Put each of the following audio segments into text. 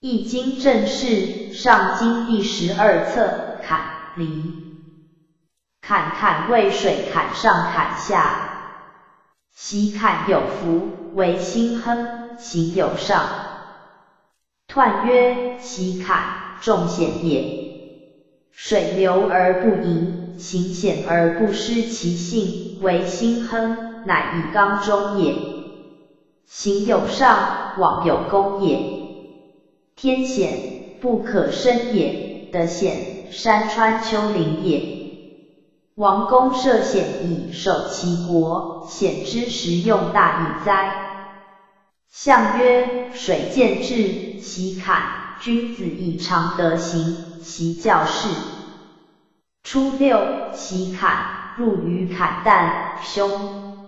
易经正式上经第十二册坎离，坎坎为水坎上坎下，喜坎有福，为心亨，行有上。彖曰喜坎，重险也。水流而不盈，行险而不失其性，为心亨，乃以刚中也。行有上，往有功也。天险不可生也，得险山川丘陵也。王公涉险以守其国，险之时用大矣哉！象曰：水见至，其坎。君子以常德行，其教事。初六，其坎入于坎旦，凶。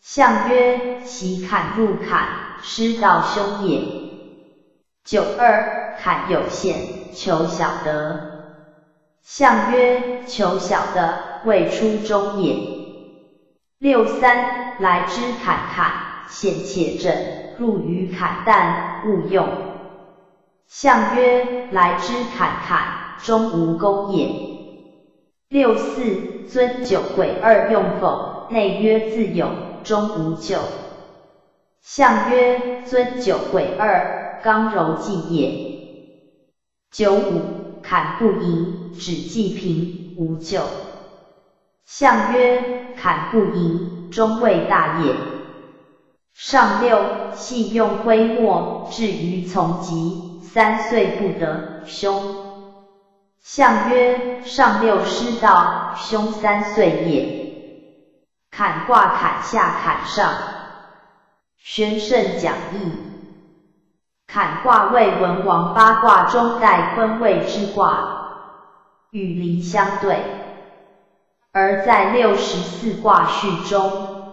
象曰：其坎入坎，失道凶也。九二，坎有限，求小得。象曰：求小的，未出中也。六三，来之坎坎，险且正，入于坎旦，勿用。象曰：来之坎坎，终无功也。六四，尊九鬼二用否？内曰自有，终无咎。象曰：尊九鬼二。刚柔济也。九五，坎不盈，只济平，无咎。象曰：坎不盈，终未大也。上六，系用灰墨，至于从吉，三岁不得，凶。象曰：上六失道，凶三岁也。坎卦坎下坎上，宣圣讲义。坎卦为文王八卦中带坤位之卦，与离相对，而在六十四卦序中，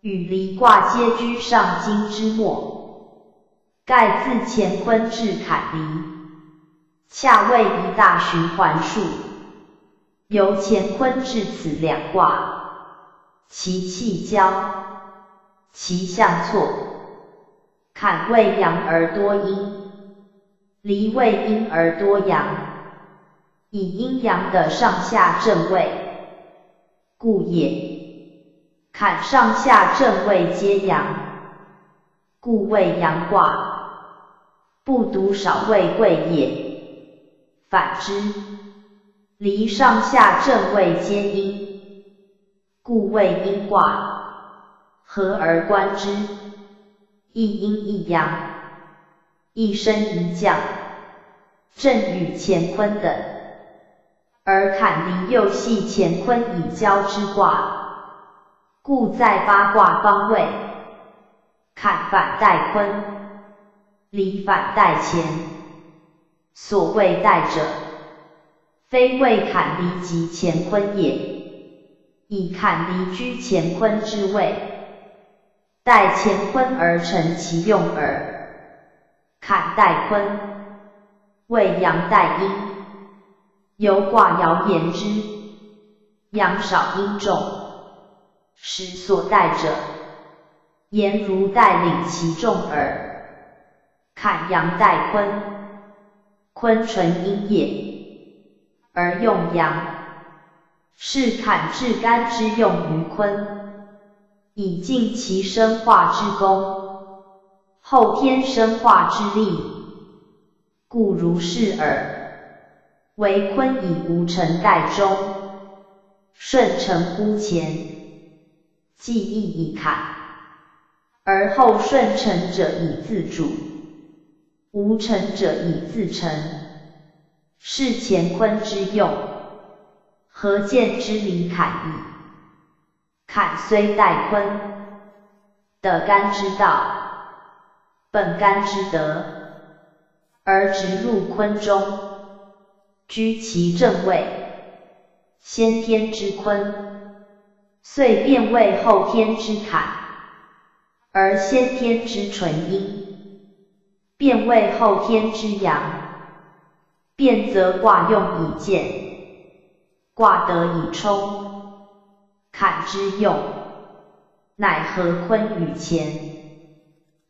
与离卦皆居上经之末。盖自乾坤至坎离，恰为一大循环数。由乾坤至此两卦，其气交，其象错。坎为阳而多阴，离为阴而多阳，以阴阳的上下正位，故也。坎上下正位皆阳，故为阳卦，不独少位贵也。反之，离上下正位皆阴，故为阴卦，合而观之。一阴一阳，一升一降，震与乾坤等。而坎离又系乾坤以交之卦，故在八卦方位。坎反带坤，离反带乾。所谓带者，非谓坎离及乾坤也，以坎离居乾坤之位。待乾坤而成其用耳。坎带坤，为阳带阴。有卦爻言之，阳少阴重，时所带者，言如带领其重耳。坎阳带坤，坤纯阴也，而用阳，是坎至干之用于坤。以尽其生化之功，后天生化之力，故如是耳。为坤以无成盖中，顺承乎前，既易以坎，而后顺承者以自主，无成者以自成，是乾坤之用，何见之理坎矣？坎虽带坤，得干之道，本干之德，而直入坤中，居其正位，先天之坤，遂变为后天之坎，而先天之纯阴，变为后天之阳，变则卦用以见，卦得以冲。坎之用，乃合坤与乾，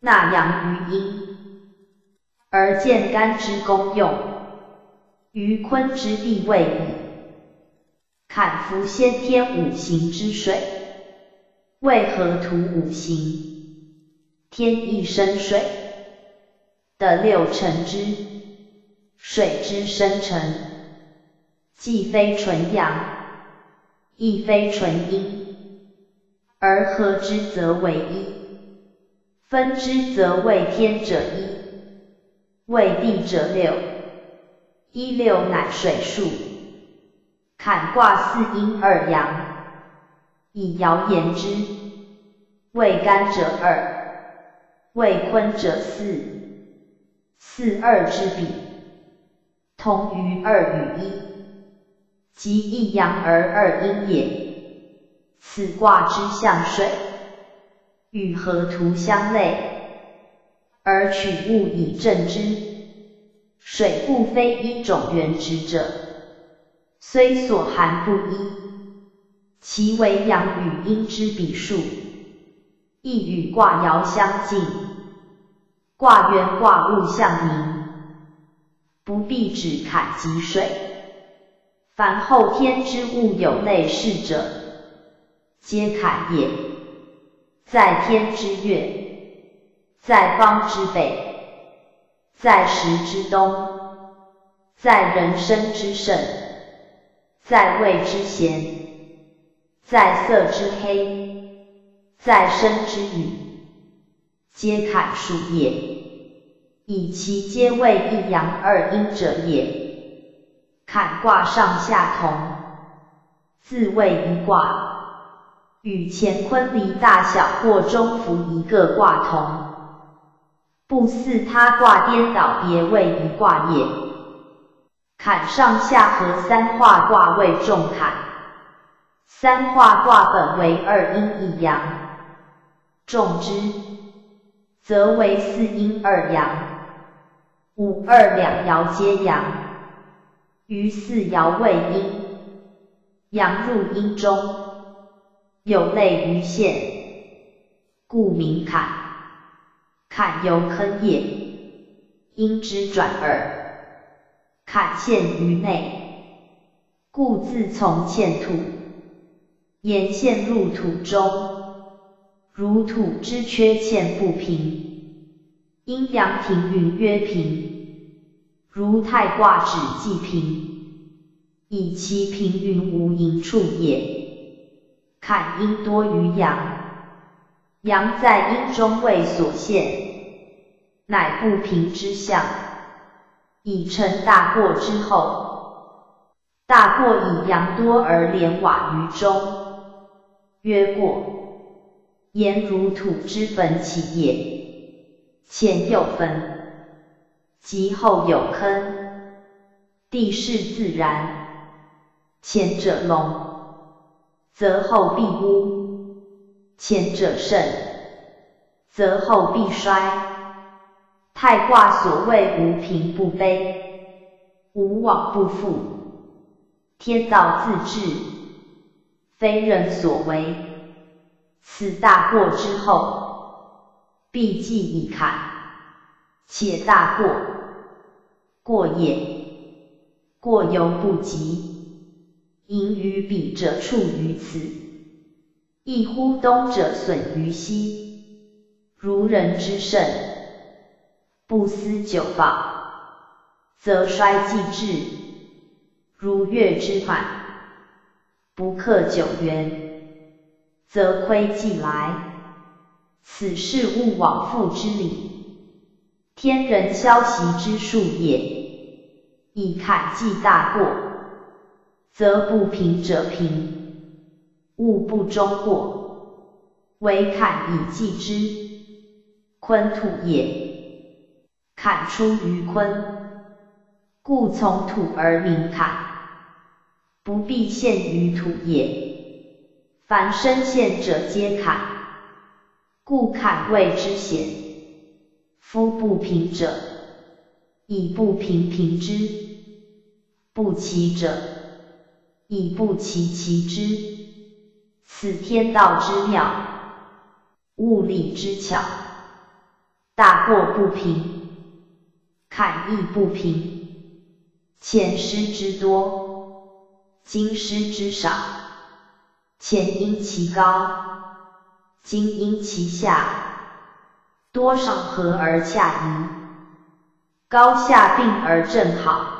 纳阳于阴，而见干之功用，于坤之地位矣。坎服先天五行之水，为何土五行？天亦生水，得六成之水之生成，既非纯阳，亦非纯阴，而合之则为一，分之则为天者一。为地者六，一六乃水数。坎卦四阴二阳，以爻言之。为干者二，为坤者四，四二之比，同于二与一，即一阳而二阴也。此卦之象水，与河图相类。而取物以正之，水不非一种原质者，虽所含不一，其为阳与阴之比数，亦与卦爻相近。卦渊卦物象明，不必只坎及水。凡后天之物有类似者，皆坎也。在天之月。在方之北，在时之东，在人生之盛，在位之贤，在色之黑，在生之雨，皆坎数也。以其皆为一阳二阴者也。坎卦上下同，自谓一卦，与乾坤离大小或中伏一个卦同。不似他卦颠倒，别位一卦也。坎上下合三化卦为重坎，三化卦本为二阴一阳，重之，则为四阴二阳，五二两爻皆阳，于四爻未阴，阳入阴中，有类于线，故名坎。坎由坑也，因之转耳。坎陷于内，故自从欠土，沿陷入土中，如土之缺欠不平。阴阳平云曰平，如太卦指既平，以其平云无盈处也。坎阴多于阳。阳在阴中为所现，乃不平之象，已成大过之后，大过以阳多而连瓦于中，曰过。言如土之坟起也，前又坟，及后有坑，地势自然。前者隆，则后必污。前者盛，则后必衰。太卦所谓无平不卑，无往不复，天道自治，非人所为。此大过之后，必既以坎，且大过，过也，过犹不及，盈于彼者处于此。亦乎东者损于西，如人之盛，不思久保，则衰既至；如月之缓，不克久圆，则亏既来。此事物往复之理，天人消息之术也。以坎既大过，则不平者平。物不中过，唯坎以济之。坤土也，坎出于坤，故从土而名坎，不必陷于土也。凡身陷者皆坎，故坎谓之险。夫不平者，以不平平之；不齐者，以不齐齐之。此天道之妙，物理之巧。大过不平，坎亦不平，前失之多，今失之少。前因其高，今因其下，多少合而洽宜，高下并而正好。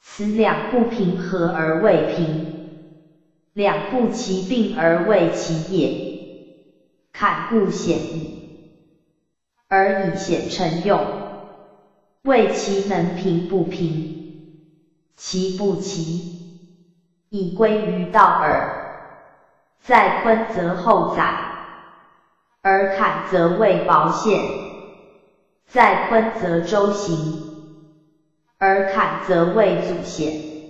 此两不平和而未平，两不齐并而未齐也。坎固显矣，而以显成用，谓其能平不平，其不齐，以归于道耳。在坤则后载，而坎则为薄线；在坤则周行，而坎则为阻险。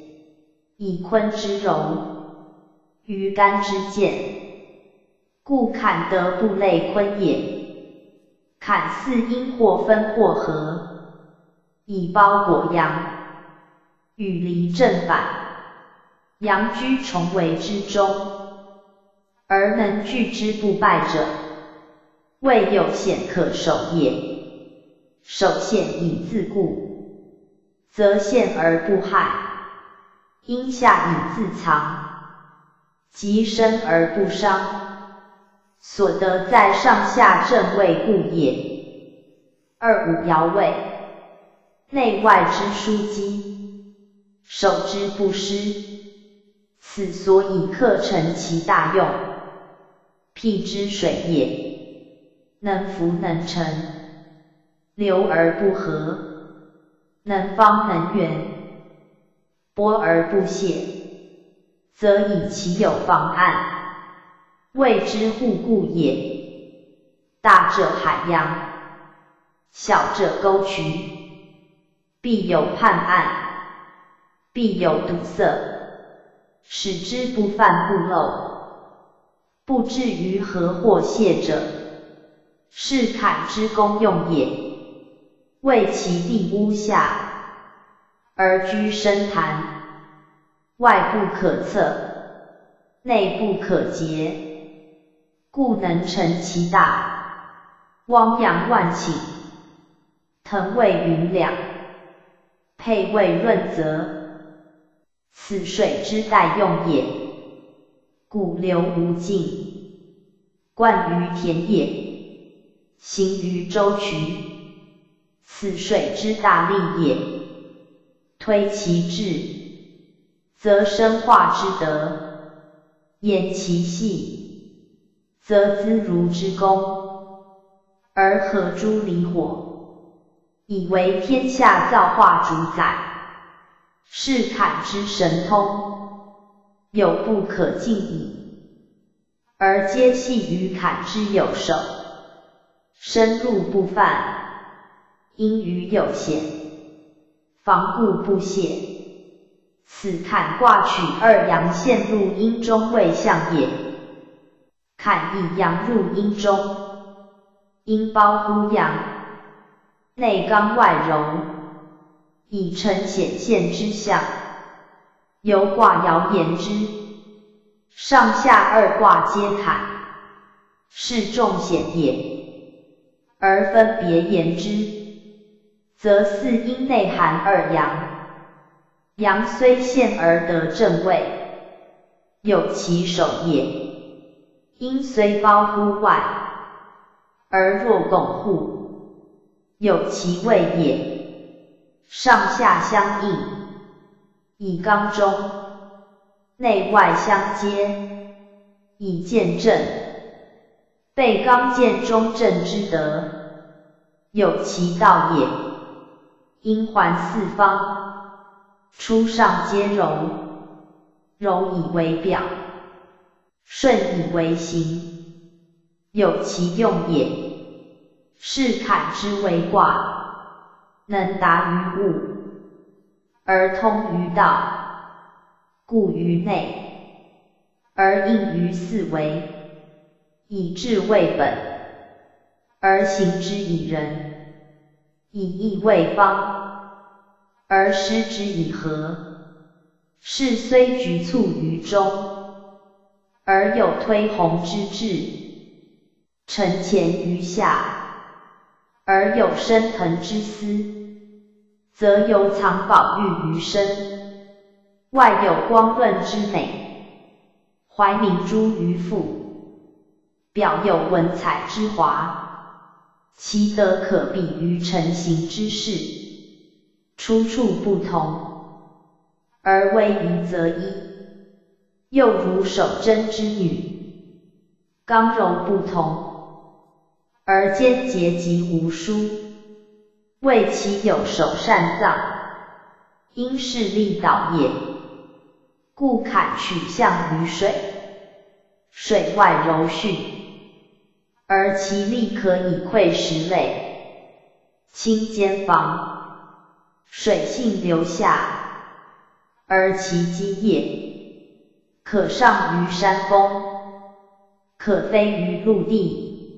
以坤之柔，于干之健，故坎得不类坤也。坎似阴或分或合，以包裹阳，与离正反，阳居重围之中。而能拒之不败者，谓有险可守也。守险以自固，则陷而不害；阴下以自藏，即生而不伤。所得在上下正位故也。二五爻位，内外之枢机，守之不失，此所以克成其大用。辟之水也，能浮能沉，流而不合，能方能圆，波而不泄，则以其有方案，谓之护固也。大者海洋，小者沟渠，必有判岸，必有堵塞，使之不犯不漏。不至于何或泄者，是坎之功用也。为其地屋下，而居深潭，外不可测，内不可竭，故能成其大。汪洋万顷，腾蔚云两，沛蔚润泽，此水之代用也。故流无尽，灌于田野，行于舟渠，此水之大利也。推其志，则生化之德；言其细，则滋如之功。而合诸离火，以为天下造化主宰，是坎之神通。有不可尽矣，而皆系于坎之有手，深入不犯，因于有险，防固不泄。此坎卦取二阳陷入阴中未象也。坎以阳入阴中，阴包乎阳，内刚外柔，以成显现之象。由卦爻言之，上下二卦皆坎，是重险也。而分别言之，则四阴内含二阳，阳虽陷而得正位，有其守也；阴虽包乎外，而若拱护，有其位也。上下相应。以刚中，内外相接，以见正。被刚见中正之德，有其道也。阴环四方，初上兼柔，柔以为表，顺以为形，有其用也。是坎之为卦，能达于物。而通于道，故于内，而应于四维，以智为本，而行之以仁，以义为方，而施之以和。事虽局促于中，而有推宏之志；承前于下，而有升腾之思。则有藏宝玉于身，外有光润之美，怀明珠于腹，表有文采之华，其德可比于成形之事，出处不同，而为一则一，又如守贞之女，刚柔不同，而间节及无殊。为其有守善藏，因势利导也，故坎取向于水，水外柔训，而其力可以溃石垒，清间房，水性流下，而其基业可上于山峰，可飞于陆地，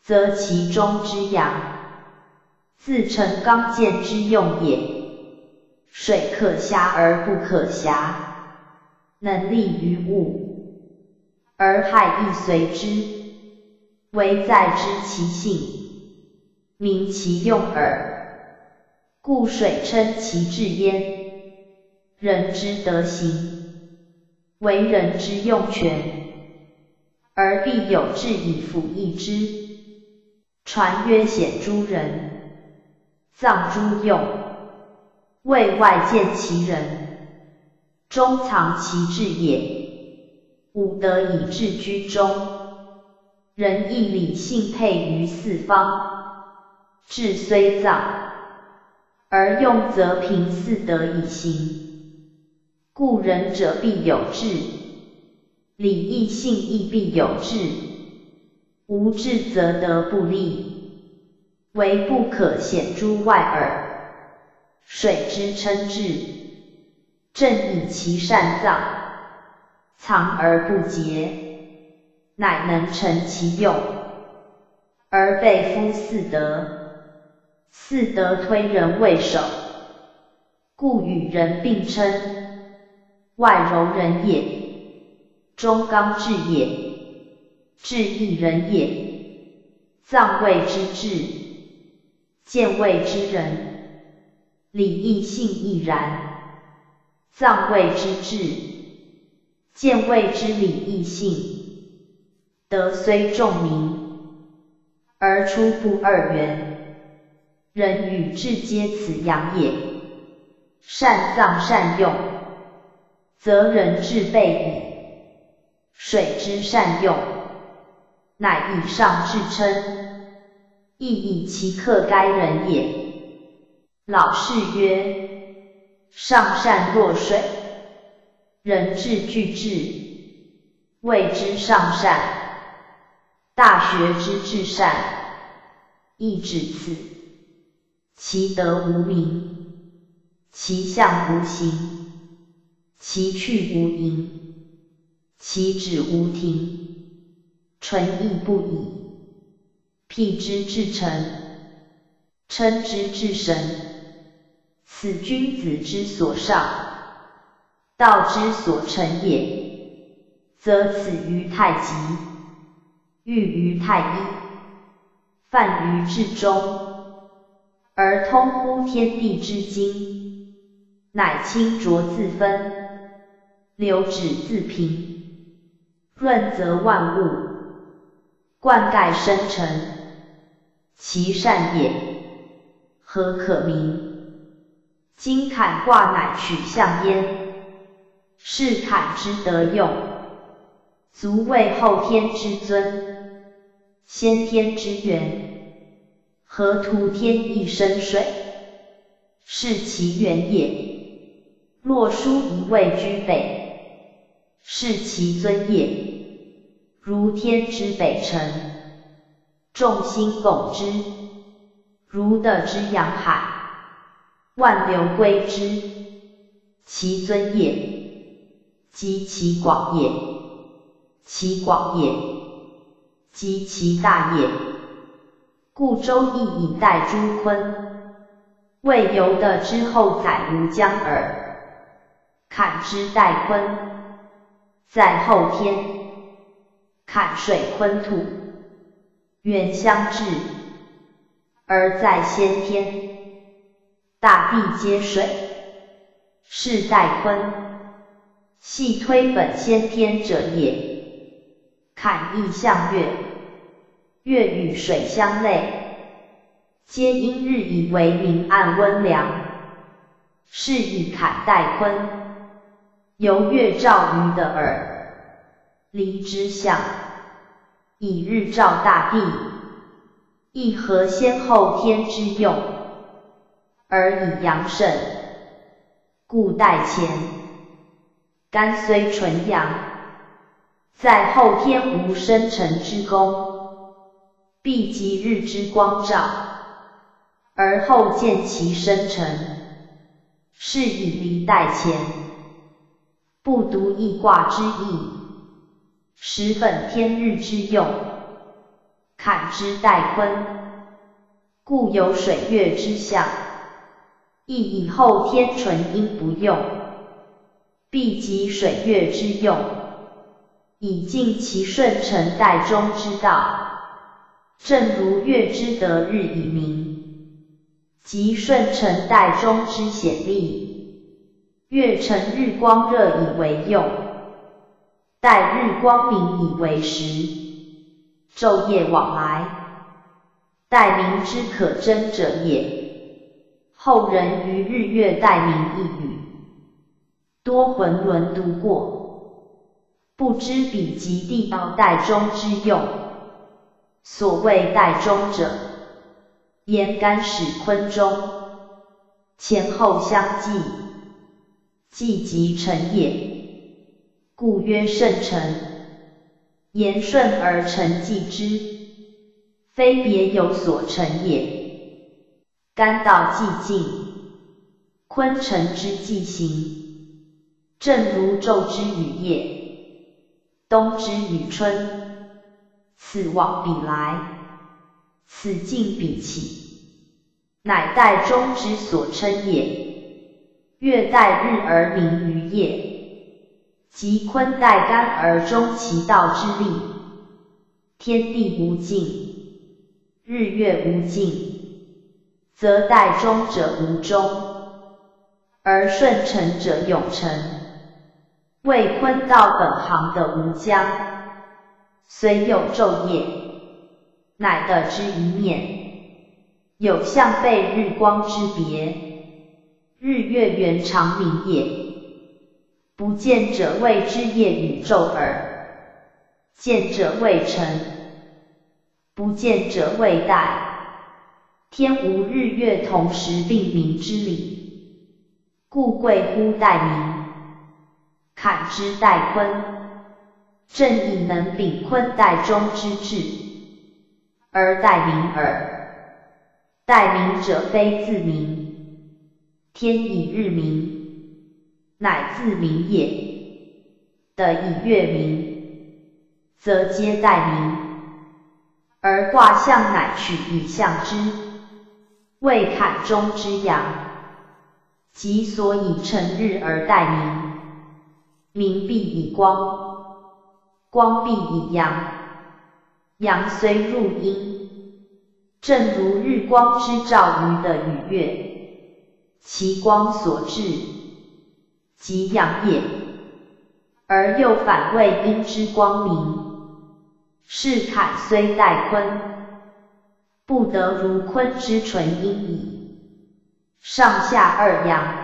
则其中之阳。自成刚健之用也。水可虾而不可狭，能利于物，而害亦随之。唯在知其性，明其用耳。故水称其至焉。人之德行，为人之用权，而必有志以辅益之。传曰显诸人。藏诸用，为外见其人，中藏其志也。吾得以治居中，仁义礼信配于四方。志虽藏，而用则凭四德以行。故仁者必有志，礼义信义必有智。无志则德不立。为不可显诸外耳。水之称志，正以其善藏，藏而不竭，乃能成其用，而被夫四德。四德推人为首，故与人并称。外柔人也，中刚志也，志亦人也。藏谓之志。见谓之人，礼义信亦然。藏谓之志，见谓之礼义信，德虽众名，而出不二元。人与智皆此阳也。善藏善用，则人智备矣。水之善用，乃以上至称。亦以其克该人也。老士曰：上善若水，人智具智，谓之上善。大学之至善，亦指此。其德无名，其相无形，其去无影，其止无停，纯亦不已。辟之至诚，称之至神，此君子之所上，道之所成也。则此于太极，欲于太一，泛于至中，而通乎天地之精，乃清浊自分，流止自平，润泽万物，灌溉生成。其善也，何可名？今坎卦乃取象焉，是坎之德用，足为后天之尊，先天之源。河图天一生水，是其源也。洛书一位居北，是其尊也。如天之北辰。众星拱之，如的之阳海，万流归之，其尊也，及其广也，其广也，及其大也。故周易以代诸坤，未由得之后载如江耳。坎之待坤，在后天，坎水坤土。远相至，而在先天。大地皆水，是待坤。系推本先天者也。坎亦象月，月与水相类，皆因日以为明暗温凉，是以坎代坤，由月照于的耳，离之象，以日照大地，亦合先后天之用，而以阳盛，故代乾。肝虽纯阳，在后天无生辰之功，必及日之光照，而后见其生辰，是以离代乾，不独易卦之意，使本天日之用，坎之代坤，故有水月之象，亦以后天纯阴不用。必及水月之用，以尽其顺承代中之道。正如月之得日以明，即顺承代中之显力。月成日光热以为用，待日光明以为时。昼夜往来，待明之可真者也。后人于日月待明一语。多魂轮读过，不知彼及地道代中之用。所谓代中者，言干始坤中，前后相继，既即成也。故曰圣成，言顺而成继之，非别有所成也。干道既尽，坤成之既行。正如昼之与夜，冬之与春，此往彼来，此进彼起，乃代中之所称也。月代日而明于夜，即坤代干而终其道之力。天地无尽，日月无尽，则代中者无终，而顺承者永成。为坤道本行的无疆，虽有昼夜，乃得之一面，有向背日光之别，日月圆长明也。不见者谓之夜与昼耳，见者谓晨，不见者谓代。天无日月同时并明之理，故贵乎代明。坎之代坤，正以能秉困代中之志，而代明耳。代明者非自明，天以日明，乃自明也。得以月明，则皆代明，而卦象乃取以象之，未坎中之阳，即所以成日而代明。明必以光，光必以阳，阳虽入阴，正如日光之照于的与月，其光所至，即阳也。而又反为阴之光明，是坎虽代坤，不得如坤之纯阴矣。上下二阳，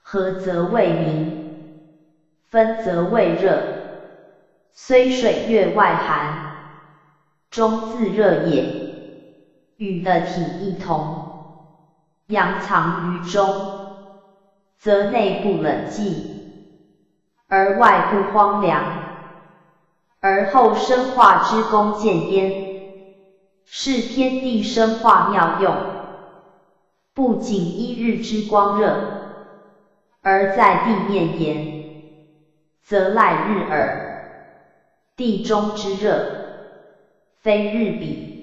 合则为明。分则为热，虽水月外寒，中自热也。与的体一同，阳藏于中，则内部冷寂，而外部荒凉。而后生化之功见焉，是天地生化妙用，不仅一日之光热，而在地面焉。则赖日耳，地中之热，非日比，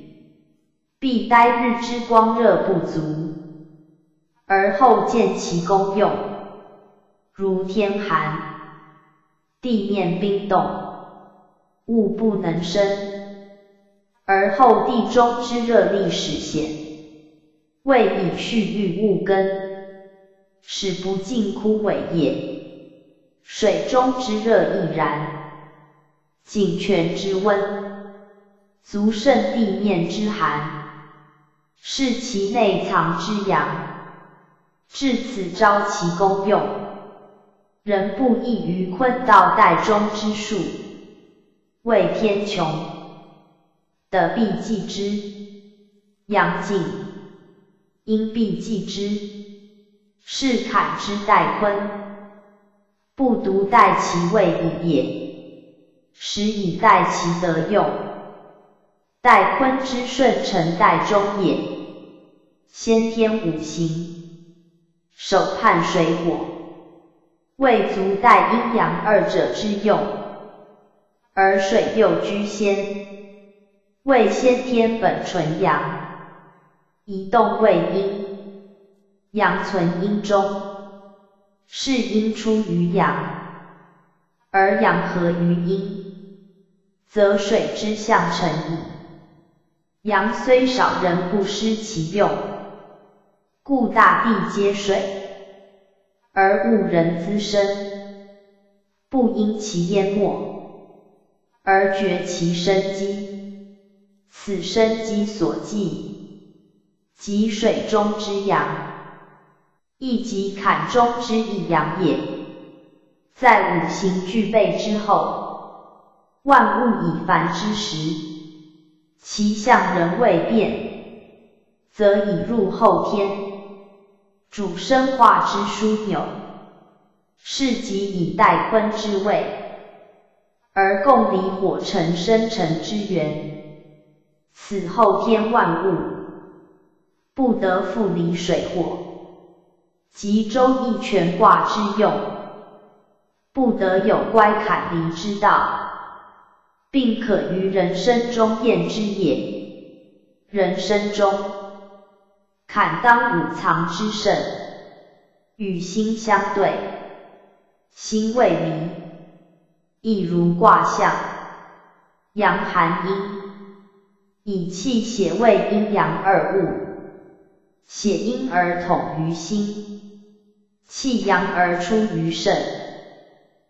必待日之光热不足，而后见其功用。如天寒，地面冰冻，物不能生，而后地中之热力始显，未以蓄育物根，使不尽枯萎也。水中之热亦然，井泉之温，足胜地面之寒，是其内藏之阳。至此招其功用，人不异于坤道袋中之术，谓天穹，得必济之，阳尽，阴必济之，是坎之代坤，不独待其位以也，实以待其德用，待坤之顺承待中也，先天五行。手判水火，未足待阴阳二者之用，而水又居先，为先天本纯阳，移动为阴，阳存阴中，是阴出于阳，而阳合于阴，则水之象成矣。阳虽少，人不失其用。故大地皆水，而物人滋生，不因其淹没，而绝其生机。此生机所寄，即水中之阳，亦即坎中之一阳也。在五行具备之后，万物以繁之时，其象仍未变，则已入后天。主生化之枢纽，是即以待坤之位，而共离火成生成之源。此后天万物，不得复离水火，即周易全卦之用，不得有乖坎离之道，并可于人生中验之也。人生中。坎当五藏之盛，与心相对，心未离，亦如卦象，阳寒阴，以气血为阴阳二物，血阴而统于心，气阳而出于肾，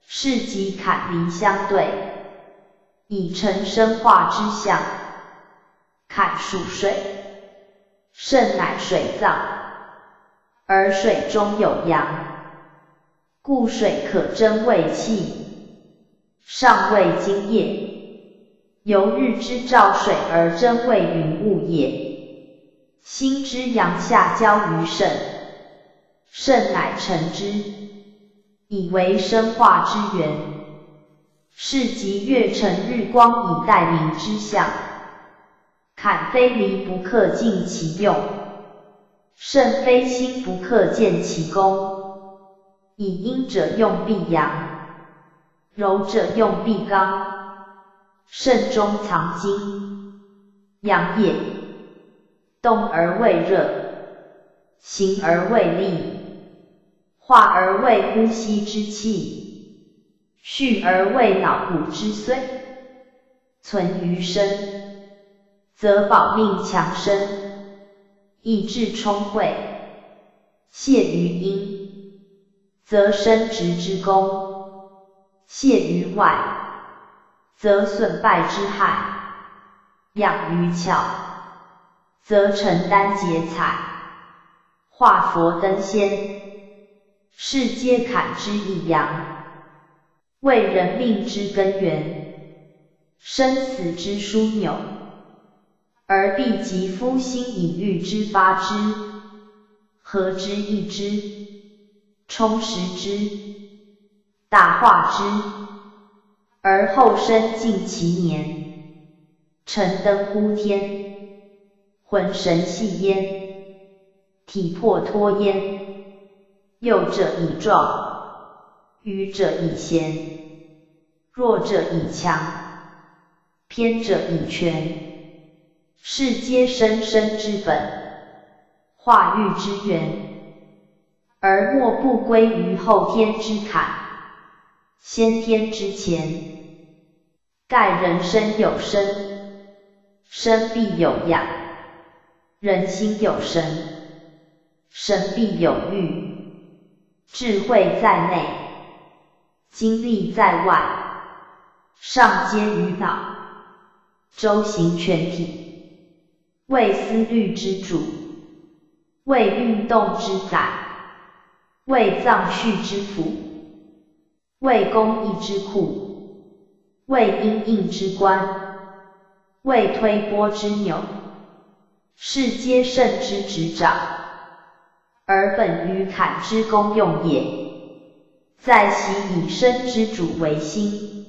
是即坎离相对，以成生化之象。坎属水。肾乃水脏，而水中有阳，故水可蒸胃气，上为精液，由日之照水而蒸胃云雾也。心之阳下交于肾，肾乃成之，以为生化之源，是即月成日光以待明之象。坎非离不可尽其用，肾非心不可见其功。以阴者用必阳，柔者用必刚。肾中藏精，阳也。动而为热，行而为力，化而为呼吸之气，蓄而为脑骨之髓，存于身。则保命强身，意志充沛；泄于阴，则生殖之功；泄于外，则损败之害；养于巧，则承担劫财；化佛登仙，是皆坎之一阳，为人命之根源，生死之枢纽。而必及夫心以欲之发之，合之益之，充实之，大化之，而后生尽其年，晨登乎天，魂神系焉，体魄脱焉，幼者以壮，愚者以贤，弱者以强，偏者以权。是皆生生之本，化育之源，而莫不归于后天之坎，先天之前。盖人生有生，生必有养；人心有神，神必有欲，智慧在内，精力在外，上接于脑，周行全体，为思虑之主，为运动之载，为脏序之府，为公益之库，为阴应之官，为推波之钮，是皆圣之执掌。而本于坎之功用也，在其以身之主为心，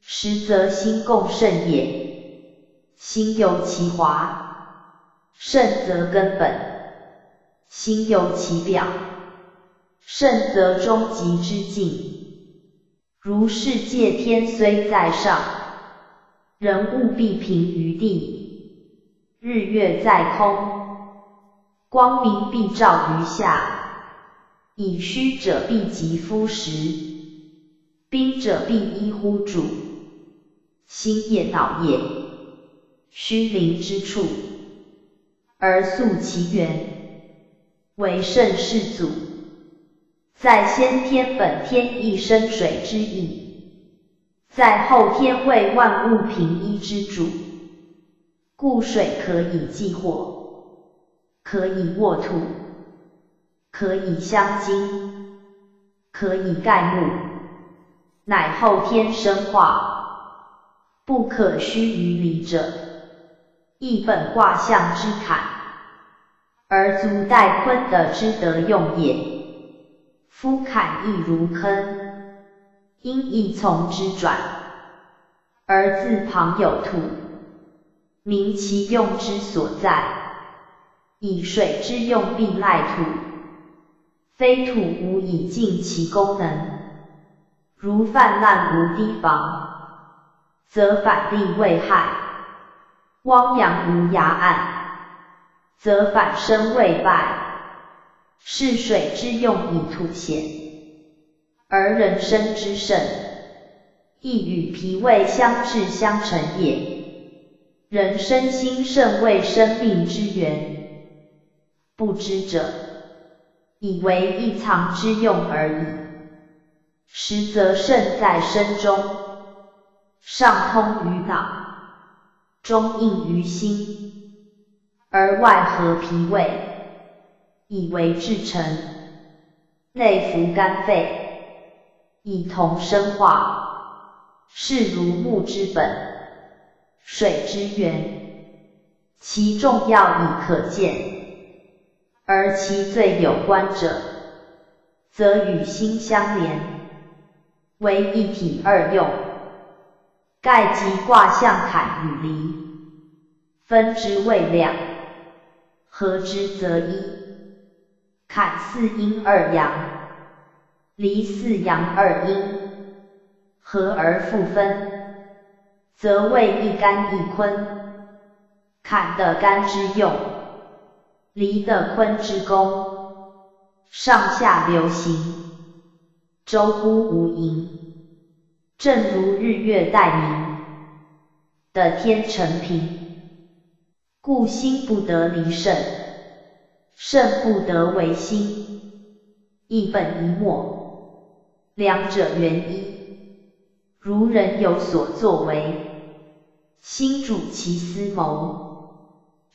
实则心共圣也。心由其华，圣则根本；心由其表，圣则终极之境。如世界天虽在上，人物必平于地；日月在空。光明必照于下，以虚者必及夫实，兵者必依乎主。心也脑也，虚灵之处，而溯其源，为圣世祖，在先天本天意生水之意，在后天为万物平一之主，故水可以济火。可以沃土，可以相金，可以盖木，乃后天生化，不可虚于理者，亦本卦象之坎，而足待坤的之德用也。夫坎亦如坑，因亦从之转，而自旁有土，明其用之所在。以水之用必赖土，非土无以尽其功能。如泛滥无堤防，则反利未害；汪洋无崖岸，则反生未败。是水之用以土显，而人生之盛，亦与脾胃相制相成也。人身心盛为生命之源。不知者，以为一藏之用而已。实则胜在身中，上通于脑，中应于心，而外合脾胃，以为至诚，内服肝肺，以同生化。是如木之本，水之源，其重要已可见。而其最有关者，则与心相连，为一体二用。盖即卦象坎与离，分之为两，合之则一。坎四阴二阳，离四阳二阴，合而复分，则为一干一坤。坎的干之用。离的坤之功，上下流行，周乎无垠，正如日月待明的天成平，故心不得离肾，肾不得为心，一本一末，两者原一。如人有所作为，心主其思谋。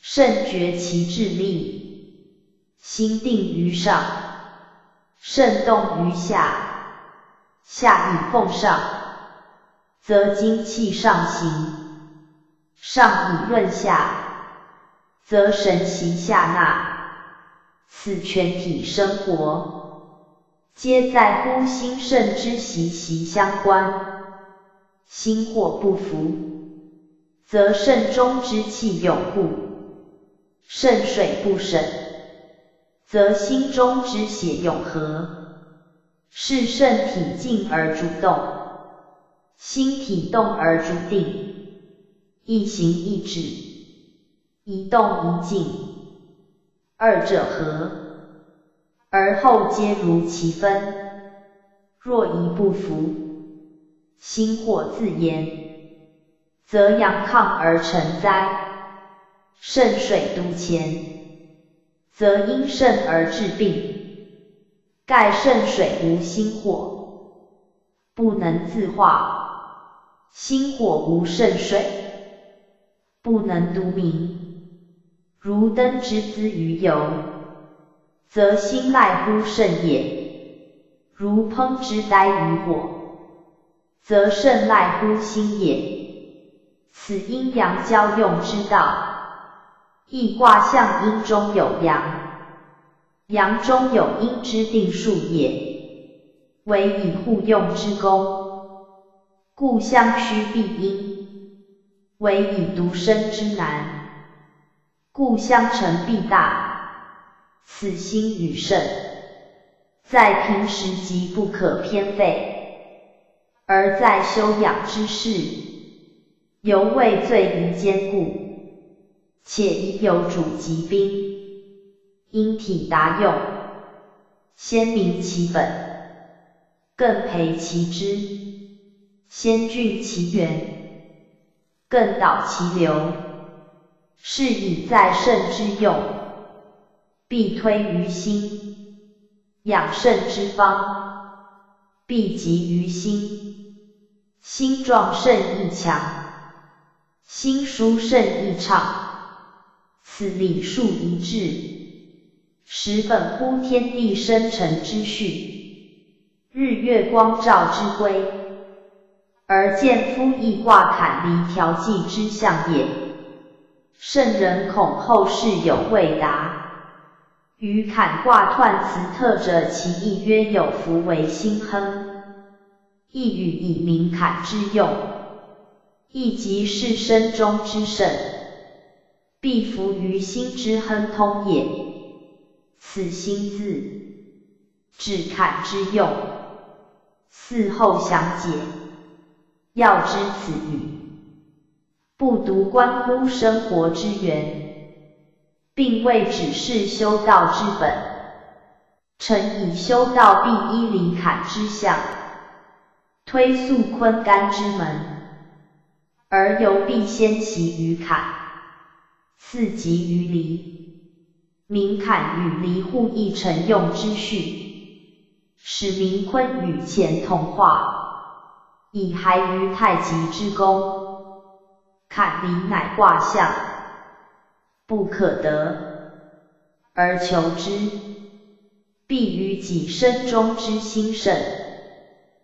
肾决其志力，心定于上，肾动于下，下以奉上，则精气上行；上以润下，则神习下纳。此全体生活，皆在乎心肾之息息相关。心或不服，则肾中之气永固。肾水不省，则心中之血永和，是肾体静而主动，心体动而主定，一行一止，一动一静，二者合，而后皆如其分。若一不服，心或自言，则阳亢而成灾。肾水独前，则因肾而治病。盖肾水无心火，不能自化；心火无肾水，不能独明。如灯之资于油，则心赖乎肾也；如烹之待于火，则肾赖乎心也。此阴阳交用之道。易卦象阴中有阳，阳中有阴之定数也，为以互用之功，故相须必阴；为以独生之难，故相成必大。此心与肾，在平时即不可偏废，而在修养之事，犹未最于坚固。且已有主疾兵，因体达用，先明其本，更培其枝，先峻其源，更导其流，是以在肾之用，必推于心；养肾之方，必及于心。心壮肾亦强，心舒肾亦畅。此理数一致，实本乎天地生成之序，日月光照之规，而见夫易卦坎离调剂之象也。圣人恐后世有未答，于坎卦彖辞特者，其意曰有福为心亨，亦语以明坎之用，亦即是身中之圣。必服于心之亨通也。此心字，指坎之用。嗣后详解。要知此语，不独关乎生活之源，并未只是修道之本。臣以修道必依离坎之象，推素坤干之门，而犹必先其于坎。四极于离，明坎与离互易成用之序，使明坤与乾同化，以还于太极之功。坎离乃卦象，不可得而求之，必于己身中之心肾，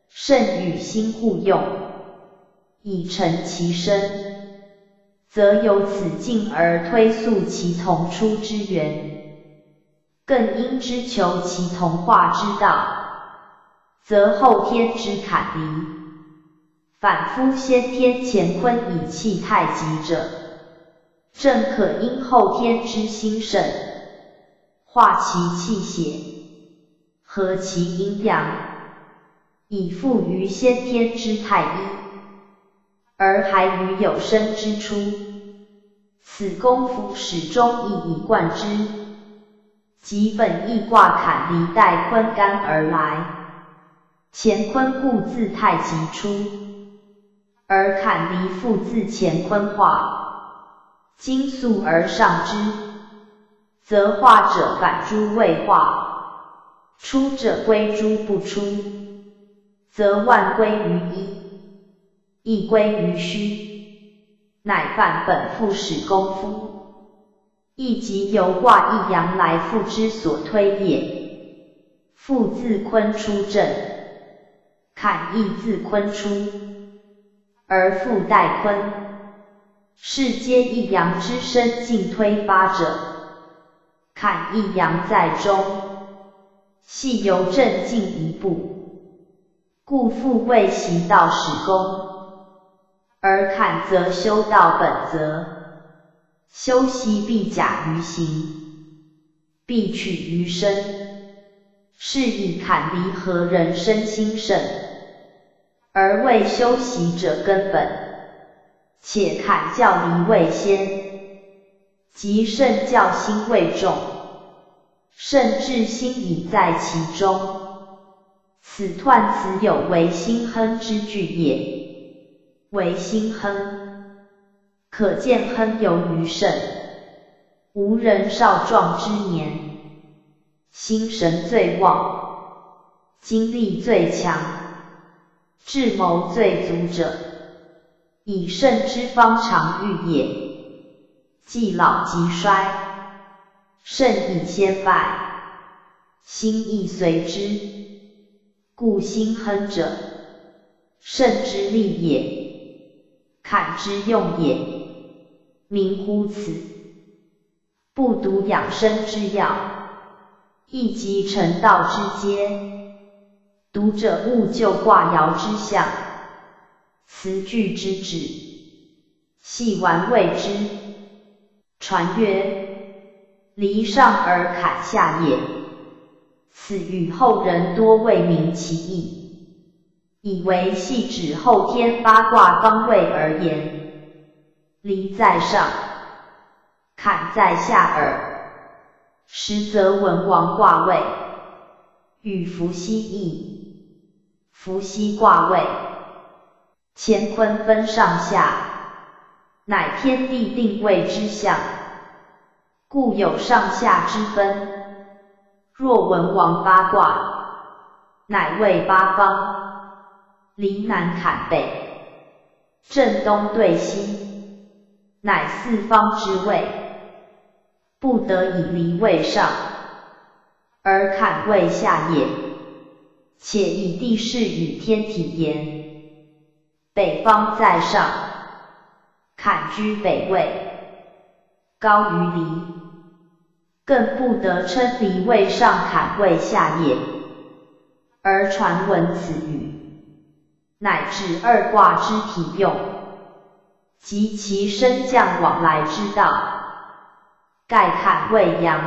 肾与心互用，以成其身。则由此进而推溯其同出之源，更应之求其同化之道，则后天之坎离，反夫先天乾坤以气太极者，正可因后天之心肾，化其气血，和其阴阳，以复于先天之太一。而还于有生之初，此功夫始终亦以贯之。即本意卦坎离带坤干而来，乾坤故自太极出，而坎离复自乾坤化。今素而上之，则化者反诸未化，出者归诸不出，则万归于一。亦归于虚，乃犯本复始功夫，亦即由卦一阳来复之所推也。复自坤出正，坎亦自坤出，而复待坤，是皆一阳之身进推发者。坎一阳在中，系由正进一步，故复未习道始功。而坎则修道本则，修习必假于行，必取于身，是以坎离合人身心肾，而为修习者根本。且坎教离未先，即肾教心未重，肾至心已在其中，此彖辞有为心亨之句也。为心亨，可见亨由于肾，无人少壮之年，心神最旺，精力最强，智谋最足者，以圣之方长欲也。既老即衰，肾以先败，心亦随之。故心亨者，肾之利也，坎之用也。名乎此。不独养生之要，亦集成道之阶。读者勿就卦爻之象，辞句之旨，细玩谓之。传曰：离上而坎下也。此与后人多未明其意，以为系指后天八卦方位而言。离在上，坎在下耳，实则文王卦位与伏羲易。伏羲卦位，乾坤分上下，乃天地定位之象，故有上下之分。若文王八卦，乃为八方，离南坎北，正东对西，乃四方之位，不得以离位上，而坎位下也。且以地势与天体言，北方在上，坎居北位，高于离。更不得称离位上坎位下也，而传闻此语，乃至二卦之体用，及其升降往来之道。盖坎为阳，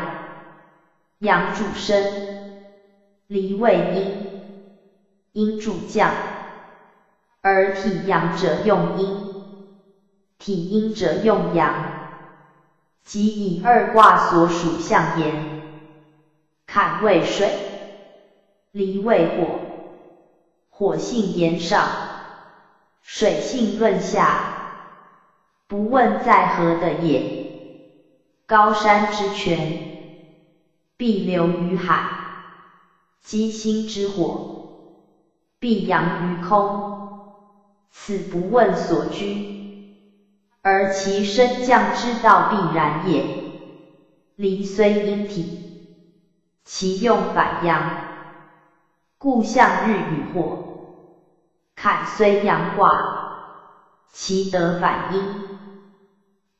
阳主升，离为阴，阴主降，而体阳者用阴，体阴者用阳。即以二卦所属象言，坎为水，离为火，火性炎上，水性润下，不问在何的也。高山之泉，必流于海；积星之火，必扬于空。此不问所居。而其升降之道必然也。离虽阴体，其用反阳，故向日与火。坎虽阳卦，其德反阴，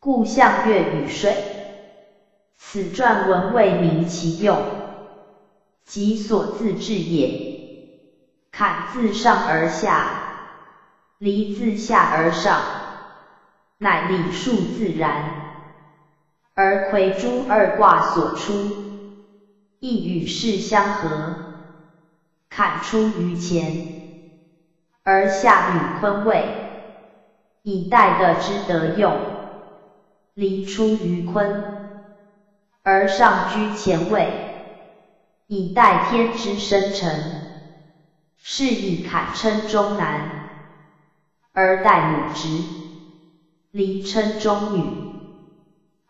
故象月与水。此传文未明其用，即所自治也。坎自上而下，离自下而上。乃理数自然，而魁诸二卦所出，亦与世相合。坎出于前，而下与坤位，以待的之德用；离出于坤，而上居前位，以待天之生成。是以坎称中男，而待母直。离称中女，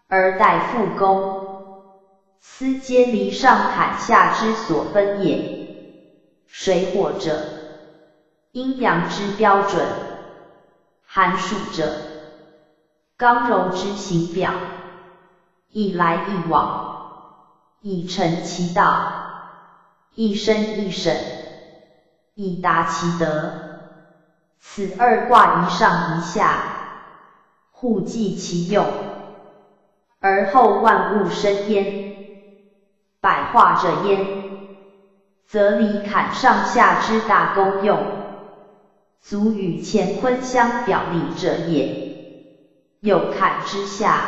而待父公，斯皆离上坎下之所分也。水火者，阴阳之标准；寒暑者，刚柔之形表。一来一往，以成其道；一生一省，以达其德。此二卦一上一下。互济其用，而后万物生焉。百化者焉，则离坎上下之大功用，足与乾坤相表里者也。有坎之下，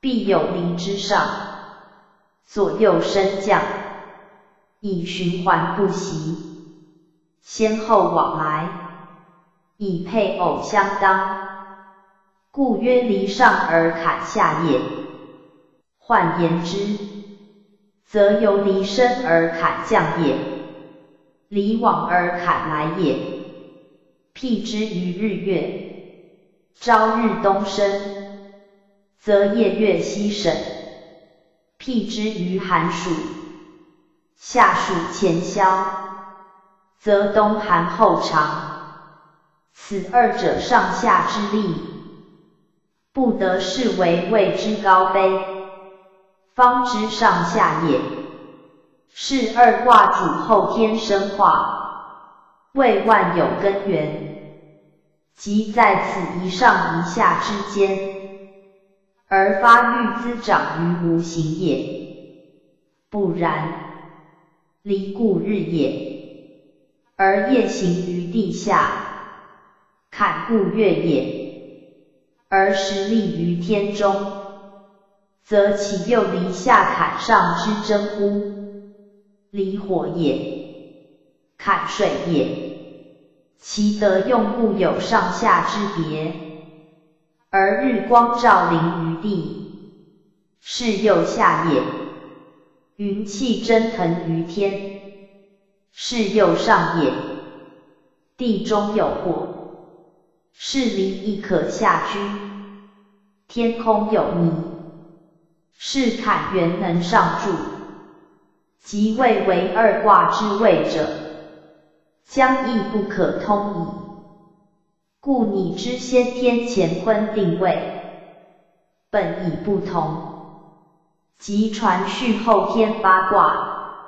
必有离之上，左右升降，以循环不息，先后往来，以配偶相当。故曰离上而坎下也。换言之，则由离升而坎降也，离往而坎来也。辟之于日月，朝日东升，则夜月西沈，辟之于寒暑；夏暑前宵，则冬寒后长。此二者上下之力，不得视为谓之高卑，方知上下也。是二卦主后天生化，为万有根源，即在此一上一下之间。而发育滋长于无形也，不然，离故日也；而夜行于地下，坎故月也；而时立于天中，则其又离下坎上之真乎？离火也，坎水也，其得用故有上下之别。而日光照临于地，是又下也；云气蒸腾于天，是又上也。地中有火，是离亦可下居；天空有泥，是坎原能上柱。即位为二卦之位者，将亦不可通矣。故你之先天乾坤定位本已不同，即传续后天八卦，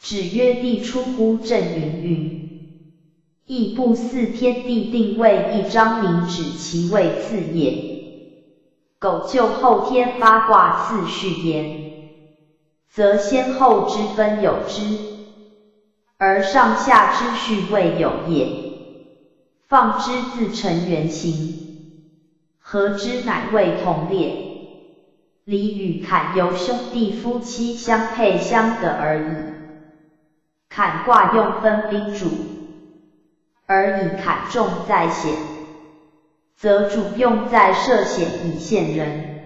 只曰地出乎震云云，亦不似天地定位一张明指其位次也。苟就后天八卦次序言，则先后之分有之，而上下之序未有也。放之自成原形，何之乃未同列。离与坎由兄弟夫妻相配相得而已。坎卦用分兵主，而以坎重在险，则主用在涉险以陷人，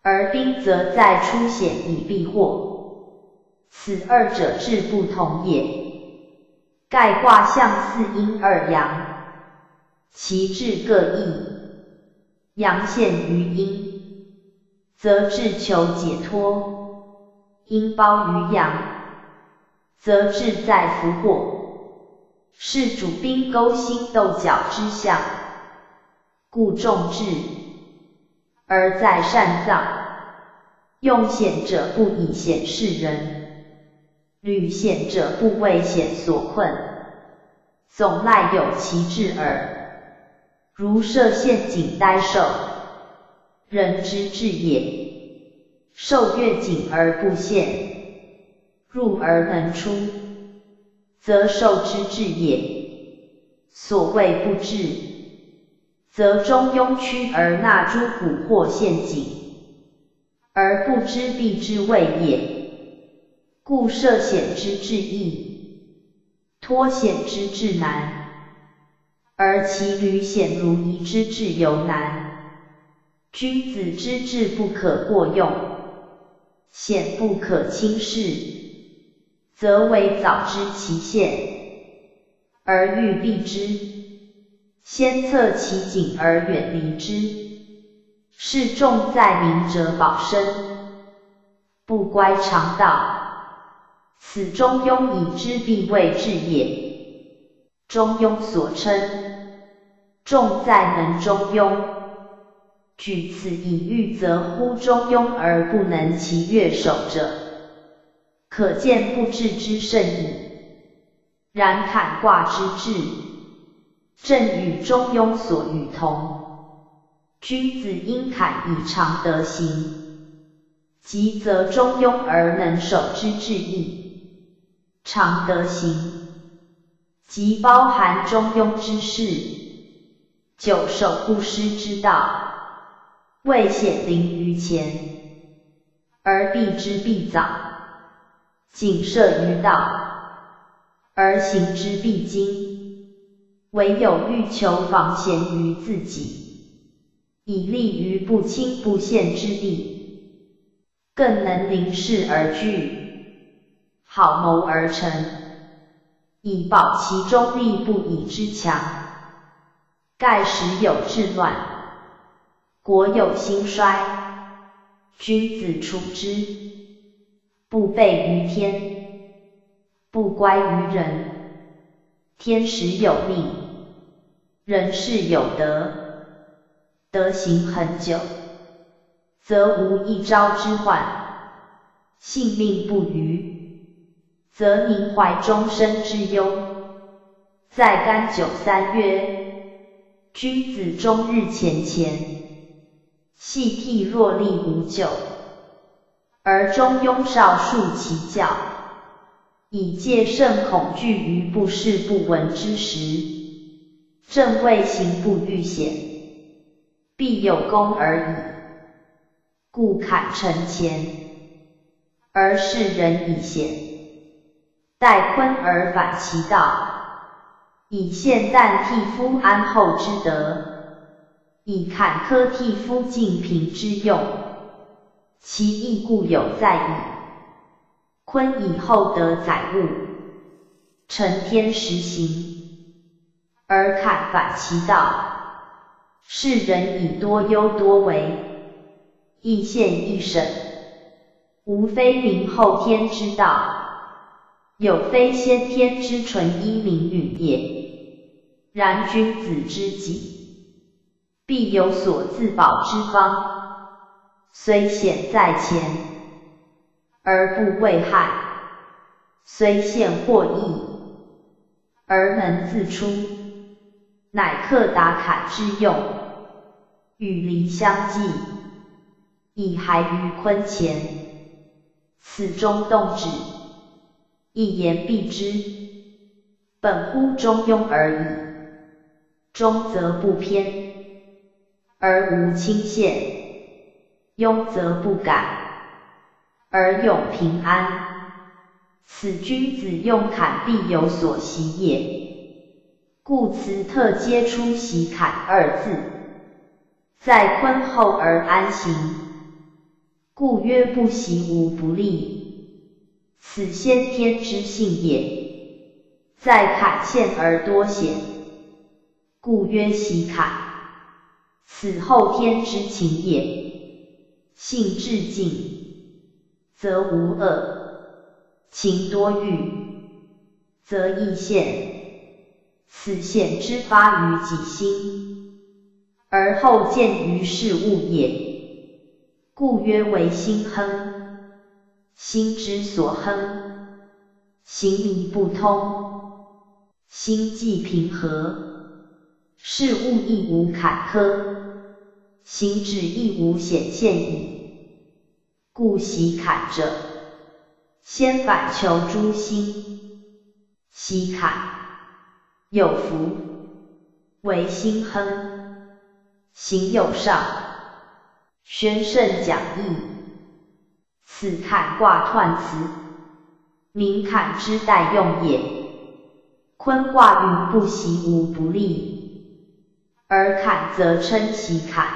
而兵则在出险以避祸。此二者志不同也。盖卦象似阴二阳。其志各异，阳陷于阴，则志求解脱；阴包于阳，则志在福祸。是主兵勾心斗角之象，故重志，而在善葬。用险者不以险示人，虑险者不为险所困，总赖有其志耳。如设陷阱待受，人之志也。受越井而不陷，入而能出，则受之至也。所谓不至，则中庸屈而纳诸蛊惑陷阱，而不知必之谓也。故涉险之至易，脱险之至难。而其履险如夷之至尤难，君子之志不可过用，险不可轻视，则为早知其限，而欲避之，先测其景而远离之，是重在明哲保身，不乖常道，此中庸以知必为治也。中庸所称，重在能中庸。举此以喻，则乎中庸而不能其悦守者，可见不治之甚矣。然坎卦之治，正与中庸所与同。君子因坎以常德行，即则中庸而能守之至义。常德行。即包含中庸之事，久守不失之道，未显灵于前，而避之必早；谨慎于道，而行之必精。唯有欲求防贤于自己，以立于不侵不陷之地，更能临事而惧，好谋而成。以保其中立不以之强，盖时有治乱，国有兴衰，君子处之，不悖于天，不乖于人。天时有命，人事有德，德行恒久，则无一朝之患；性命不渝，则民怀终身之忧。在干九三曰，君子终日前乾。细涕若立无咎，而中庸少数其教，以戒慎恐惧于不视不闻之时。正位行不欲显，必有功而已。故坎成前，而世人以贤，待坤而反其道，以现旦替夫安后之德。以坎坷替夫尽平之用，其义固有在矣。坤以后得载物，承天时行，而坎反其道，世人以多忧多为，亦现亦审，无非明后天之道，有非先天之纯一明允也。然君子之己。必有所自保之方，虽险在前，而不畏害；虽陷或易，而能自出，乃克达坎之用，与离相济，以还于坤前。此中动止，一言蔽之，本乎中庸而已。中则不偏。而无倾陷，庸则不改，而永平安。此君子用坎必有所习也。故辞特皆出习坎二字，在坤厚而安行。故曰不习无不利，此先天之性也。在坎陷而多险，故曰习坎。此后天之情也，性至静，则无恶；情多欲，则易现。此现之发于己心，而后见于事物也。故曰为心亨。心之所亨，行迷不通，心既平和，事物亦无坎坷。行止亦无显现矣，故习坎者，先反求诸心。习坎有福，为心亨，行有上，宣圣讲义。此坎卦彖辞，名坎之代用也。坤卦与不习无不利，而坎则称其坎。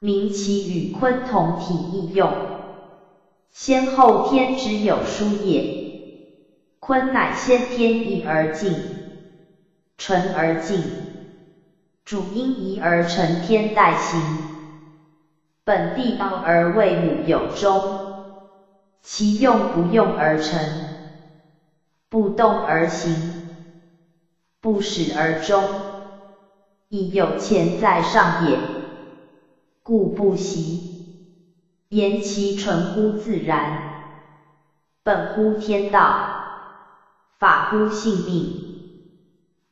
名其与鲲同体异用，先后天之有殊也。坤乃先天一而静，纯而静，主因一而成天代行，本地道而为母有终，其用不用而成，不动而行，不始而终，亦有潜在上也。故不习，言其纯乎自然，本乎天道，法乎性命，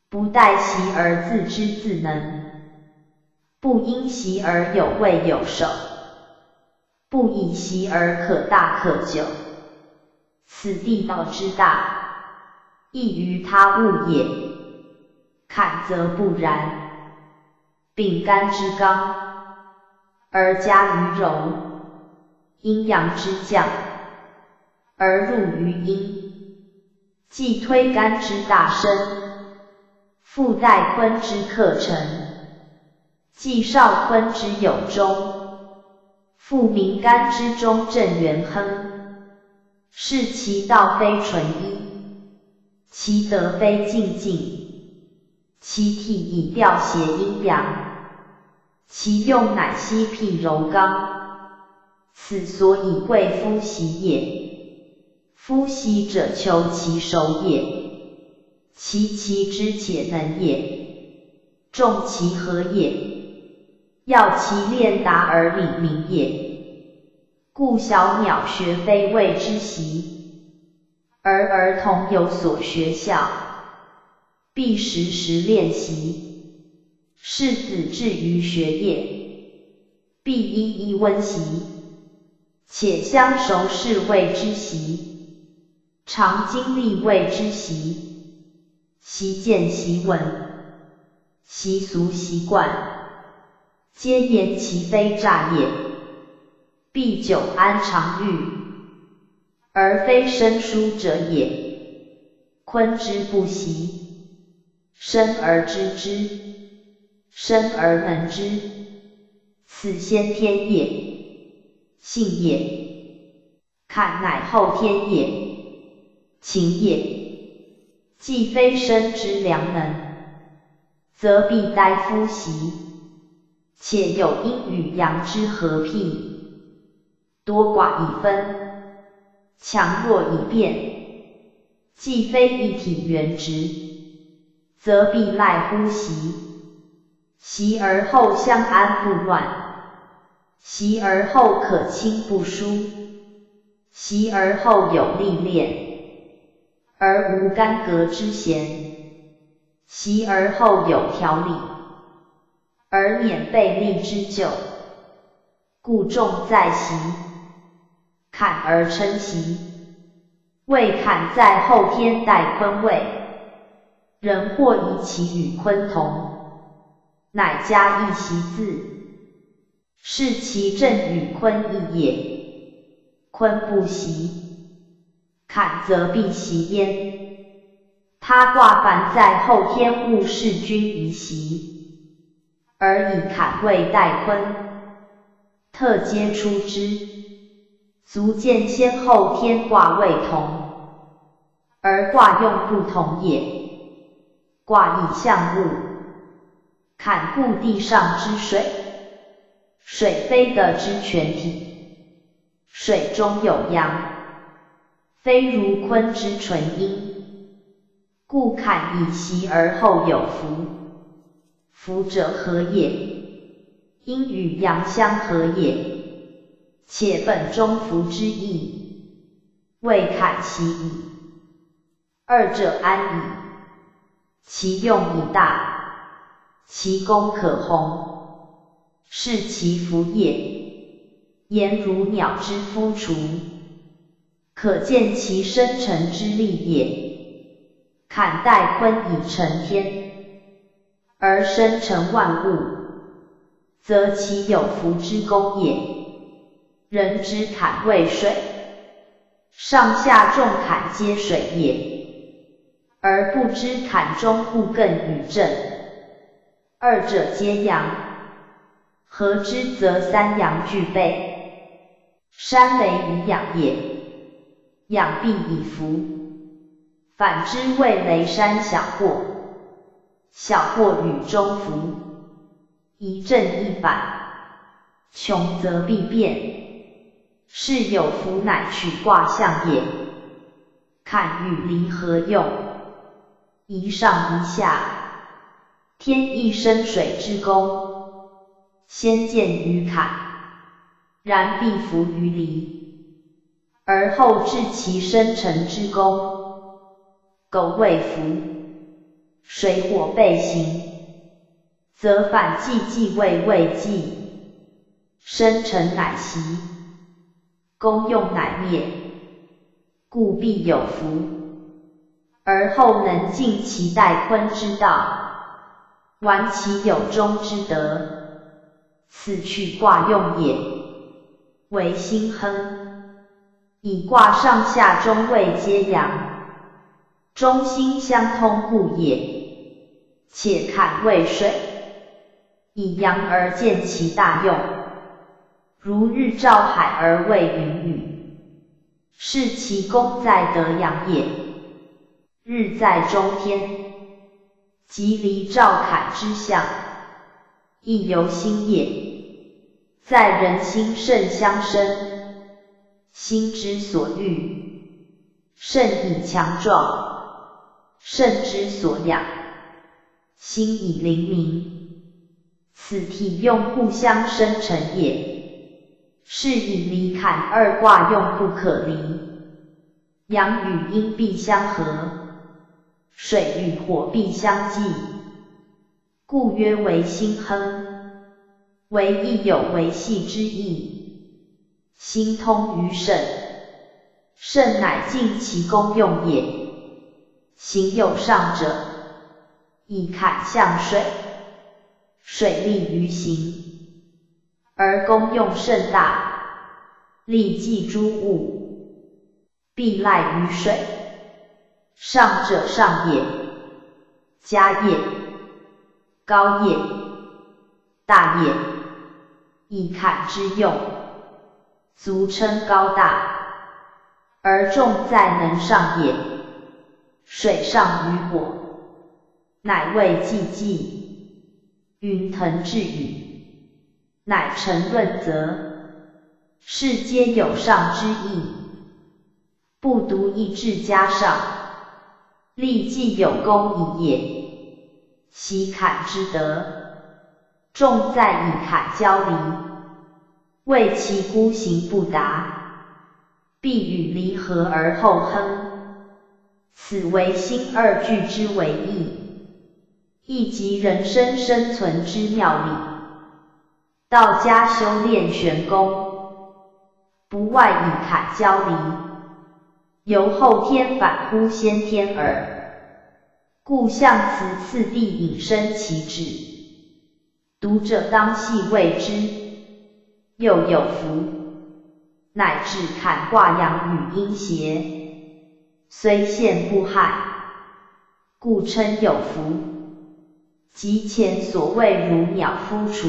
不待习而自知自能，不因习而有位有守，不以习而可大可久。此地道之大，异于他物也。坎则不然，丙干之刚。而加于柔，阴阳之降，而入于阴，既推干之大身，复带坤之克成，既少坤之有终，复明干之中正元亨，是其道非纯一，其德非静静，其体以调谐阴阳。其用乃息辟柔刚，此所以贵夫习也。夫习者求其熟也，其其之且能也，重其和也，要其练达而理明也。故小鸟学非谓之习，而儿童有所学校，必时时练习。士子至于学业，必一一温习，且相熟是谓之习，常经历谓之习，习见习闻，习俗习惯，皆言其非诈也。必久安常欲，而非生疏者也。昆之不习，生而知之。生而能之，此先天也，性也。看乃后天也，情也。既非生之良能，则必待夫习。且有阴与阳之合辟，多寡以分，强弱以变。既非一体原直，则必赖乎习。习而后相安不乱，习而后可亲不疏，习而后有历练，而无干戈之嫌；习而后有条理，而免被逆之咎。故重在习，坎而称习。未坎在后天待坤位，人或以其与坤同。乃加一习字，是其正与坤异也。坤不习，坎则必习焉。他卦凡在后天勿事君宜习，而以坎位代坤，特皆出之，足见先后天卦位同，而卦用不同也。卦以象物。坎故地上之水，水非得之全体，水中有阳，非如坤之纯阴，故坎以习而后有福，福者何也？阴与阳相合也，且本中福之意，未坎其矣。二者安矣？其用以大。其功可弘，是其福也。言如鸟之孵雏，可见其生成之力也。坎代坤以成天，而生成万物，则其有福之功也。人之坎为水，上下重坎皆水也，而不知坎中物更与正。二者皆阳，合之则三阳俱备。山雷以养也，养必以福。反之谓雷山小过，小过与中孚。一正一反，穷则必变。是有福乃取卦象也。坎与离合用？一上一下。天一生水之功，先见于坎，然必服于离，而后至其生成之功。苟未服，水火备行，则反既既未未既，生成乃习，功用乃灭，故必有福，而后能尽其待坤之道。完其有终之德，此去卦用也。为心亨，以卦上下中位皆阳，中心相通故也。且坎为水，以阳而见其大用，如日照海而为云雨，是其功在德阳也。日在中天。即离照坎之象，亦由心也。在人心甚相生，心之所欲，肾以强壮，肾之所养，心以灵明。此体用互相生成也，是以离坎二卦用不可离。阳与阴必相合，水与火必相济，故曰为心亨，为亦有维系之意。心通于肾，肾乃尽其功用也。行有上者，以坎象水，水利于行，而功用甚大，利济诸物，必赖于水。上者上也，家业、高业、大业，以坎之用，足称高大，而重在能上也。水上于火，乃为济济；云腾至雨，乃成润泽。世皆有上之意，不独一至加上，立既有功矣也。其坎之德，重在以坎交离，为其孤行不达，必与离合而后亨。此为心二句之为义，亦即人生生存之妙理。道家修炼玄功，不外以坎交离，由后天反乎先天耳。故象辞次第引申其旨，读者当细谓之。又有福，乃至坎卦阳与阴邪。虽现不害，故称有福。即前所谓如鸟孵雏，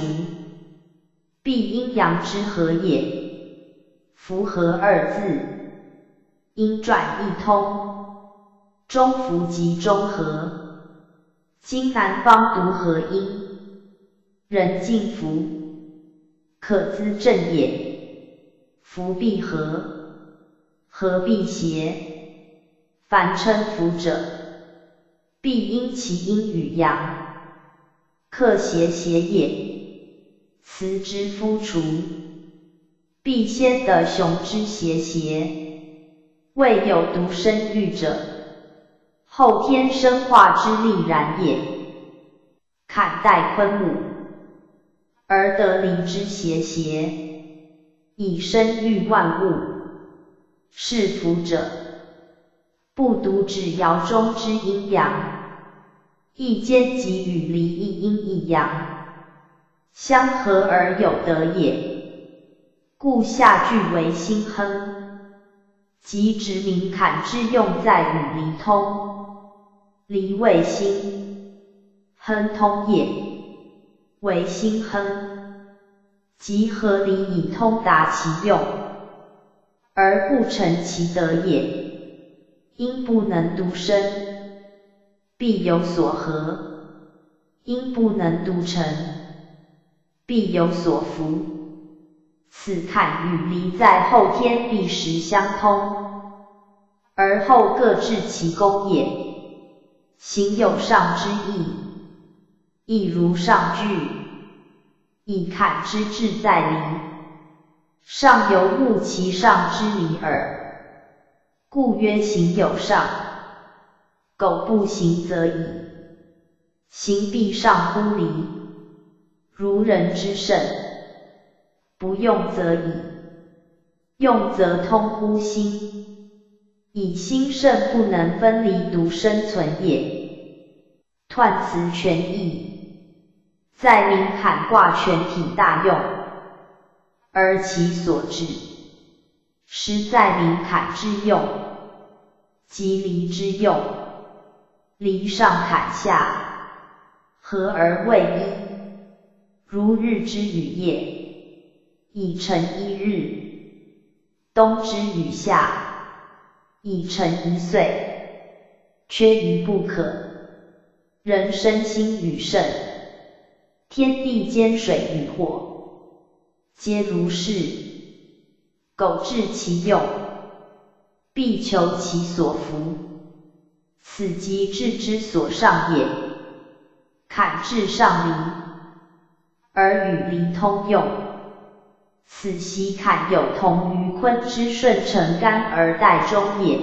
必阴阳之和也。符合二字，阴转易通，中孚即中和。今南方独合阴，人尽福，可资正也。福必合，合必邪。凡称福者，必因其阴与阳，克邪邪也。辞之夫除，必先得雄之邪邪，未有独生育者，后天生化之力然也。坎代坤母，而得离之邪邪，以生育万物，是福者。不独指爻中之阴阳，一兼给与离一阴一阳，相合而有德也。故下句为心亨，即指明坎之用在与离通，离为心，亨通也。为心亨，即合离以通达其用，而不成其德也。因不能独生，必有所合；因不能独成，必有所伏。此坎与离在后天必时相通，而后各治其功也。行有上之意，亦如上句，以坎之志在离，上犹慕其上之离耳。故曰行有上，苟不行则已。行必上乎离，如人之肾，不用则已，用则通乎心。以心肾不能分离独生存也。彖辞全义，在明坎卦全体大用，而其所至，实在明坎之用。即离之用，离上坎下，合而为一，如日之与夜，已成一日；冬之与夏，已成一岁。缺一不可。人生心与肾，天地间水与火，皆如是。苟致其用，必求其所服。此即智之所上也。坎至上离，而与离通用。此其坎有同于坤之顺承干而代中也。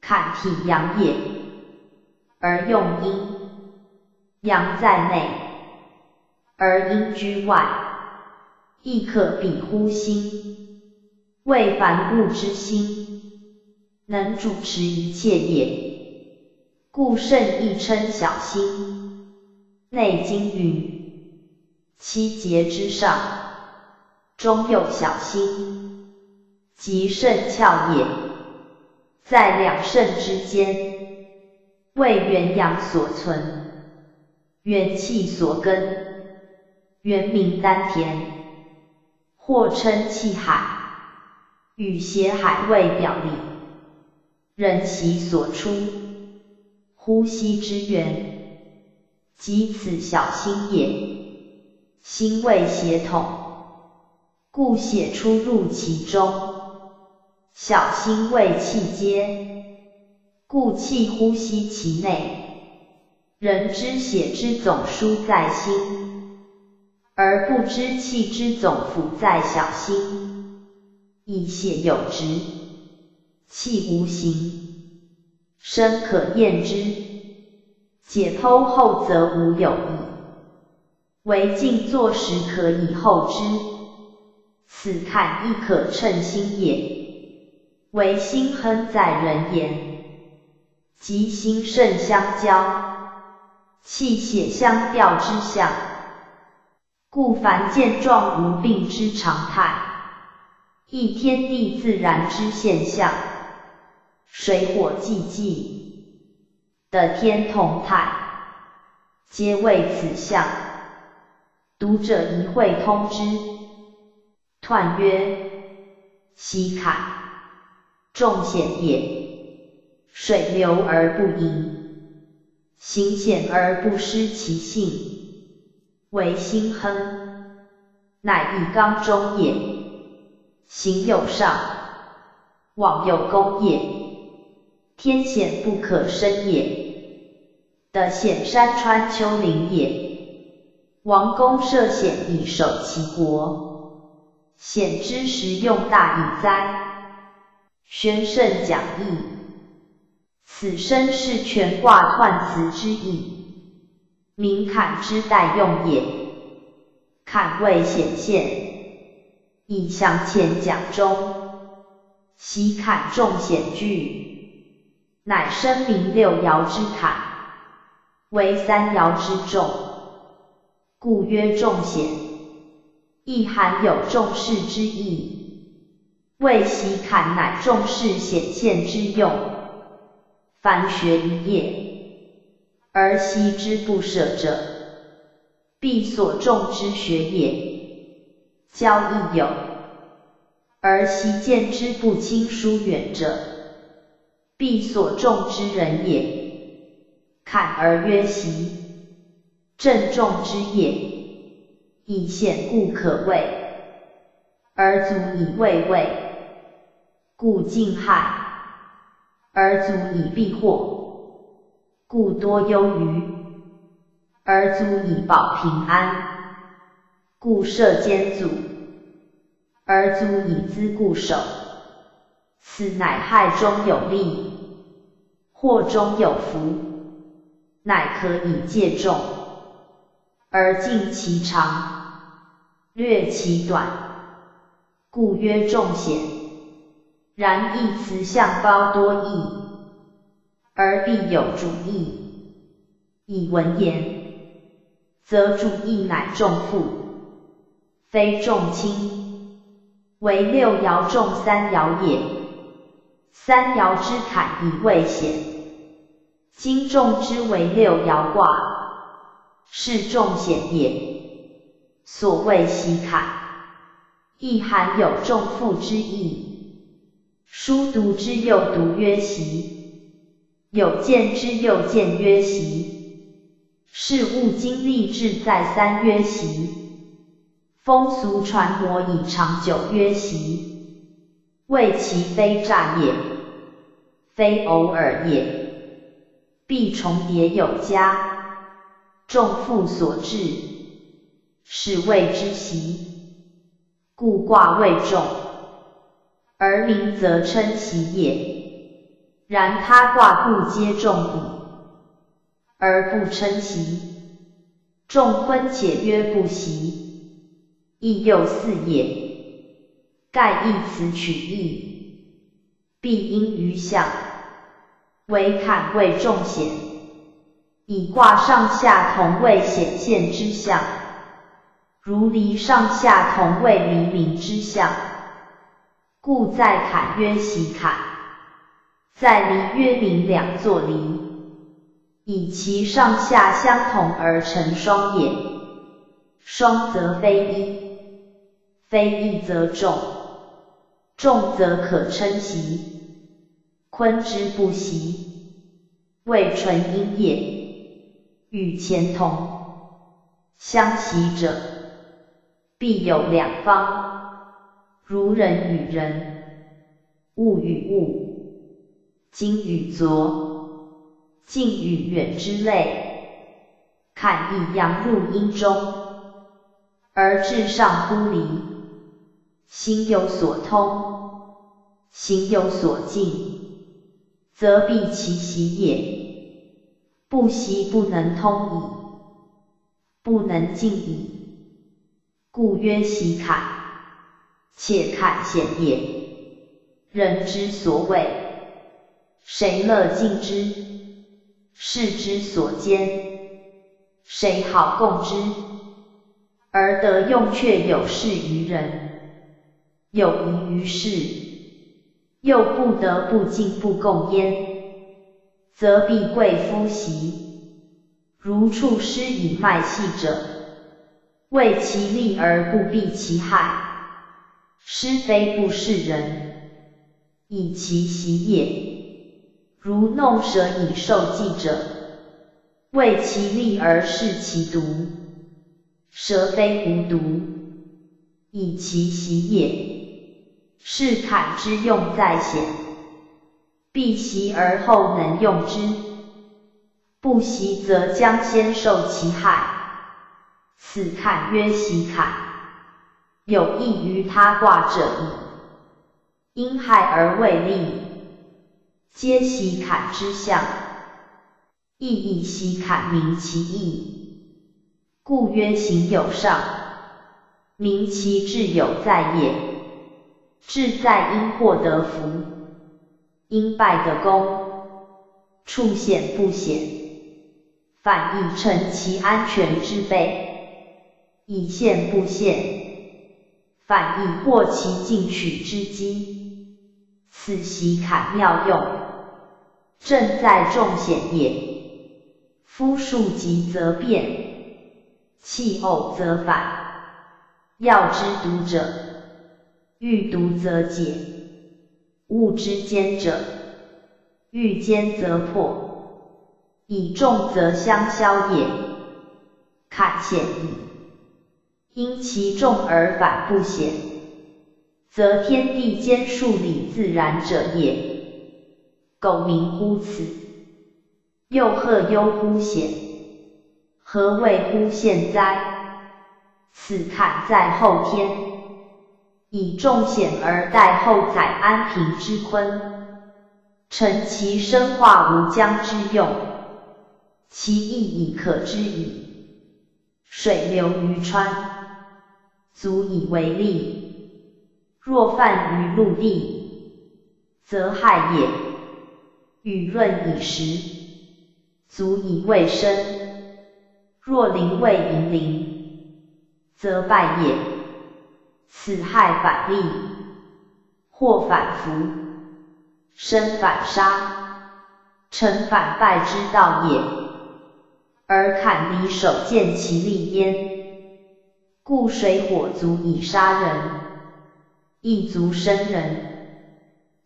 坎体阳也，而用阴。阳在内，而阴居外，亦可比乎心，为凡物之心，能主持一切也。故圣亦称小心。内经云：七节之上，中有小心，即肾窍也。在两肾之间，为元阳所存。元气所根，元明丹田，或称气海，与邪海为表里。人其所出，呼吸之源，即此小心也。心为血统，故血出入其中；小心为气接，故气呼吸其内。人之血之总输在心，而不知气之总浮在小心。以血有直，气无形，生可验之。解剖后则无有异，唯静坐时可以后知。此看亦可称心也。唯心亨在人言，即心肾相交。气血相调之象，故凡见状无病之常态，亦天地自然之现象。水火既济的天同态，皆为此象。读者一会通之。彖曰：西坎，重险也。水流而不盈。行险而不失其性，为心亨，乃以刚中也。行有上，往有功也。天险不可生也，的险山川丘陵也。王公涉险以守其国，险之时用大以哉？宣圣讲义。此身是全卦彖辞之意，明坎之代用也。坎未显现，以向前讲中。其坎重险具，乃声明六爻之坎，为三爻之重，故曰重险，亦含有重视之意。谓习坎乃重视显现之用。凡学一业，而惜之不舍者，必所重之学也。交亦有，而惜见之不亲疏远者，必所重之人也。坎而曰习，正重之业，以显故可畏，而足以畏畏，故敬害。而足以避祸，故多忧于；而足以保平安，故设坚阻；而足以资固守，此乃害中有利，祸中有福，乃可以借重，而尽其长，略其短，故曰重险。然一词象包多义，而必有主义。以文言，则主义乃重负，非重轻，为六爻重三爻也。三爻之坎以未显，今重之为六爻卦，是重显也。所谓喜坎，亦含有重负之意。书读之又读曰习，有见之又见曰习。事物经历至再三曰习，风俗传模以长久曰习，谓其非诈也，非偶尔也，必重叠有加，众复所致，是谓之习，故卦谓重，而名则称习也。然他卦故皆重矣，而不称习。众坤且曰不习，亦又似也。盖一此取义，必因于象，为坎位重显，以卦上下同位显现之象，如离上下同位黎明之象，故在坎曰习坎。在离曰明两作离，以其上下相同而成双也。双则非一，非一则众，众则可称其。坤之不习，谓纯阴也。与前同，相习者，必有两方，如人与人，物与物。今与昨，近与远之类，坎以阳入阴中，而至上乎离，心有所通，行有所进，则必其习也。不习不能通矣，不能进矣，故曰习坎。且坎显也，人之所畏。谁乐尽之，是之所兼；谁好共之，而得用却有事于人，有余于事，又不得不进不共焉，则必贵夫习。如处师以卖细者，为其利而不避其害，师非不是人，以其习也。如弄蛇以受祭者，为其利而视其毒。蛇非无毒，以其习也。是坎之用在险，必习而后能用之，不习则将先受其害。此坎曰习坎，有益于他卦者矣。因害而未利。皆习坎之象，亦以习坎明其意，故曰行有上，明其志有在也。志在因祸得福，因败得功，处险不险，反亦成其安全之备；以陷不陷，反亦获其进取之机。此习坎妙用。正在重险也。夫数极则变，气偶则反。要之读者，欲独则解；物之坚者，欲坚则破。以重则相消也。坎险矣，因其重而反不险，则天地间数理自然者也。苟明乎此，又何忧乎险？何谓乎现哉？此坎在后天，以重险而待后载安平之坤，成其生化无疆之用，其意已可知矣。水流于川，足以为利；若泛于陆地，则害也。雨润以时，足以为生；若临未盈灵，则败也。此害反利，或反福，生反杀，成反败之道也。而坎离手见其利焉，故水火足以杀人，亦足生人，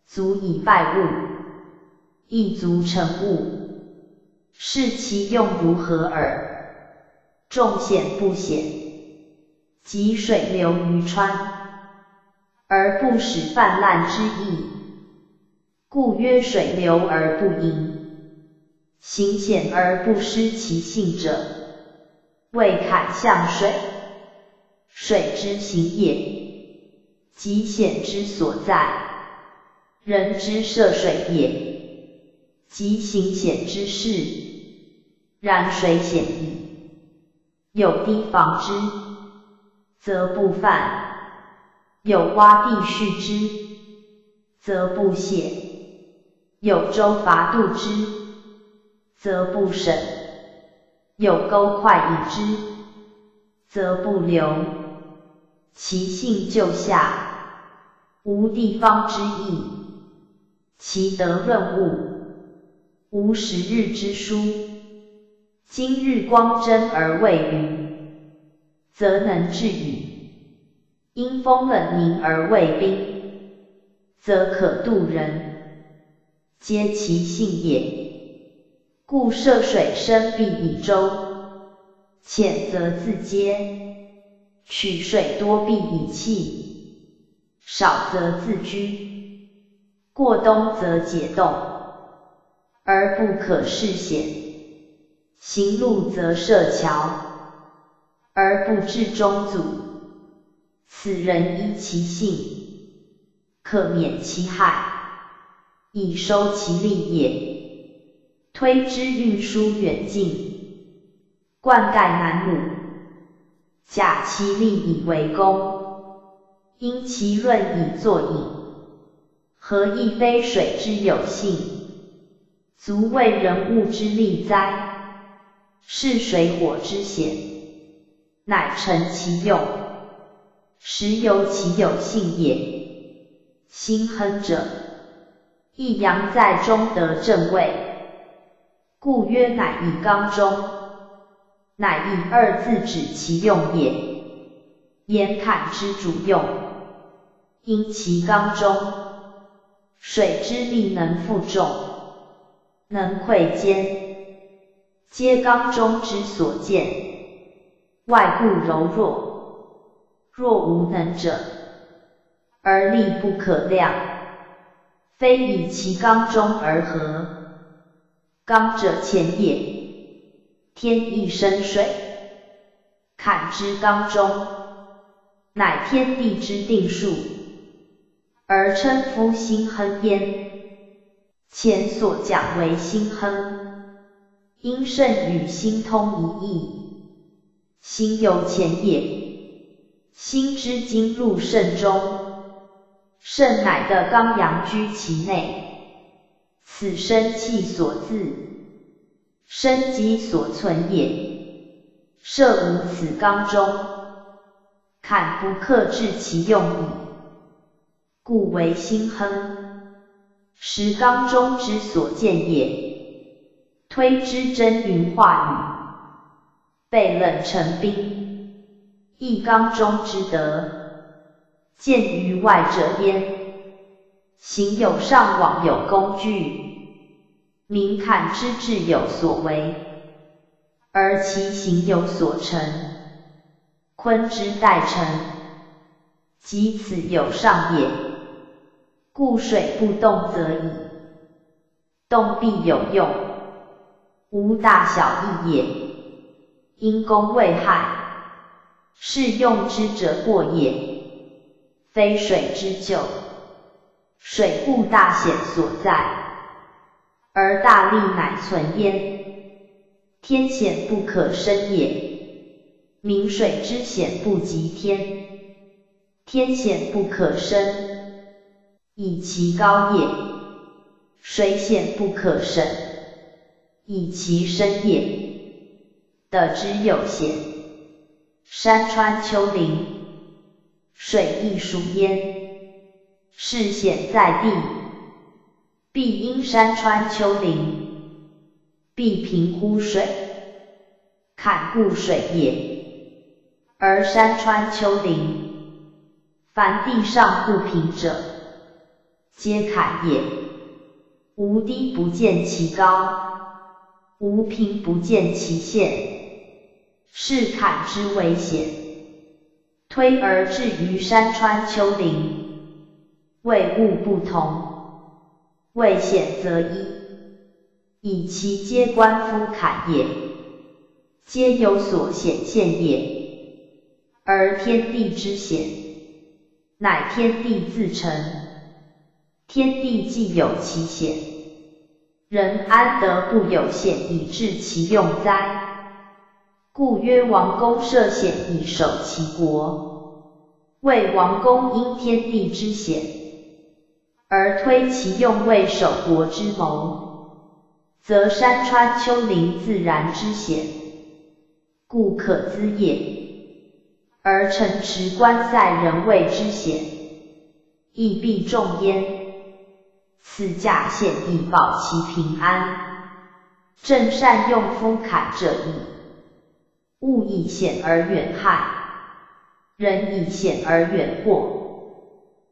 足以败物。亦足成物，是其用如何耳？众险不险，积水流于川，而不使泛滥之意，故曰水流而不盈，行险而不失其性者，谓坎象水。水之行也，即险之所在；人之涉水也，即行险之事。然水险矣，有堤防之，则不犯；有洼地蓄之，则不泄；有舟筏渡之，则不审；有沟快以之，则不流。其性就下，无地方之意；其德润物，无时日之书。今日光真而未云，则能治矣；阴风冷凝而未冰，则可度人。皆其性也。故涉水深必以舟，浅则自接。取水多必以器，少则自居。过冬则解冻，而不可视险。行路则设桥，而不至中阻。此人依其性，可免其害，以收其利也。推之运输远近，灌溉南亩。假其利以为功，因其润以作引，何亦非水之有性，足为人物之利哉？是水火之险，乃成其用，实由其有性也。心亨者，一阳在中得正位，故曰乃以刚中。乃以二字指其用也。言坎之主用，因其刚中，水之力能负重，能溃坚，皆刚中之所见。外固柔弱，若无能者，而力不可量，非以其刚中而合。刚者前也。天意生水，坎之刚中，乃天地之定数，而称夫心亨焉。前所讲为心亨，因肾与心通一意，心由前也。心之经入肾中，肾乃的刚阳居其内，此生气所自。生机所存也，设无此刚中，坎不克制其用矣，故为心亨，实刚中之所见也。推之真云化雨，被冷成冰，亦刚中之德，见于外者焉。行有上往有工具。明坎之志有所为，而其行有所成，坤之代成，即此有上也。故水不动则已，动必有用，无大小异也。因功未害，是用之者过也，非水之咎。水故大险所在。而大利乃存焉，天险不可生也。明水之险不及天，天险不可生，以其高也；水险不可省，以其深也。得之有险，山川丘陵，水亦属焉。是险在地。必因山川丘陵，必平乎水，坎固水也。而山川丘陵，凡地上不平者，皆坎也。无低不见其高，无平不见其限。是坎之危险。推而至于山川丘陵，谓物不同，未险则一，以其皆观夫坎也，皆有所显现也。而天地之险，乃天地自成。天地既有其险，人安得不有险以治其用哉？故曰王公涉险以守其国。谓王公因天地之险，而推其用为守国之谋，则山川丘陵自然之险，故可资也。而城池关塞人畏之险，亦必重焉。此假献以保其平安，正善用夫坎者矣。物以险而远害，人以险而远祸。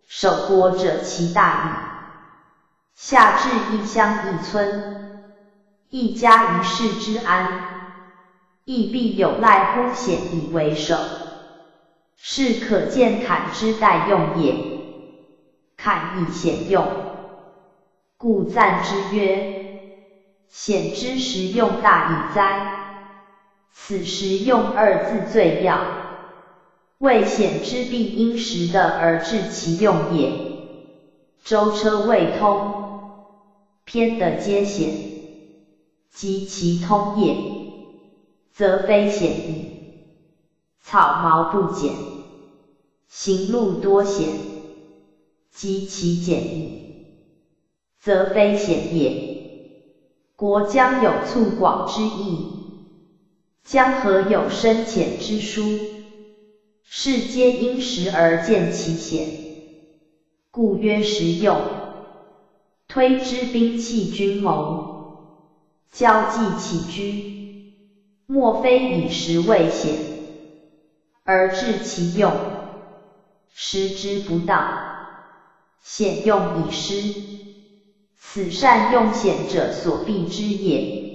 守国者其大矣。下至一乡一村，一家一室之安，亦必有赖乎险以为守。是可见坎之待用也。坎亦险用，故赞之曰：险之时用大矣哉！此时用二字最要，未显之必因时的而治其用也。舟车未通，偏的皆险；及其通也，则非险矣。草毛不剪，行路多险，及其简易，则非险也。国将有促广之意，江河有深浅之殊，世皆因时而见其险，故曰时用。推之兵器军谋，交际起居，莫非以时为险？而致其用，失之不当，险用已失，此善用险者所避之也。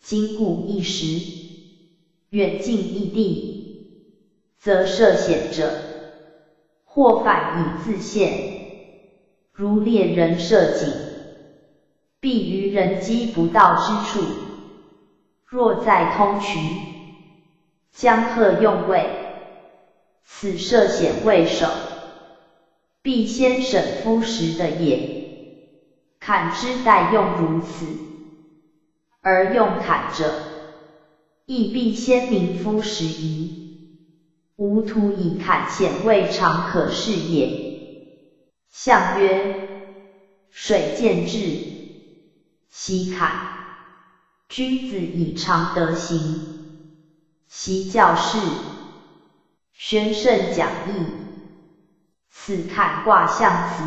今故一时，远近异地，则涉险者，或反以自陷，如猎人射井，必于人迹不到之处；若在通衢，江河用位，此涉险未守，必先审夫时的也。坎之待用如此，而用坎者，亦必先民夫时宜。无徒以坎险未尝可视也。象曰：水见至，西坎。君子以常德行。习教士，宣圣讲义。此坎卦象辞，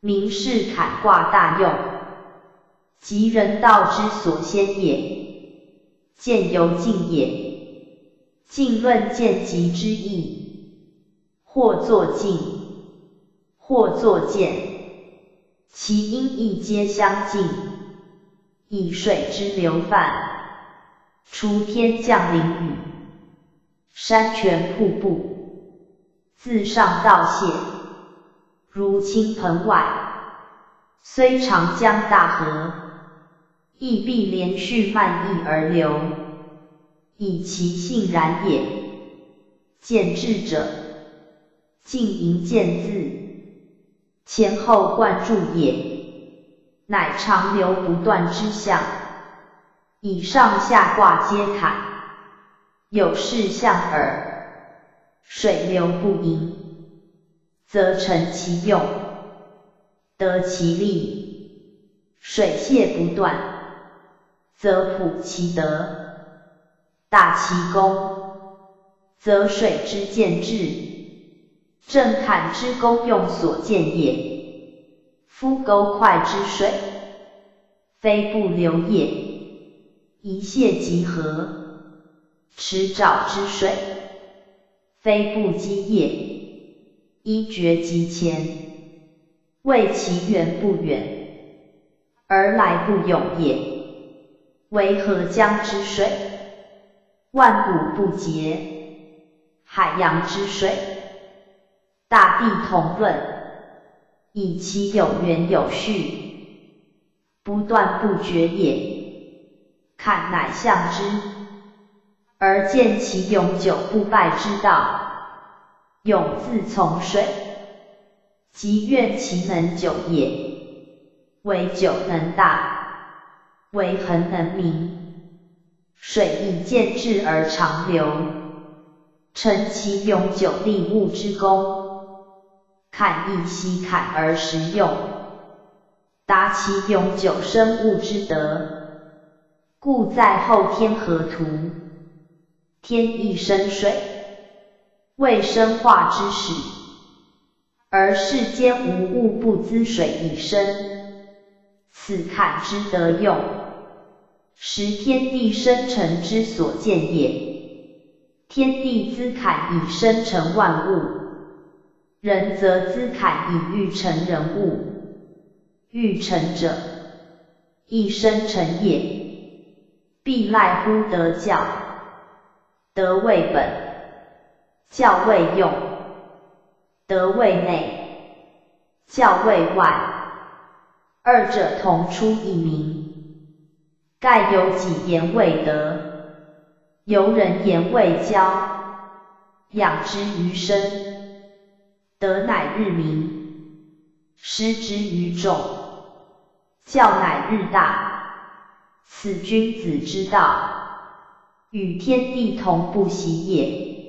明是坎卦大用，即人道之所先也。见由尽也，尽论见极之意，或作尽，或作见，其音亦皆相近，以水之流泛。出天降淋雨，山泉瀑布，自上到泻，如倾盆外。虽长江大河，亦必连续漫溢而流，以其性然也。见智者，静营见字，前后贯注也，乃长流不断之象。以上下卦皆坎，有事象耳。水流不盈，则成其用，得其利；水泄不断，则普其德，大其功，则水之见智，正坎之功用所见也。夫沟块之水，非不流也。一泻即合，池沼之水，非不积也；一决即前，谓其源不远，而来不永也。为河江之水，万古不竭，海洋之水，大地同润，以其有源有序，不断不绝也。看乃象之，而见其永久不败之道，永自从水，即愿其能久也。为久能大，为恒能明，水以见智而长流，成其永久利物之功。坎亦悉坎而实用，达其永久生物之德。故在后天河图，天亦生水，为生化之始，而世间无物不滋水以生。此坎之得用，实天地生成之所见也。天地资坎以生成万物，人则资坎以育成人物。育成者，亦生成也。必赖乎德教。德为本，教为用。德为内，教为外。二者同出一名，盖有己言未得，由人言未交，养之于身，德乃日明；失之于众，教乃日大。此君子之道，与天地同不息也。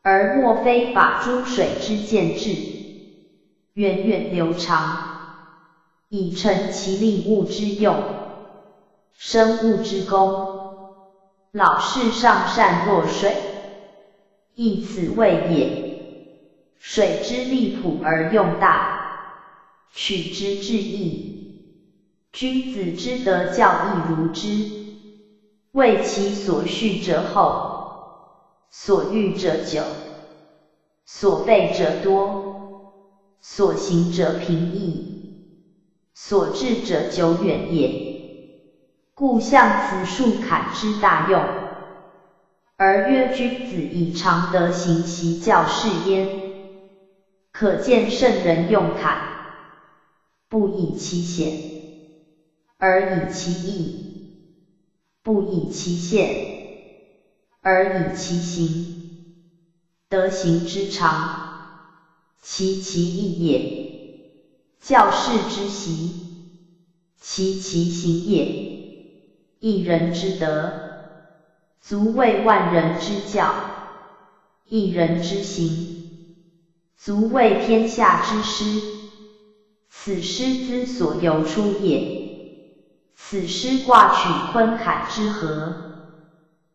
而莫非法诸水之见智，源远流长。以成其利物之用，生物之功。老是上善若水，亦此谓也。水之利普而用大，取之至易。君子之德教亦如之。为其所蓄者厚，所欲者久，所备者多，所行者平易。所至者久远也，故象此数坎之大用，而曰君子以常德行其教事焉。可见圣人用坎，不以其险，而以其易；不以其限，而以其行。德行之常，其其义也。教士之习，其其行也；一人之德，足为万人之教；一人之行，足为天下之师。此师之所由出也。此师卦取坤坎之和，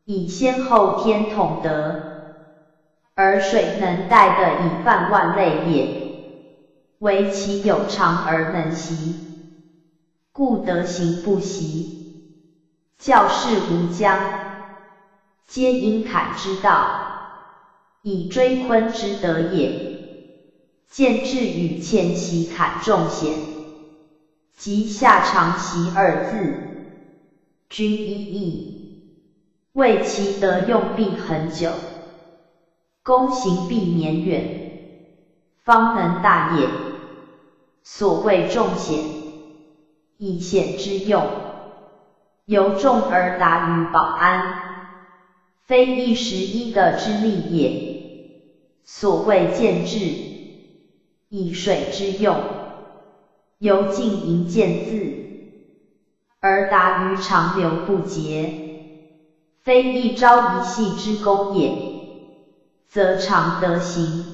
以先后天统德，而水能带的以泛万类也。唯其有常而能习，故德行不习。教士无疆，皆因坎之道，以追坤之德也。见志与前其坎重险，即下常习二字，均一义。为其德用必恒久，功行必绵远，方能大也。所谓重险，以险之用，由重而达于保安，非一时一的之利也。所谓见智，以水之用，由静营见字，而达于长流不竭，非一朝一夕之功也，则常德行，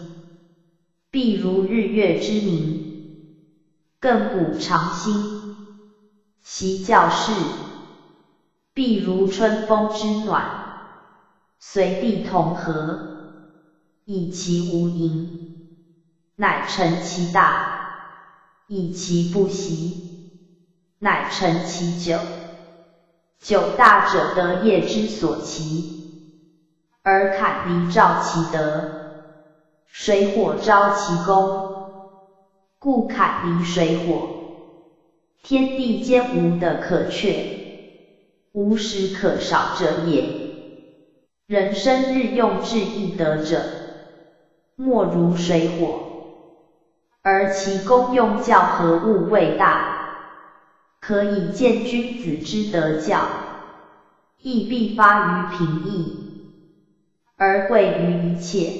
必如日月之明。亘古长新，习教事，必如春风之暖，随地同和，以其无垠，乃成其大；以其不习，乃成其久。久大者得业之所齐，而坎离照其德，水火昭其功。故坎离水火，天地间无的可缺，无时可少者也。人生日用至易得者，莫如水火，而其功用较何物为大，可以见君子之德教，亦必发于平易，而贵于一切，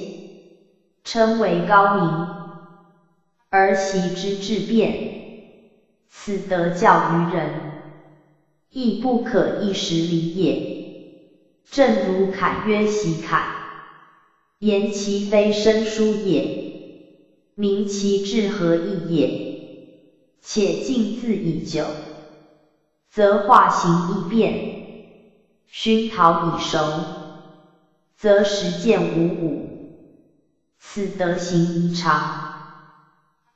称为高明，而习之至变，此德教于人，亦不可一时理也。正如侃曰：“习侃，言其非生疏也，明其志何意也。且静自已久，则化形易变；熏陶已熟，则实践无误。此德行宜长，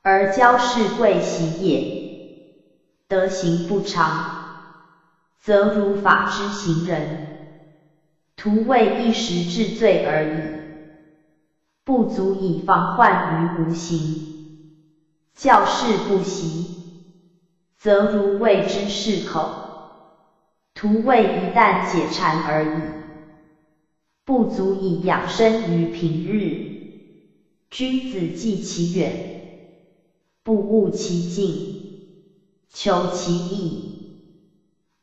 而教事贵习也。德行不长，则如法之行人。”徒为一时治罪而已，不足以防患于无形。教事不习，则如未知是口，徒为一旦解馋而已，不足以养生于平日。君子记其远，不务其境，求其易，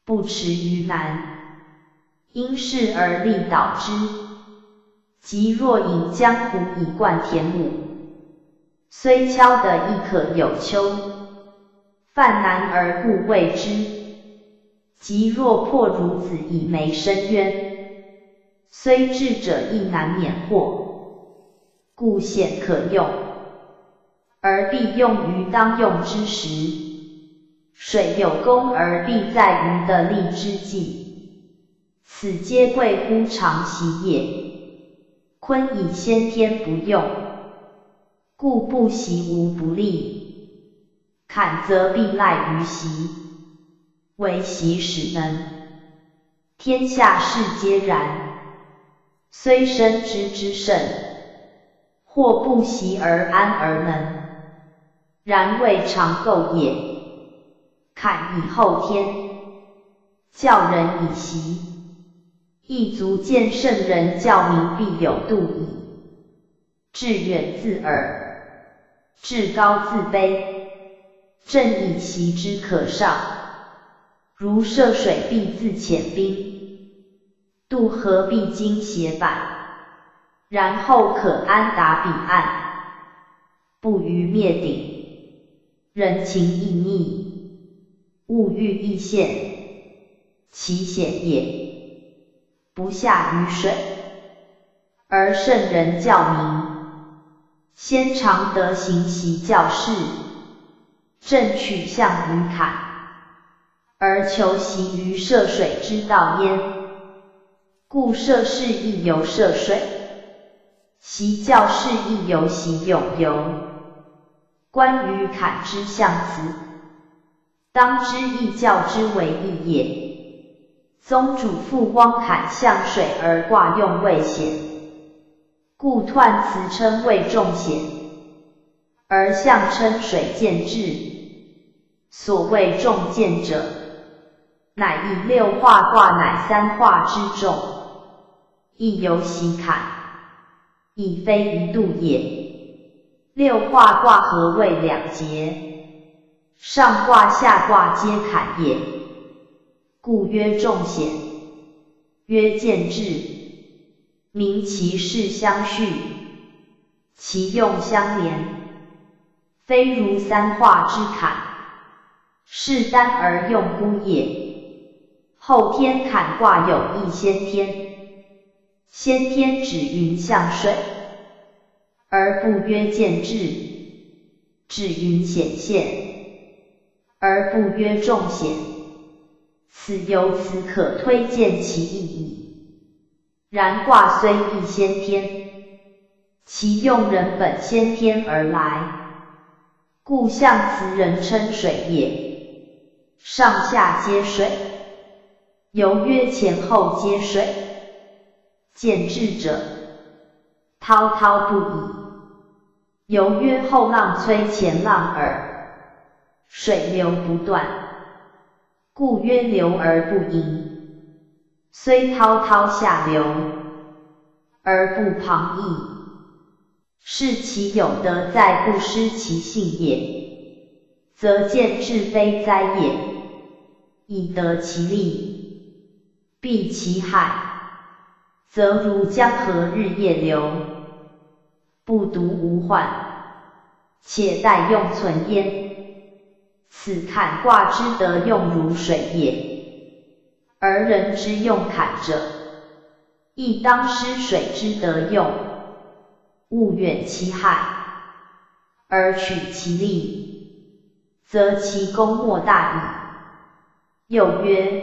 不驰于难。因势而利导之，即若饮江湖以灌田亩，虽敲得亦可有秋。泛难而故未之，即若破孺子以没深渊，虽智者亦难免祸，故显可用，而必用于当用之时。水有功而必在于得利之际。此皆贵乎常习也。坤以先天不用，故不习无不利。坎则必赖于习，为习使能。天下事皆然。虽生之之甚，或不习而安而能，然未尝够也。坎以后天，教人以习。亦足见圣人教民必有度矣。志远自耳，志高自卑。正以习之可上，如涉水必自潜冰，渡河必经斜板，然后可安达彼岸，不逾灭顶。人情意逆，物欲易现，其险也。不下于水，而圣人教民，先常德行习教事，正取向于坎，而求习于涉水之道焉。故涉事亦由涉水，习教事亦由习永游。关于坎之象辞，当知亦教之为义也。宗主父汪坎向水而卦用未显，故彖辞称谓重显，而象称水见智。所谓重见者，乃以六画卦乃三画之重，亦由喜坎，亦非一度也。六画卦何为两节？上卦下卦皆坎也。故曰重显，曰见智，名其事相续，其用相连，非如三画之坎，是单而用孤也。后天坎卦有一先天，先天指云向水，而不曰见智；智云显现，而不曰重显。此由此可推荐其意义。然卦虽亦先天，其用人本先天而来，故象辞人称水也。上下皆水，由曰前后皆水。见智者，滔滔不已。由曰后浪催前浪耳，水流不断。故曰流而不盈，虽滔滔下流，而不旁逸，是其有德在不失其性也，则见智非哉也。以得其利，避其害，则如江河日夜流，不独无患，且待用存焉。此坎卦之德用如水也，而人之用坎者，亦当失水之德用，勿远其害，而取其利，则其功莫大矣。又曰，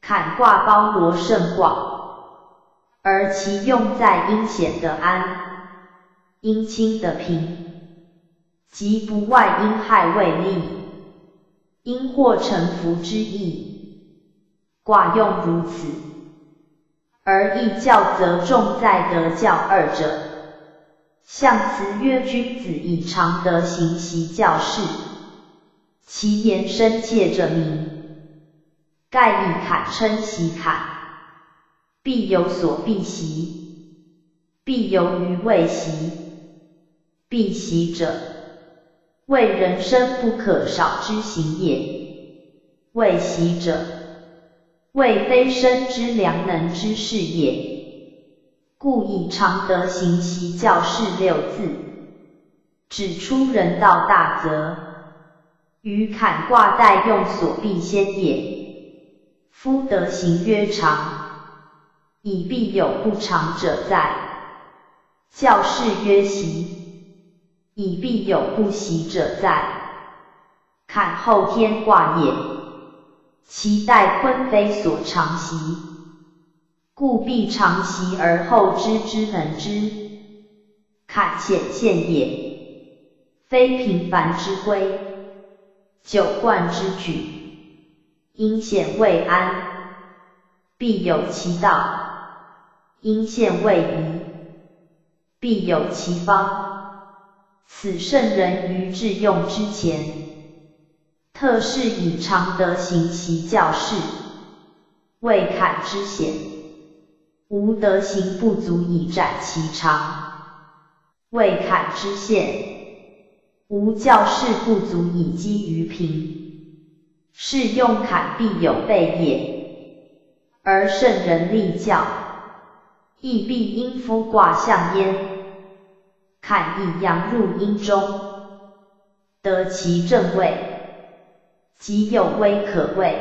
坎卦包罗甚广，而其用在阴险的安，阴清的平，即不外因害未立。因祸成福之意，卦用如此，而义教则重在德教二者。象辞曰：君子以常德行习教事，其言深切者明。盖以坎称习坎，必有所必习，必有余未习。必习者。为人生不可少之行也，为习者，为非生之良能之事也。故以常德行习教事六字，指出人道大则，与坎卦代用所必先也。夫德行曰常，以必有不常者在；教事曰习。以必有不习者在，坎后天卦也，其待坤非所常习，故必常习而后知之能知。坎显现也，非平凡之规，久惯之举，阴险未安，必有其道；阴险未移，必有其方。此圣人于致用之前，特是以常德行其教事，未坎之险，无德行不足以展其长；未坎之险，无教事不足以积于平。是用坎必有备也，而圣人立教，亦必因夫卦象焉。坎亦阳入阴中，得其正位，即有危可畏，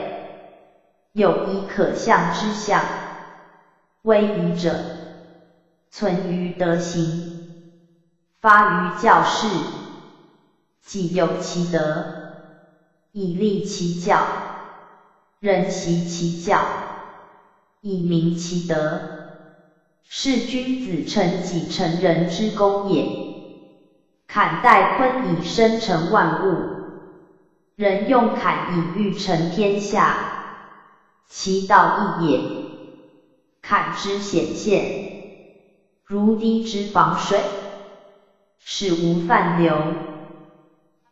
有疑可向之象。危疑者，存于德行，发于教事，既有其德，以立其教，任习其教，以明其德。是君子成己成人之功也。坎代坤以生成万物，人用坎以欲成天下，其道义也。坎之显现，如堤之防水，使无泛流，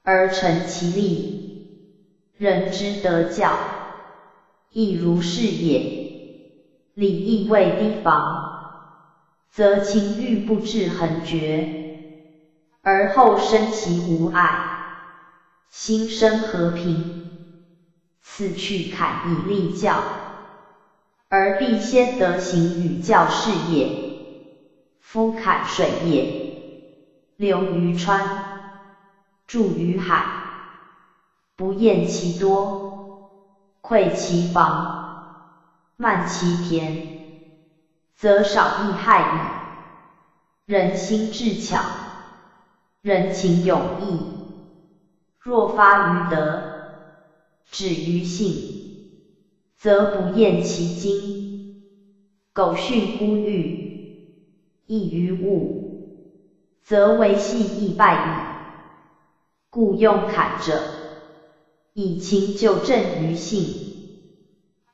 而成其利。人之德教，亦如是也。礼亦未堤防。则情欲不至恒绝，而后生其无碍，心生和平。此去坎以立教，而必先德行与教事也。夫坎水也，流于川，注于海，不厌其多，溃其防，漫其田。则少益害矣。人心智巧，人情勇毅，若发于德，止于信，则不厌其精；苟训乎欲，益于物，则为戏亦败矣。故用坎者，以清就正于性，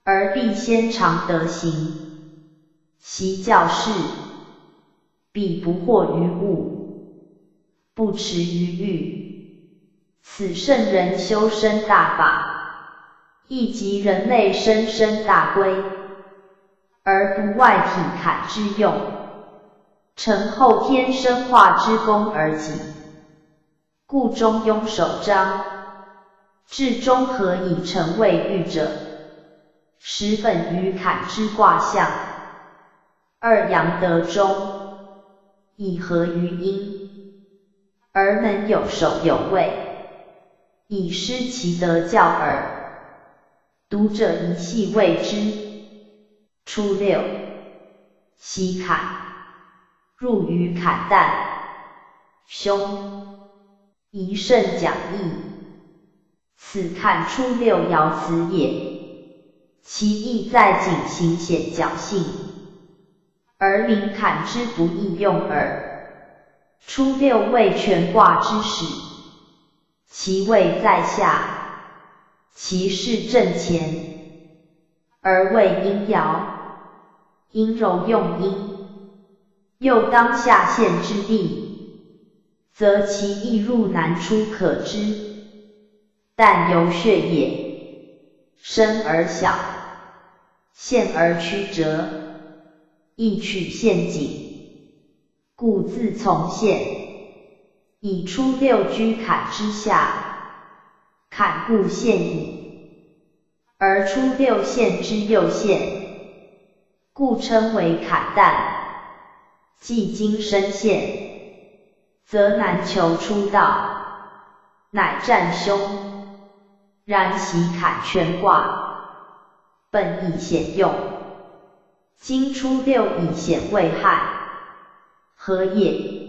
而必先常德行。习教事，必不惑于物，不驰于欲。此圣人修身大法，亦即人类生生大规，而不外体坎之用。成后天生化之功而起，故中庸首章，至中何以成为欲者？实本于坎之卦象，二阳得中，以合于阴，而能有守有位，以失其德教耳。读者一细谓之。初六，西坎。入于坎旦，凶，宜慎讲义。此看初六爻辞也，其意在谨行显侥幸，而名坎之不易用耳。初六为全卦之始，其位在下，其势正前，而为阴爻，阴柔用阴。又当下陷之地，则其易入难出可知。但由血也，深而小，陷而曲折，易取陷阱，故自从陷，以出六居坎之下，坎故陷矣。而出六陷之右陷，故称为坎旦。既经深陷，则难求出道，乃战凶。然其坎全卦，本以险用，今初六以险未害，何也？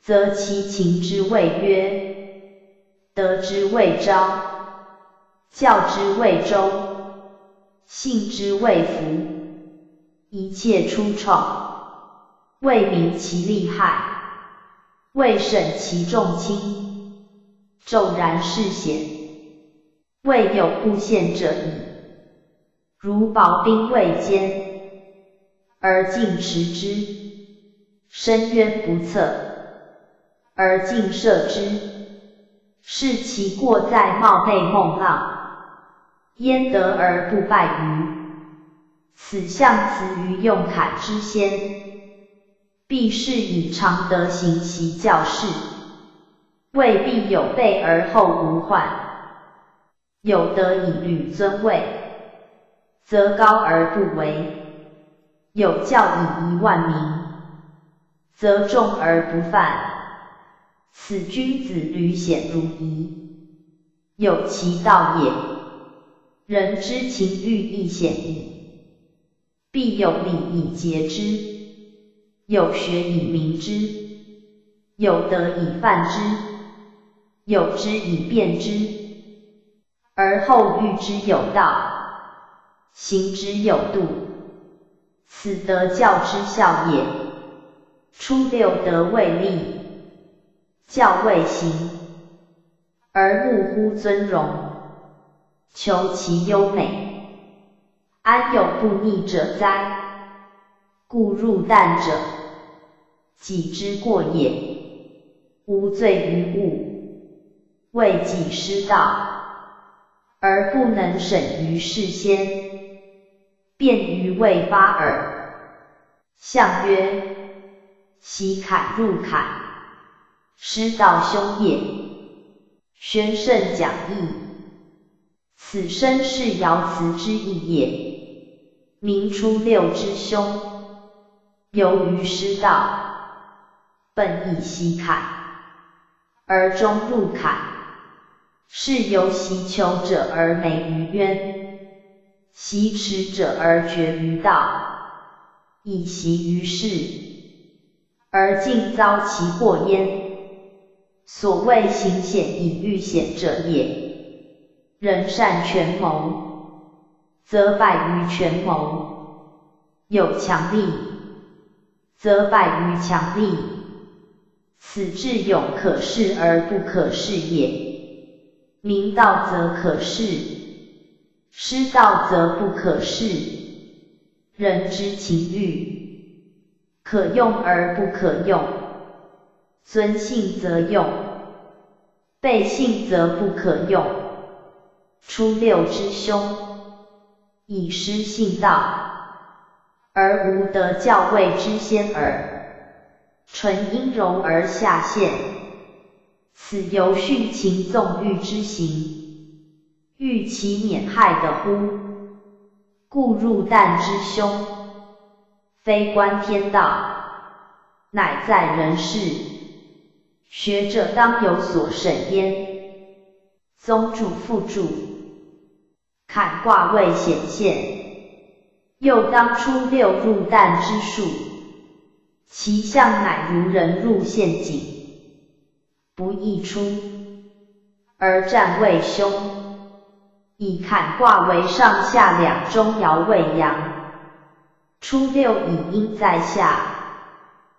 则其情之谓曰：德之谓昭，教之谓周，信之谓福，一切初创。未明其利害，未审其重轻，骤然事险，未有不陷者矣。如薄冰未坚，而尽持之；深渊不测，而尽射之，是其过在冒昧梦浪，焉得而不败于？此象辞于用坎之先。必是以常德行其教士，未必有备而后无患。有德以履尊位，则高而不为；有教以遗万民，则众而不犯。此君子履显如仪，有其道也。人之情欲亦显矣，必有礼以节之。有学以明之，有德以范之，有知以辨之，而后欲之有道，行之有度，此德教之效也。初六德未立，教未行，而慕乎尊荣，求其优美，安有不逆者哉？故入旦者。己之过也，无罪于物，为己失道，而不能审于事先，便于未发耳。象曰：西坎入坎，失道凶也。宣圣讲义，此生是爻辞之意也。明初六之凶，由于失道。本以西坎，而终入坎，是由习求者而美于渊，习持者而绝于道，以习于世，而尽遭其祸焉。所谓行险以遇险者也。人善权谋，则败于权谋；有强力，则败于强力。此智勇可恃而不可恃也。明道则可恃，失道则不可恃。人之情欲，可用而不可用。尊信则用，背信则不可用。初六之凶，以失信道，而无得教位之先耳。纯阴柔而下陷，此犹训情纵欲之行，欲其免害的乎？故入旦之凶，非观天道，乃在人世。学者当有所审焉。宗主附注：坎卦未显现，又当初六入旦之数，其象乃如人入陷阱，不易出，而战未凶。以坎卦为上下两中爻未阳，初六以阴在下，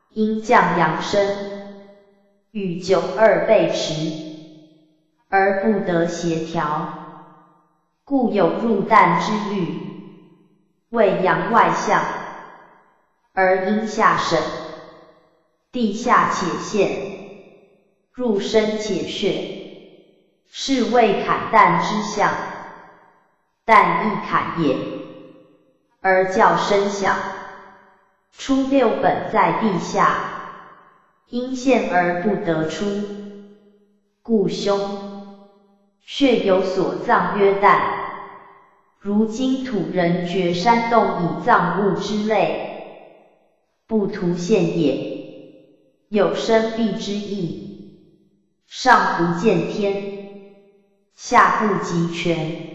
阴降阳生。与九二背驰，而不得协调，故有入旦之虑。为阳外向，而阴下沈，地下且陷，入深且血，是谓坎旦之象。但亦坎也，而叫声响。初六本在地下。因陷而不得出，故凶。血有所藏曰旦，如今土人掘山洞以葬物之类，不图现也，有生避之意。上不见天，下不及泉，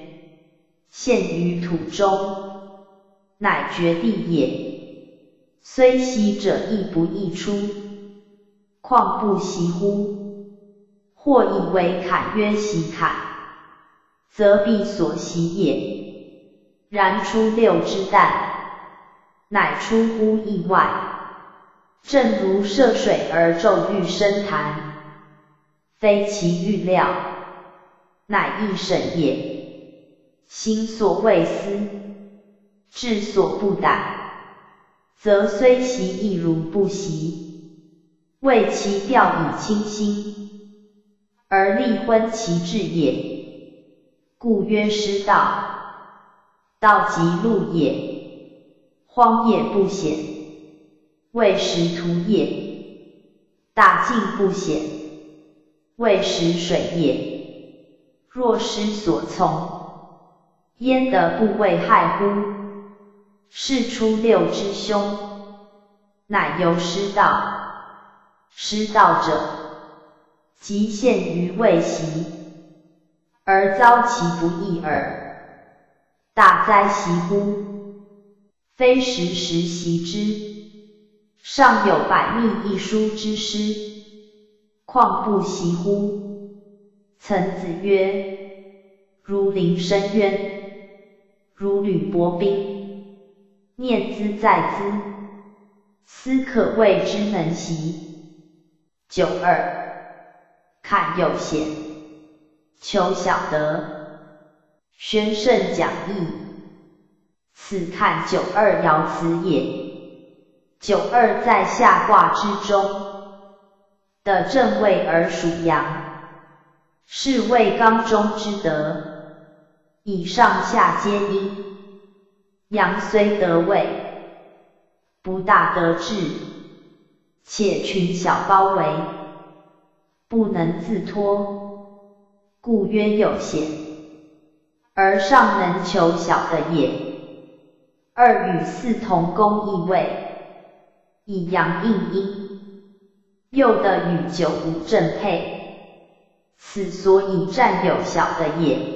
陷于土中，乃绝地也。虽息者亦不易出。况不习乎？或以为坎曰习坎，则必所习也。然出六之旦，乃出乎意外，正如涉水而骤遇深潭，非其预料，乃易审也。心所未思，志所不逮，则虽习亦如不习。为其调以清心，而立昏其志也，故曰失道。道即路也，荒野不险，为识途也；大径不显，为识水也。若失所从，焉得不为害乎？是出六之凶，乃由失道。失道者，即陷于未习，而遭其不义耳。大哉习乎！非时时习之。尚有百密一疏之师，况不习乎？曾子曰：如临深渊，如履薄冰。念兹在兹，斯可谓之能习。九二，看有贤，求小得，宣圣讲义。此看九二爻辞也。九二在下卦之中，的正位而属阳，是谓刚中之德。以上下皆阴，阳虽得位，不大得志。且群小包围，不能自脱，故曰有险，而上能求小的也。二与四同宫异位，以阳应阴，又的与九无正配，此所以占有小的也。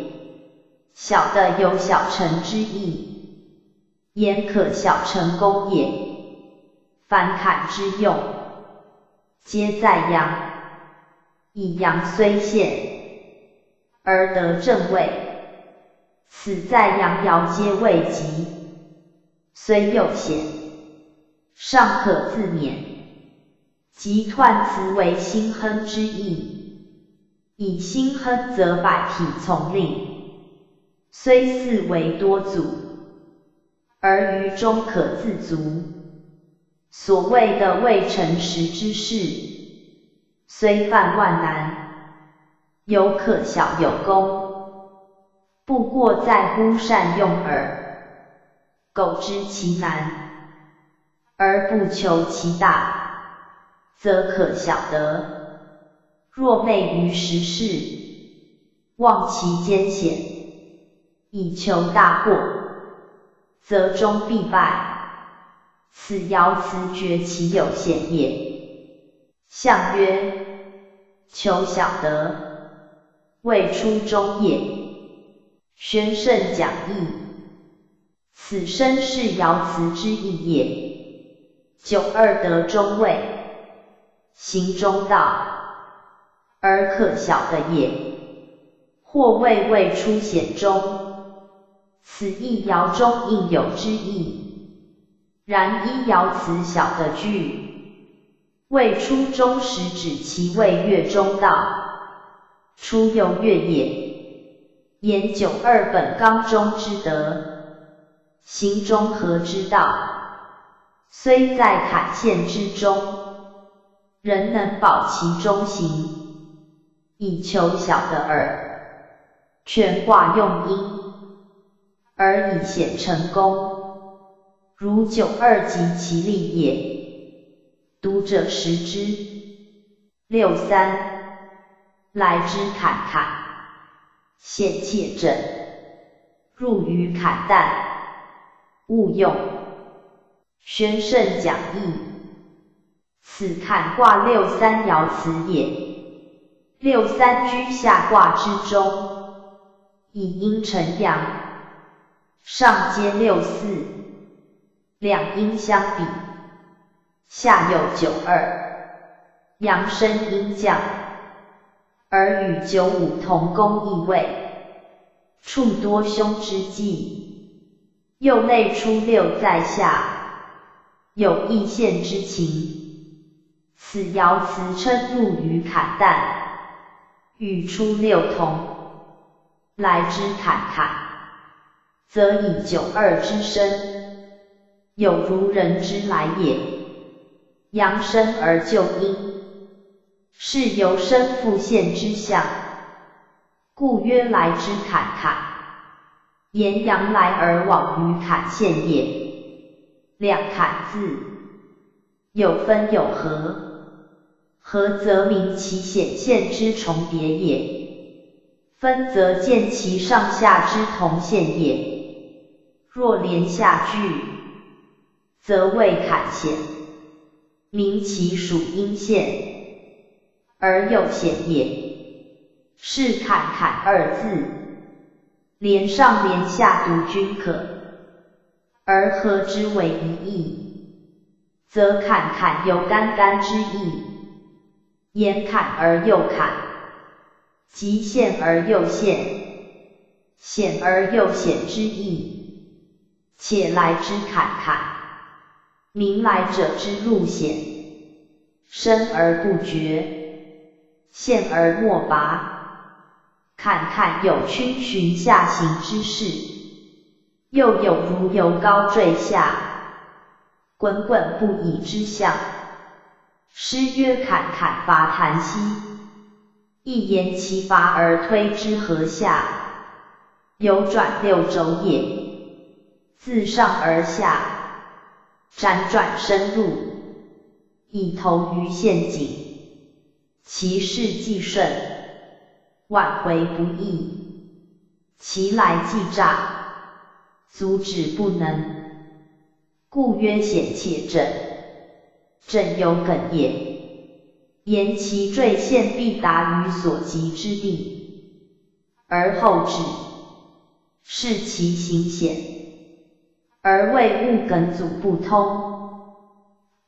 小的有小成之意，焉可小成功也。凡坎之用。皆在阳，以阳虽现，而得正位，此在阳爻皆未及，虽又显，尚可自勉。即彖辞为心亨之意，以心亨则百体从令，虽四为多阻，而于中可自足。所谓的未成时之事，虽犯万难，犹可小有功，不过在乎善用耳。苟知其难，而不求其大，则可晓得。若昧于时事，忘其艰险，以求大过，则终必败。此爻辞绝其有险也。象曰：求小得，未出中也。宣圣讲义，此身是爻辞之意也。九二得中位，行中道，而可晓得也。或谓未出险中，此一爻中应有之意。然一爻辞小的句，未出中时指其未月中道，出又月也。言九二本纲中之德，行中和之道，虽在坎陷之中，仍能保其中行，以求小的耳。全卦用阴，而以显成功，如九二及其力也。读者识之。六三，来之坎坎。现切震，入于坎旦，勿用。宣圣讲义，此坎卦六三爻辞也。六三居下卦之中，以阴成阳，上接六四，两阴相比，下有九二，阳生阴降。而与九五同宫异位，处多凶之际，又内出六在下，有异现之情。此爻辞称入于坎旦，与出六同，来之坎坎，则以九二之身，有如人之来也。阳生而就阴。是由生复现之象，故曰来之坎坎。言阳来而往于坎现也。两坎字，有分有合，合则明其显现之重叠也，分则见其上下之同现也。若连下句，则谓坎险，明其属阴现。而又显也，是坎坎二字，连上连下读均可，而合之为一义，则坎坎有干干之意。言坎而又坎，即陷而又现，显而又显之意。且来之坎坎，明来者之路险，深而不绝。陷而莫拔，坎坎有屈循下行之势，又有如由高坠下，滚滚不已之象。诗曰：坎坎伐檀兮，一言其伐而推之河下，有转六轴也。自上而下，辗转深入，以投于陷阱。其事既顺，挽回不易；其来既诈，阻止不能。故曰险且正，正有梗也。言其坠陷必达于所及之地，而后止，是其行险，而为物梗阻不通，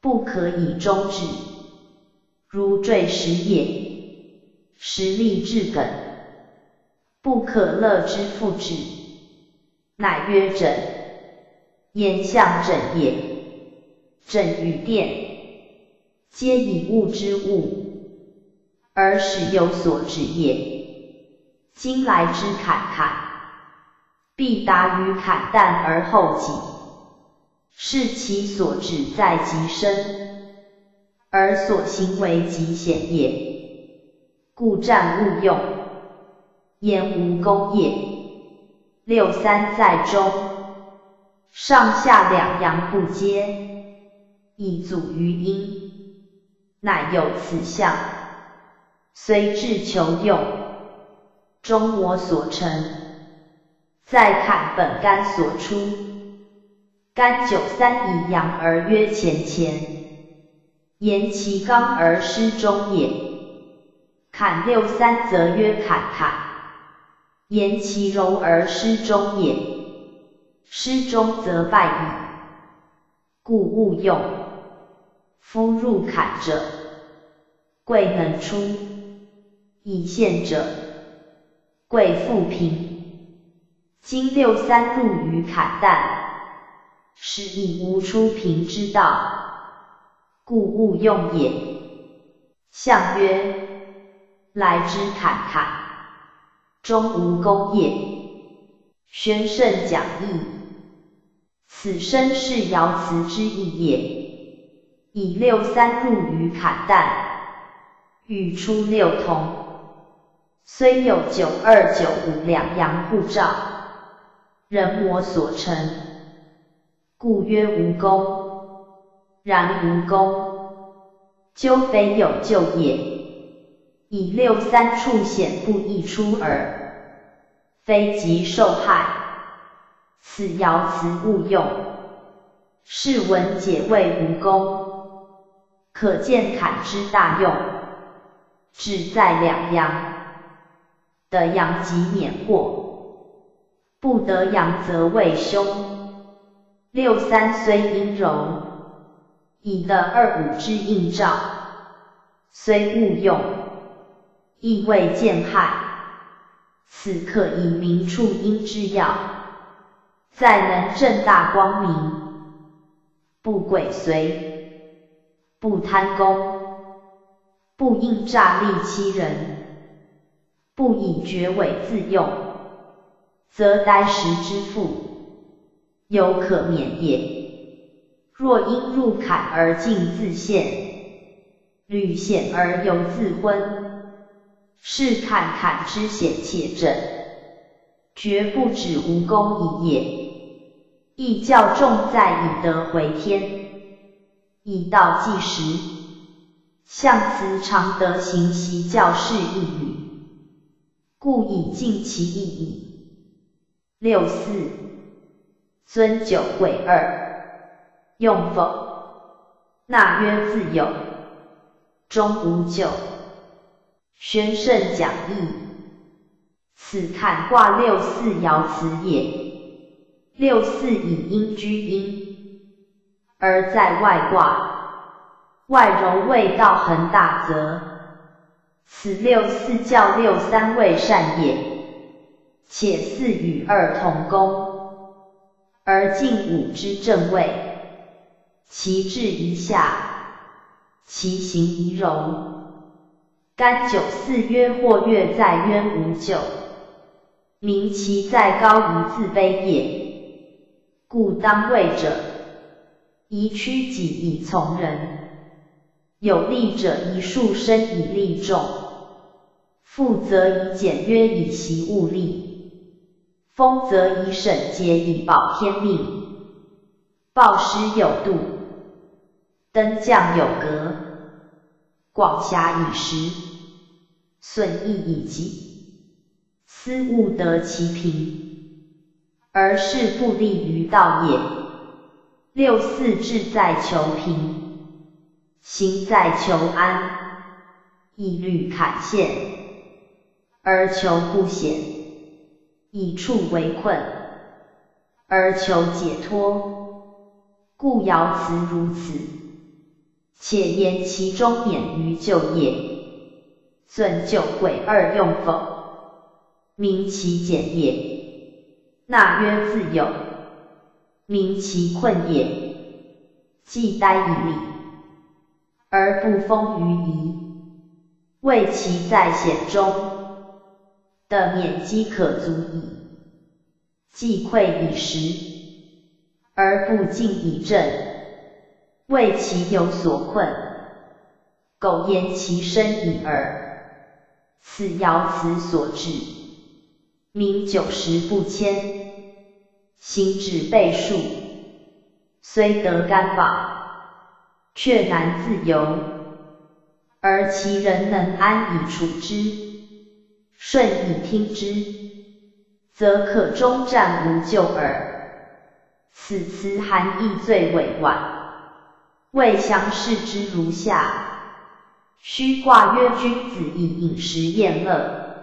不可以终止。如坠石也，石立至梗，不可乐之复止，乃曰枕。言象枕也，枕与垫，皆以物之物，而使有所止也。今来之坎坎，必达于坎旦而后己，是其所指在极深。而所行为极险也，故战勿用。言无功也。六三在中，上下两阳不接，以阻于阴。乃有此相。虽至求用，终我所成。再看本干所出，干九三以阳而曰前前，言其刚而失中也。坎六三则曰坎坎，言其柔而失中也。失中则败矣，故勿用。夫入坎者，贵能出；以陷者，贵复平。今六三入于坎旦，是亦无出平之道，故勿用也。相曰：来之坎坎，终无功也。宣圣讲义，此身是爻辞之意也。以六三入于坎旦，与出六同，虽有九二九五两阳互照。人魔所成，故曰无功。然无功，究非有救也。以六三处显不易出耳，非即受害。此爻辞勿用。是文解谓无功，可见坎之大用，只在两阳，得阳即免祸。不得阳则为凶。六三虽阴柔，以得二五之应照，虽勿用，亦未见害。此可以明处阴之要，再能正大光明，不鬼随，不贪功，不应诈利欺人，不以绝尾自用。则呆时之父，犹可免也。若因入坎而尽自陷，屡险而犹自昏，是坎坎之险且正，绝不止无功一也。亦教重在以德回天，以道济时，象辞常德行其教示一语，故以尽其意矣。六四尊九贵二，用否？那曰自有，终无咎。宣圣讲义，此坎卦六四爻辞也。六四以阴居阴，而在外卦，外柔未到恒大则，此六四较六三未善也。且四与二同宫，而进五之正位，其志一下，其行宜柔。干九四曰或月在渊无咎，明其在高于自卑也。故当位者，宜屈己以从人；有利者宜束身以利众，富则以简约以习物力。风则以审节以保天命，暴施有度，登降有格，广狭以实，损益以吉，思物得其平，而是不利于道也。六四志在求平，行在求安，亦虑坎陷，而求不险。以处为困，而求解脱，故爻辞如此。且言其中免于就业，尊就鬼二用否？明其简也。那曰自有，明其困也。既呆以礼，而不丰于仪，谓其在险中。的免饥可足矣，既溃以食，而不进以振，为其有所困，苟言其身以耳。此爻辞所至，名九十不迁，行止倍数，虽得干宝，却难自由。而其人能安以处之，顺以听之，则可终战无咎耳。此词含义最委婉，未详释之如下：虚卦曰君子以饮食宴乐，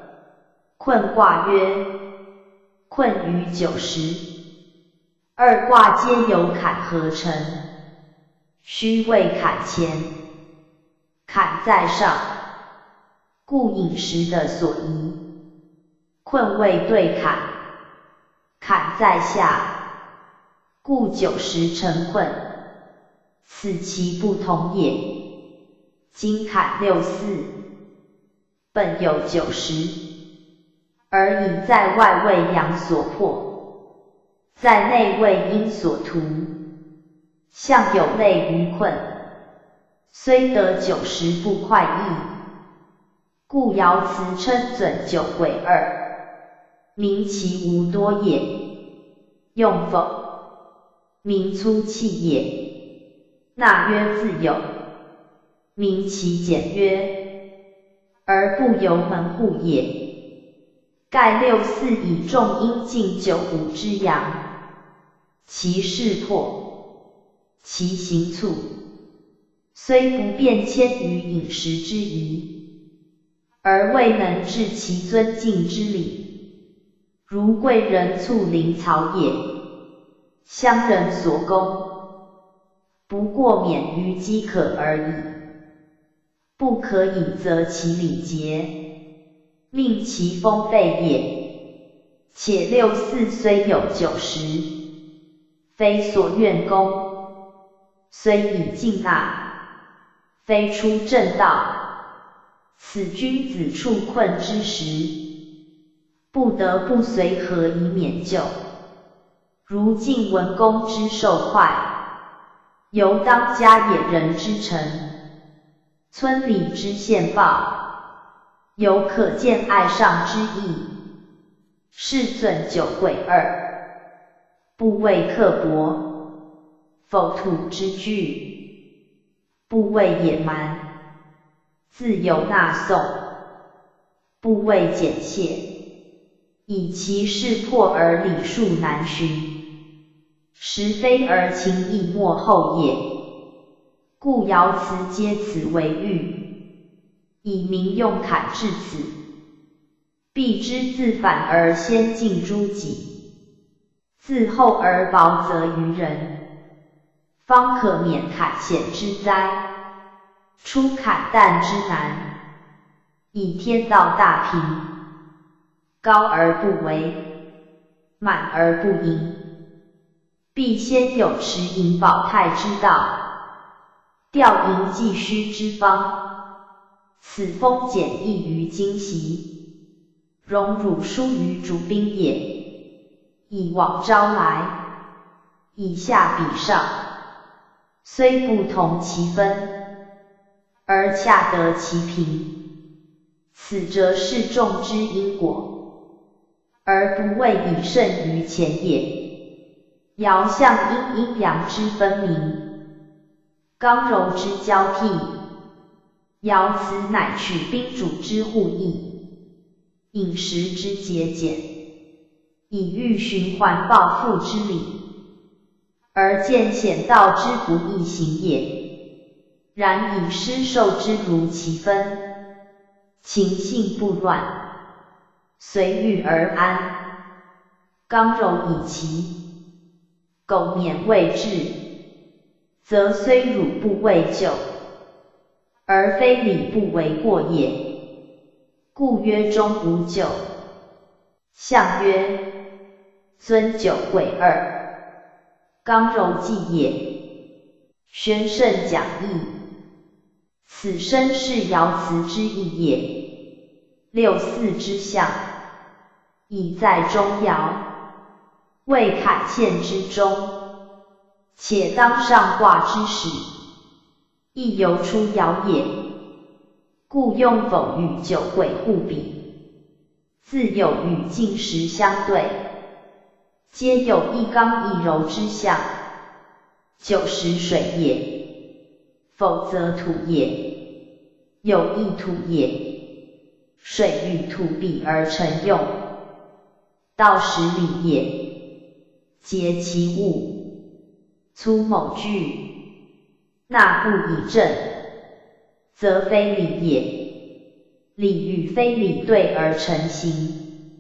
困卦曰困于九十。二卦皆有坎合成，虚位坎前，坎在上，故饮食的所宜；困位对坎，坎在下，故九十成困，此其不同也。今坎六四，本有九十，而以在外位阳所破。在内为阴所图，相有内于困，虽得九十不快意，故爻辞称准九鬼二，名其无多也。用否？名粗气也。纳曰自有，名其简约，而不由门户也。盖六四以重阴进九五之阳。其势破，其行促，虽不变迁于饮食之宜，而未能治其尊敬之礼。如贵人促灵草也，乡人所攻，不过免于饥渴而已。不可以择其礼节，命其丰废也。且六四虽有九十。非所愿功，虽以进纳，非出正道。此君子处困之时，不得不随和以免救。如晋文公之受快，由当家野人之臣，村里之献报，犹可见爱上之意。是损九鬼二。不畏刻薄，否土之惧；不畏野蛮，自有纳颂；不畏简谢，以其事破而礼数难寻，实非而情义莫厚也。故爻辞皆此为喻，以民用坎至此，必之自反而先进诸己。自厚而薄则于人，方可免坎险之灾。出坎旦之难，以天道大平，高而不为，满而不盈，必先有持盈保泰之道，调盈济虚之方。此风简易于今习，荣辱疏于主兵也。以往招来，以下比上，虽不同其分，而恰得其平，此则是众之因果，而不谓以胜于前也。爻象因阴阳之分明，刚柔之交替，爻辞乃取宾主之互益，饮食之节俭。以欲循环报复之理，而见险道之不易行也。然以失受之如其分，情性不乱，随遇而安，刚柔以齐，苟免未至，则虽辱不为救，而非礼不为过也。故曰终无咎。象曰。尊九贵二，刚柔济也。宣圣讲义，此身是爻辞之意也。六四之象，已在中爻，未坎陷之中，且当上卦之时，亦犹出爻也。故用否与九鬼互比，自有与进时相对。皆有一刚一柔之象，九十水也，否则土也。有益土也。水与土比而成用，道十里也。结其物，粗某具，纳不以正，则非礼也。礼与非礼对而成形，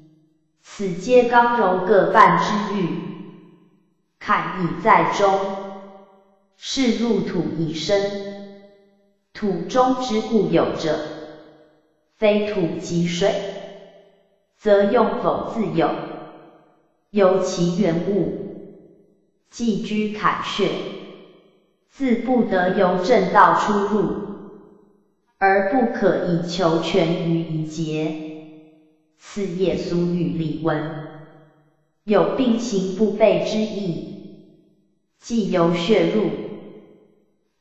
此皆刚柔各半之欲。坎以在中，是入土以生，土中之固有者。非土即水，则用否自有，由其原物，寄居坎穴，自不得由正道出入，而不可以求全于一节。此也俗语里文，有并行不悖之意，既由血入，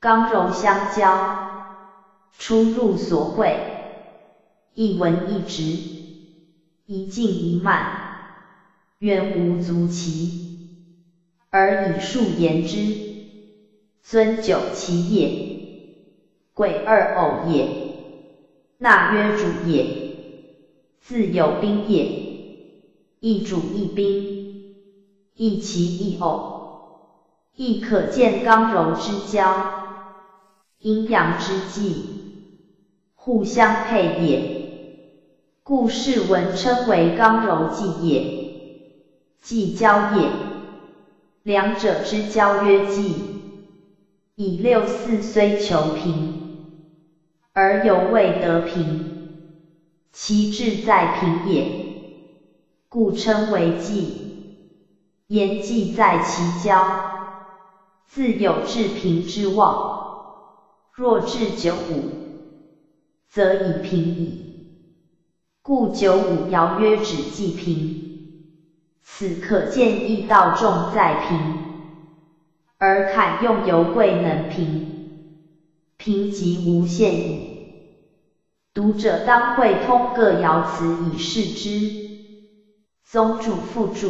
刚柔相交，出入所会。一文一直，一静一慢，原无足奇，而以数言之，尊九其也。鬼二偶也，纳曰主也，自有兵也。一主一兵，一其一偶，亦可见刚柔之交，阴阳之际，互相配也。故世文称为刚柔济也，济交也。两者之交曰济。以六四虽求平，而犹未得平，其志在平也，故称为济。言济在其交，自有至平之望。若至九五，则以平矣。故九五爻曰止既平，此可见易道重在平，而坎用犹贵能平，平即无限矣。读者当会通各爻辞以示之。宗主附注：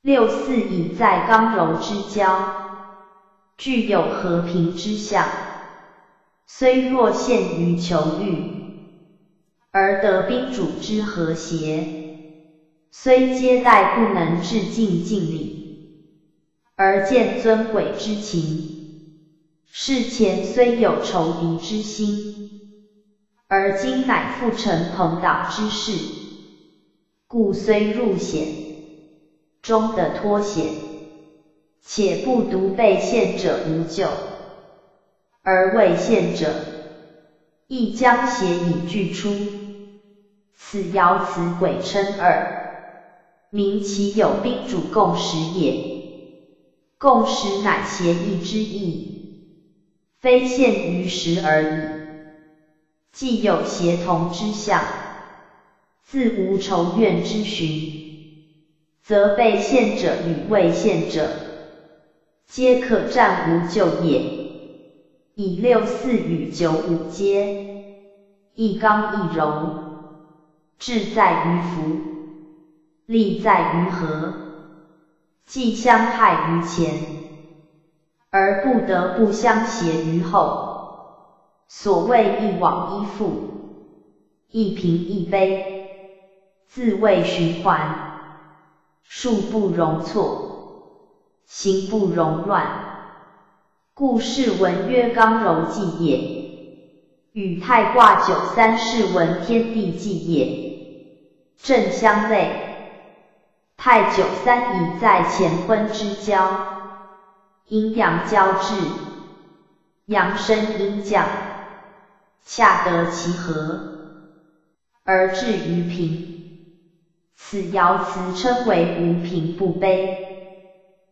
六四已在刚柔之交，具有和平之象，虽若陷于求欲。而得宾主之和谐，虽接待不能致敬敬礼，而见尊贵之情。事前虽有仇敌之心，而今乃复成朋党之事，故虽入险，终得脱险，且不独被陷者无救，而未陷者，亦将邪以拒出。此爻辞鬼称二，名其有宾主共识也。共识乃协议之意，非限于时而已。既有协同之象，自无仇怨之寻，则被陷者与未陷者，皆可战无咎也。以六四与九五皆一刚一柔。志在于福，利在于和，既相害于前，而不得不相协于后。所谓一往一复，一贫一卑，自谓循环，数不容错，行不容乱，故世文曰刚柔济也。与太卦九三是文天地纪也。正相类，太九三已在乾坤之交，阴阳交至，阳生阴降，恰得其和，而至于平。此爻辞称为无平不卑，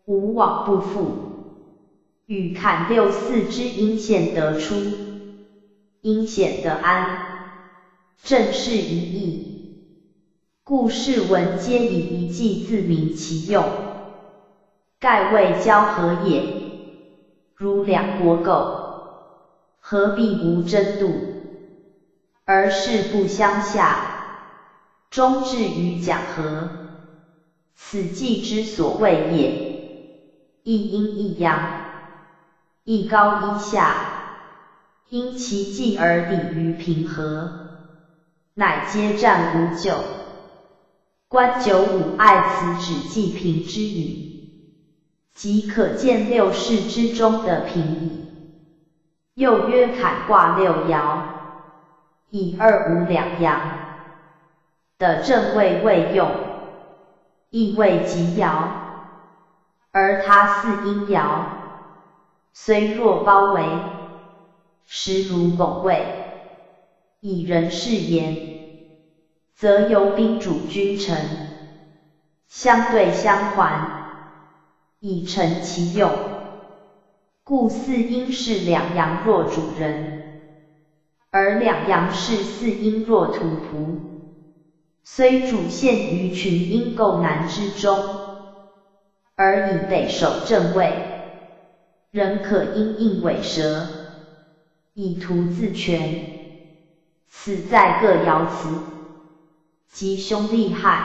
无往不复，与坎六四之阴险得出，阴险得安，正是一义。故事文皆以一计自明其用，盖谓交合也。如两国狗，何必无争度，而事不相下，终至于讲和，此计之所谓也。一阴一阳，一高一下，因其继而抵于平和，乃皆战无救。观九五爱此止济平之语，即可见六世之中的平矣。又曰坎卦六爻，以二五两阳的正位未用，亦未及爻，而他四阴爻，虽若包围。实如拱卫，以人事言，则由宾主君臣，相对相还，以成其用。故四阴是两阳若主人，而两阳是四阴若土仆。虽主陷于群阴垢难之中，而以北守正位，仍可因应尾蛇。以图自全，此在各爻辞，吉凶利害，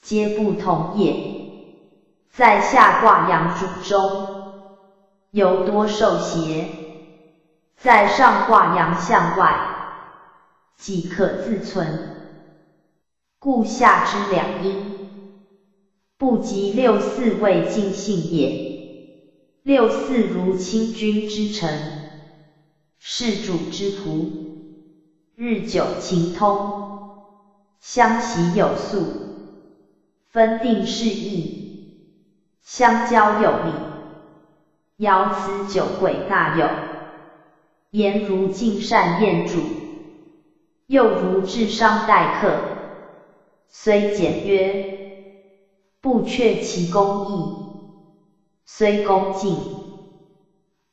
皆不同也。在下卦阳主中，尤多受邪；在上卦阳向外，即可自存。故下之两阴，不及六四未尽性也。六四如清君之臣。事主之仆，日久情通，相习有素，分定事义，相交有礼。爻辞酒鬼大有，言如敬善宴主，又如治商待客。虽简约，不却其功义；虽恭敬，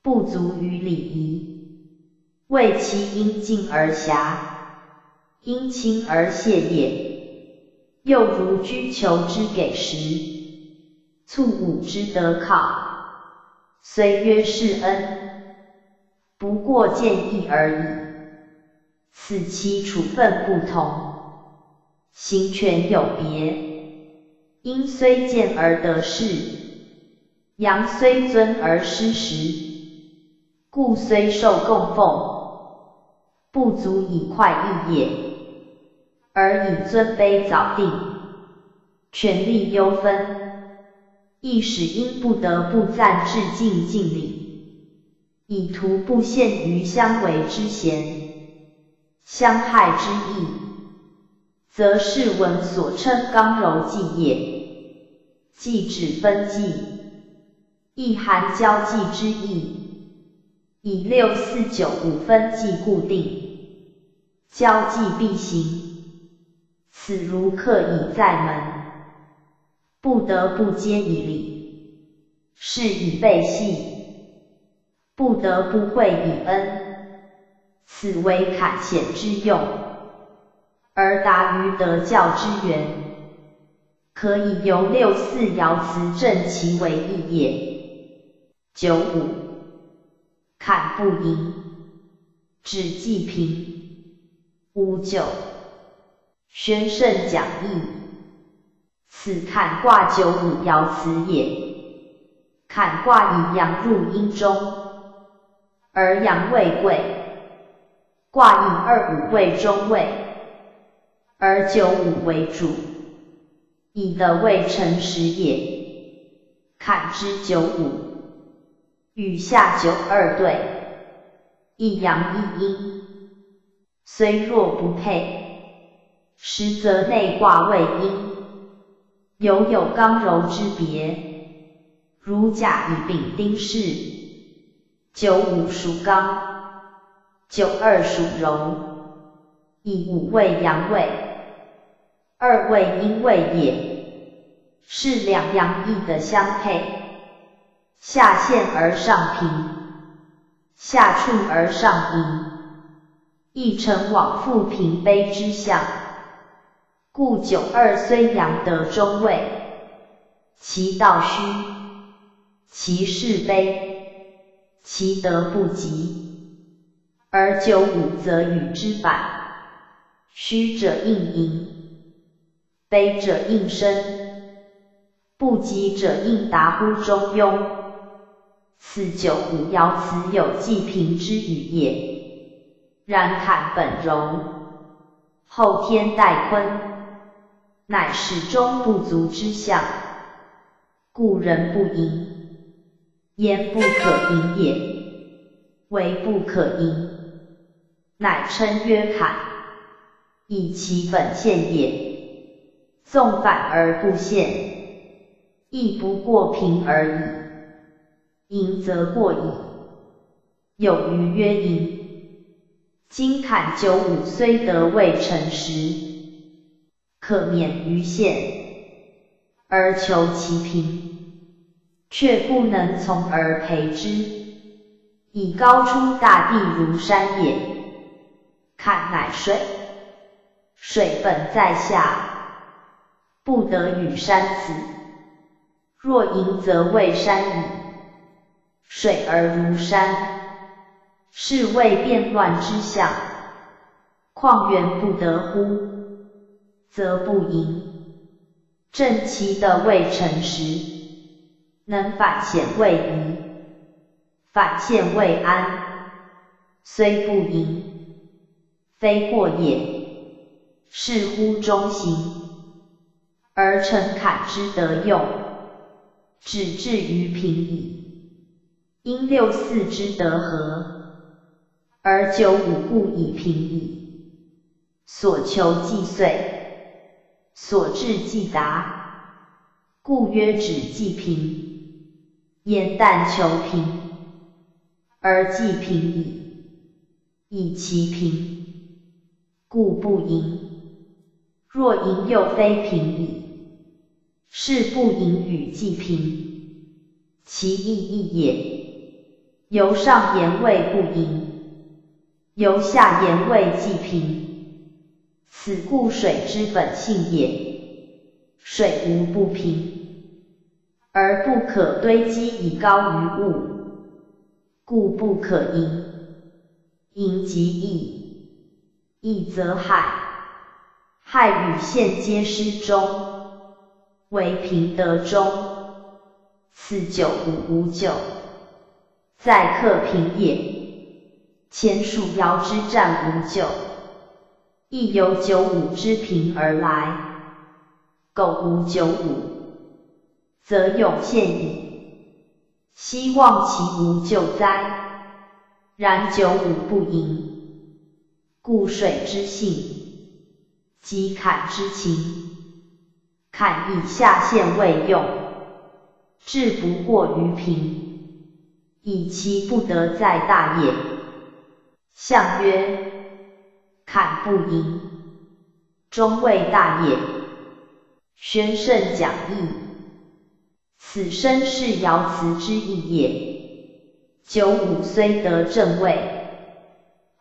不足于礼仪。为其因敬而狭，因亲而谢也。又如居求之给食，促五之得考，虽曰是恩，不过见义而已。此其处分不同，行权有别。阴虽见而得势，阳虽尊而失时，故虽受供奉。不足以快意也，而以尊卑早定，权力优分，亦使因不得不暂致敬敬礼，以图不陷于相违之嫌、相害之意，则是文所称刚柔济也。济指分济，亦含交际之意，以六四九五分际固定。交际必行，此如客已在门，不得不接以礼，是以备戏，不得不会以恩，此为坎险之用，而达于得教之源，可以由六四爻辞证其为义也。九五，坎不盈，止既平。五九，宣圣讲义，此坎卦九五爻辞也。坎卦以阳入阴中，而阳未贵，卦以二五为中位，而九五为主，以的位成实也。坎之九五，与下九二对，一阳一阴。虽若不配，实则内卦为阴，犹有刚柔之别。如甲乙丙丁巳，九五属刚，九二属柔，以五为阳位，二位阴位也，是两阳易的相配，下陷而上平，下处而上盈。亦成往复平卑之象，故九二虽阳得中位，其道虚，其势卑，其德不及；而九五则与之反，虚者应盈，卑者应生，不及者应达乎中庸，此九五爻辞有济贫之语也。然坎本柔，后天待坤，乃始终不足之象，故人不盈，焉不可盈也？为不可盈，乃称曰坎，以其本现也。纵反而不现。亦不过平而已，盈则过矣。有余曰盈，今坎九五虽得未成时，可免于现，而求其平，却不能从而培之，以高出大地如山也。看乃水，水本在下，不得与山死。若盈则为山矣，水而如山，是谓变乱之象。况元不得乎？则不盈。正其的未成时，能反显未移，反现未安，虽不盈，非过也，是乎中行，而成坎之得用。止至于平矣。因六四之得合，而九五故以平矣。所求既遂，所至既达，故曰止既平。言但求平，而既平矣，以其平，故不盈。若盈又非平矣。是不盈与既平，其意义也。由上言谓不盈，由下言谓既平，此故水之本性也。水无不平，而不可堆积以高于物，故不可盈。盈即溢，溢则害，害与现皆失中。唯平得中，此九五无九，在克平也。前数爻之战无咎，亦由九五之平而来。苟无九五，则有现矣。希望其无救哉？然九五不盈，故水之性，即坎之情。坎以下限未用，志不过于平，以其不得在大也。象曰：坎不盈，终未大也。宣圣讲义，此生是爻辞之意也。九五虽得正位，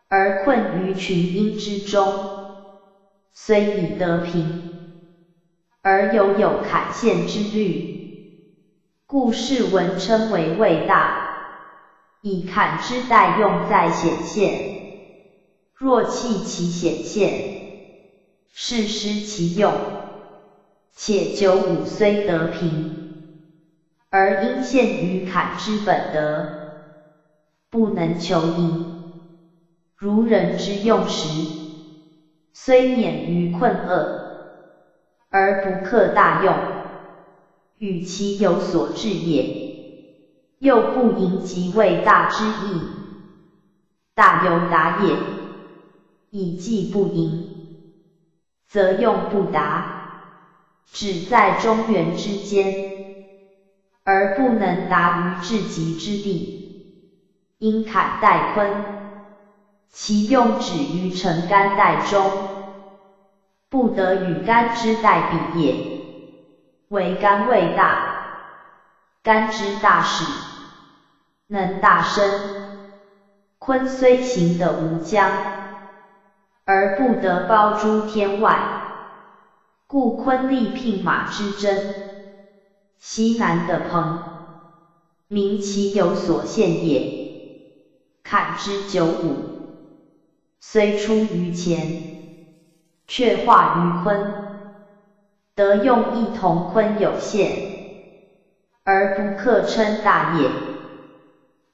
而困于群阴之中，虽已得平。而犹有坎陷之虑，故世文称为未大，以坎之代用在显现。若弃其显现，是失其用。且九五虽得平，而因陷于坎之本德，不能求盈。如人之用时，虽免于困厄。而不克大用，与其有所至也，又不盈即为大之意。大有达也，以计不盈，则用不达，只在中原之间，而不能达于至极之地。因坎代坤，其用止于成干代中。不得与干之代比也，为干未大，干之大始，能大生。坤虽行得无疆，而不得包诸天外，故坤利聘马之争，西南的朋，明其有所献也。坎之九五，虽出于前。却化于坤，得用一同坤有限，而不克称大也。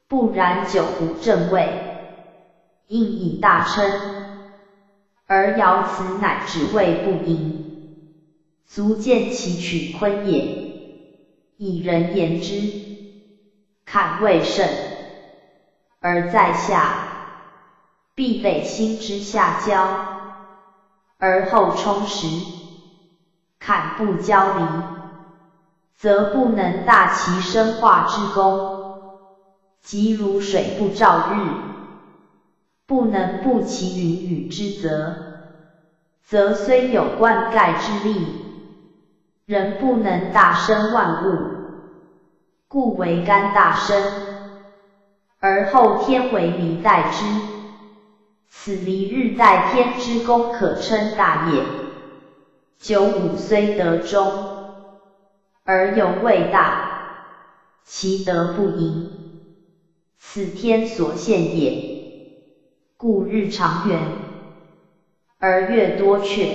不然九五正位，应以大称，而爻辞乃只谓不盈，足见其取坤也。以人言之，坎未盛，而在下，必北心之下交，而后充实，坎不交离，则不能大其生化之功，即如水不照日，不能布其云雨之泽，则虽有灌溉之力。人不能大生万物，故为干大生，而后天为离代之。此离日在天之功，可称大也。九五虽得中，而犹未大，其德不盈，此天所现也。故日长圆，而月多缺，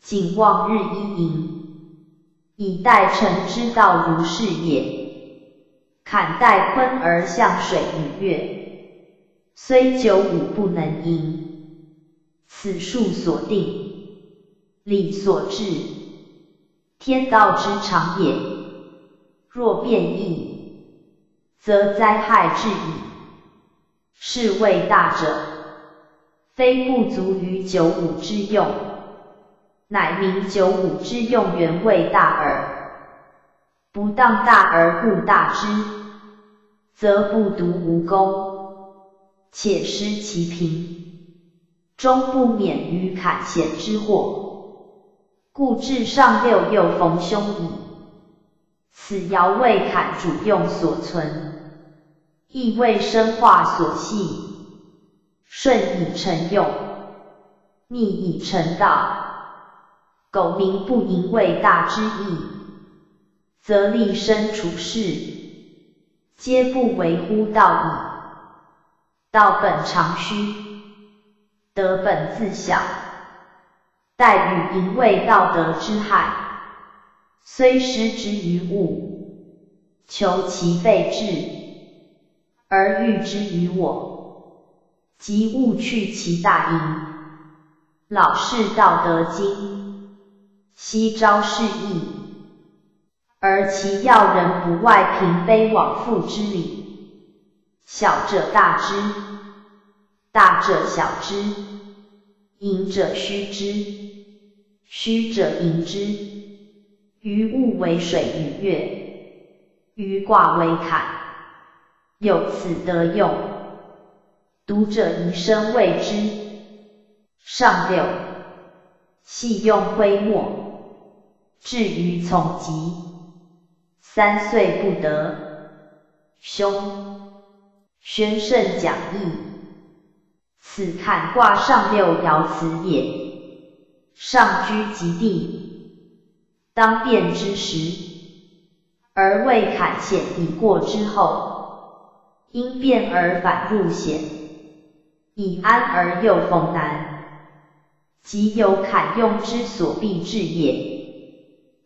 景望日一盈。以待臣之道如是也。坎待坤而向水与月，虽九五不能盈，此数所定，理所致，天道之常也。若变异，则灾害至矣。是谓大者，非不足于九五之用。乃名九五之用原谓大耳，不当大而故大之，则不独无功，且失其平，终不免于坎险之祸，故至上六又逢凶矣。此爻为坎主用所存，亦为生化所系，顺以成用，逆以成道。苟名不盈为大之意，则立身处世，皆不为乎道矣。道本常虚，德本自小，待与淫为道德之害，虽失之于物，求其备至，而欲之于我，即勿去其大矣。老氏道德经。昔昭示义，而其要人不外平卑往复之理。小者大之，大者小之。盈者虚之，虚者盈之。于物为水与月，于卦为坎，有此德用。读者一生未知。上六，细用灰墨。至于从疾，三岁不得。兄，宣圣讲义。此坎卦上六爻辞也。上居极地，当变之时，而未坎险已过之后，因变而反入险，以安而又逢难，即有坎用之所必至也。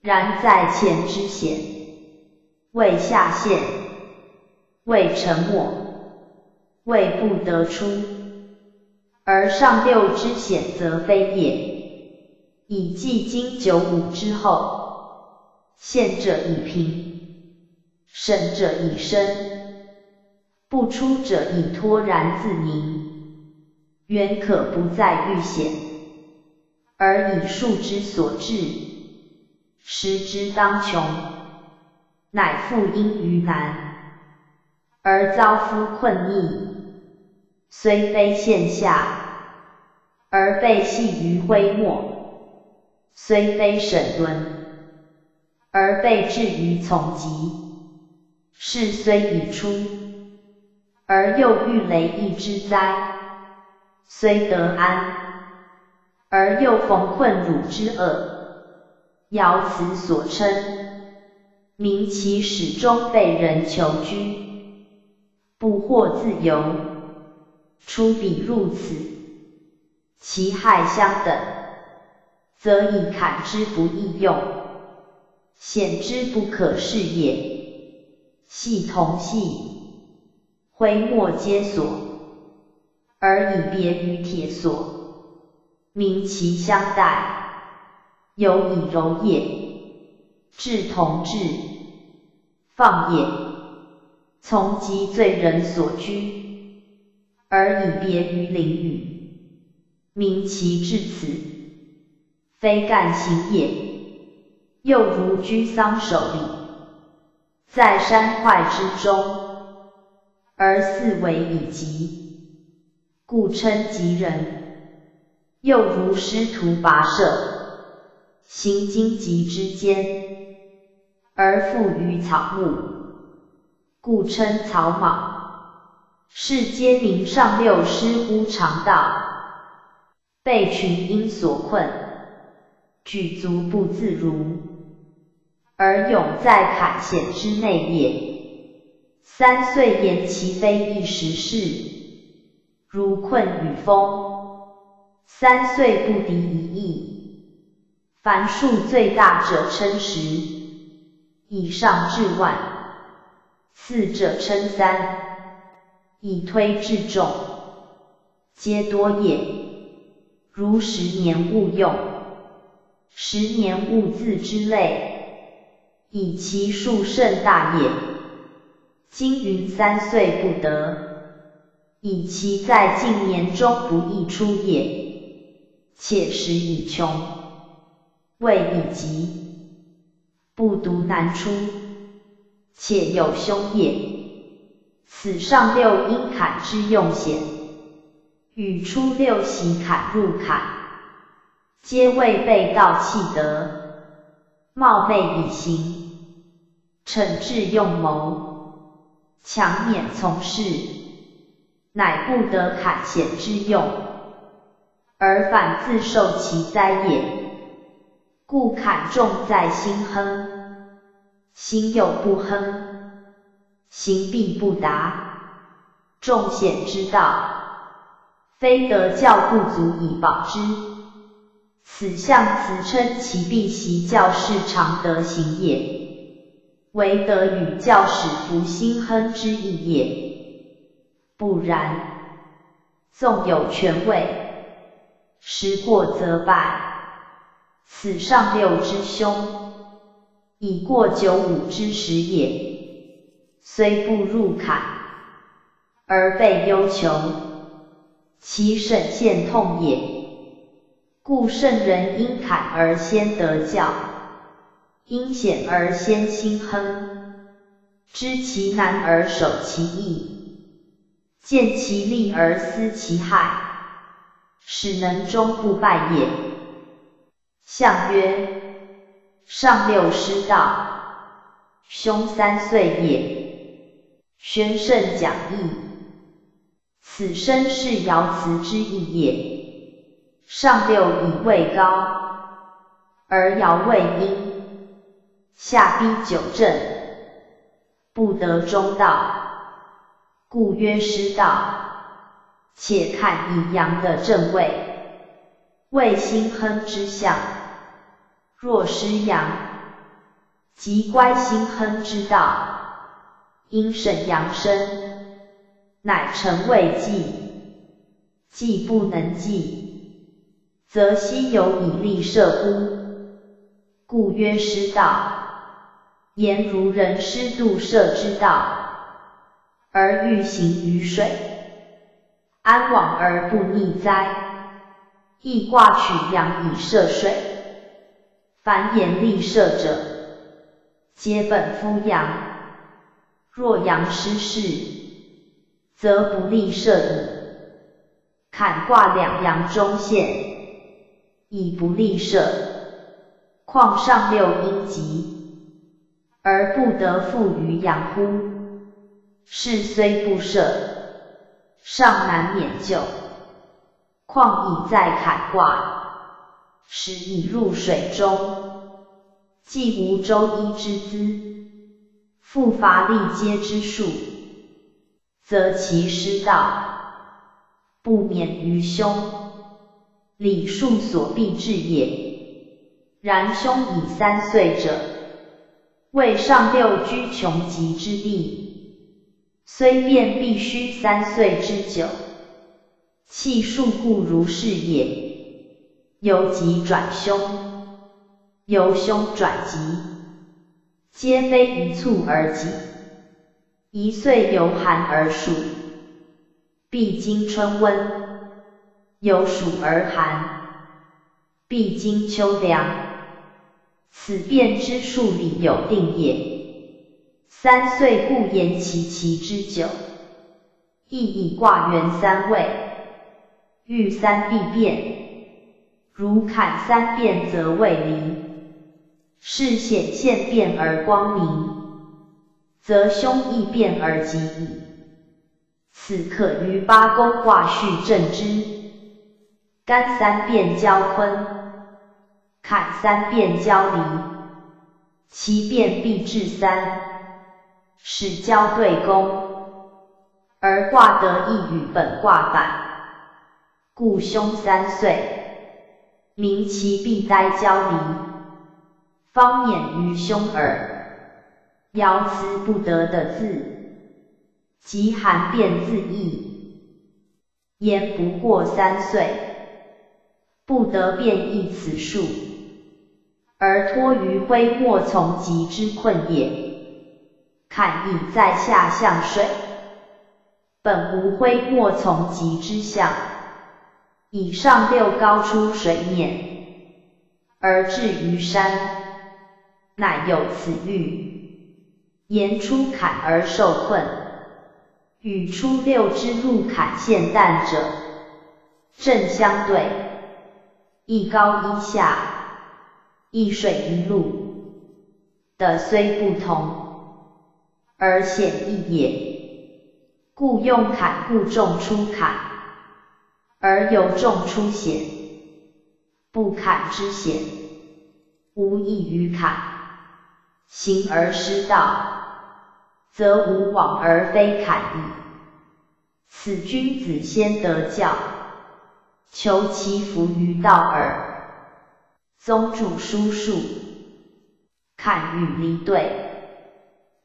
然在前之险，未下陷，未沉没，未不得出，而上六之险则非也。以继经九五之后，陷者以平，胜者以生，不出者已脱然自宁，原可不再遇险，而以数之所至。时之当穷，乃复因于难，而遭夫困逆，虽非现下，而被系于灰墨；虽非沈沦，而被置于从疾。事虽已出，而又遇雷役之灾；虽得安，而又逢困辱之厄。爻辞所称，名其始终被人求居，不获自由。出彼入此，其害相等，则以坎之不易用，险之不可视也。系同系，灰墨皆所，而以别于铁所，名其相待，有以柔也，志同志，放也，从即罪人所居，而以别于囹圄，名其至此，非干行也，又如居桑守里，在山坏之中。而四维以极，故称极人。又如师徒跋涉，行荆棘之间，而附于草木，故称草莽。是皆名上六师乎常道，被群英所困，举足不自如，而永在坎险之内也。三岁言其非一时事，如困与风。三岁不敌一役，凡数最大者称十，以上至万，次者称三，以推至众，皆多也。如十年勿用，十年勿自之类，以其数甚大也。今云三岁不得，以其在近年中不易出也。且时已穷，未已极，不独难出，且有凶也。此上六阴坎之用险，与出六喜坎入坎，皆未被道气得，冒昧以行，惩治用谋。强勉从事，乃不得坎险之用，而反自受其灾也。故坎重在心亨，心有不亨，行必不达。重险之道，非得教不足以保之。此象辞称其必习教士常得行也。惟得与教使福心亨之意也，不然，纵有权位，时过则败。此上六之凶，已过九五之时也。虽不入坎，而被忧穷，其审现痛也。故圣人因坎而先得教。因险而先心亨，知其难而守其易，见其利而思其害，使能终不败也。相曰：上六师道，兄三岁也。宣圣讲义，此身是爻辞之意也。上六以位高，而爻位阴。下逼九正，不得中道，故曰失道。且看以阳的正位，为心亨之象。若失阳，即乖心亨之道。因审阳生，乃成未济，既不能济，则西有以利射乎？故曰失道。言如人失度射之道，而欲行于水，安往而不逆哉？亦卦取阳以涉水，凡言利射者，皆本夫阳。若阳失势，则不利射矣。坎卦两阳中线，以不利射，况上六阴极。而不得复于阳乎？事虽不赦，尚难免救。况已在坎卦，时已入水中，既无周一之资，复乏力皆之术，则其失道，不免于凶，礼数所必至也。然兄以三岁者。为上六居穷极之地，虽变必须三岁之久，气数故如是也。由吉转凶，由凶转吉，皆非一蹴而起。一岁由寒而暑，必经春温；由暑而寒，必经秋凉。此变之数理有定也。三岁故言其其之久，亦以卦元三位，遇三必变。如坎三变则未离，是显现变而光明，则凶易变而吉矣。此可于八宫卦序正之。干三变交坤，坎三变交离，其变必至三，使交对宫，而卦得益与本卦反，故凶三岁。明其必灾交离，方免于凶耳。爻辞不得的字，即寒变字义。言不过三岁，不得变异此数，而托于灰莫从极之困也。坎亦在下象水，本无灰莫从极之象。以上六高出水面，而至于山，乃有此欲。言出坎而受困，与出六之路坎现淡者，正相对。一高一下，一水一路，的虽不同，而显易也。故用坎故重出坎。而有众出险，不坎之险，无异于坎。行而失道，则无往而非坎矣。此君子先得教，求其福于道耳。宗主书数，坎与离对，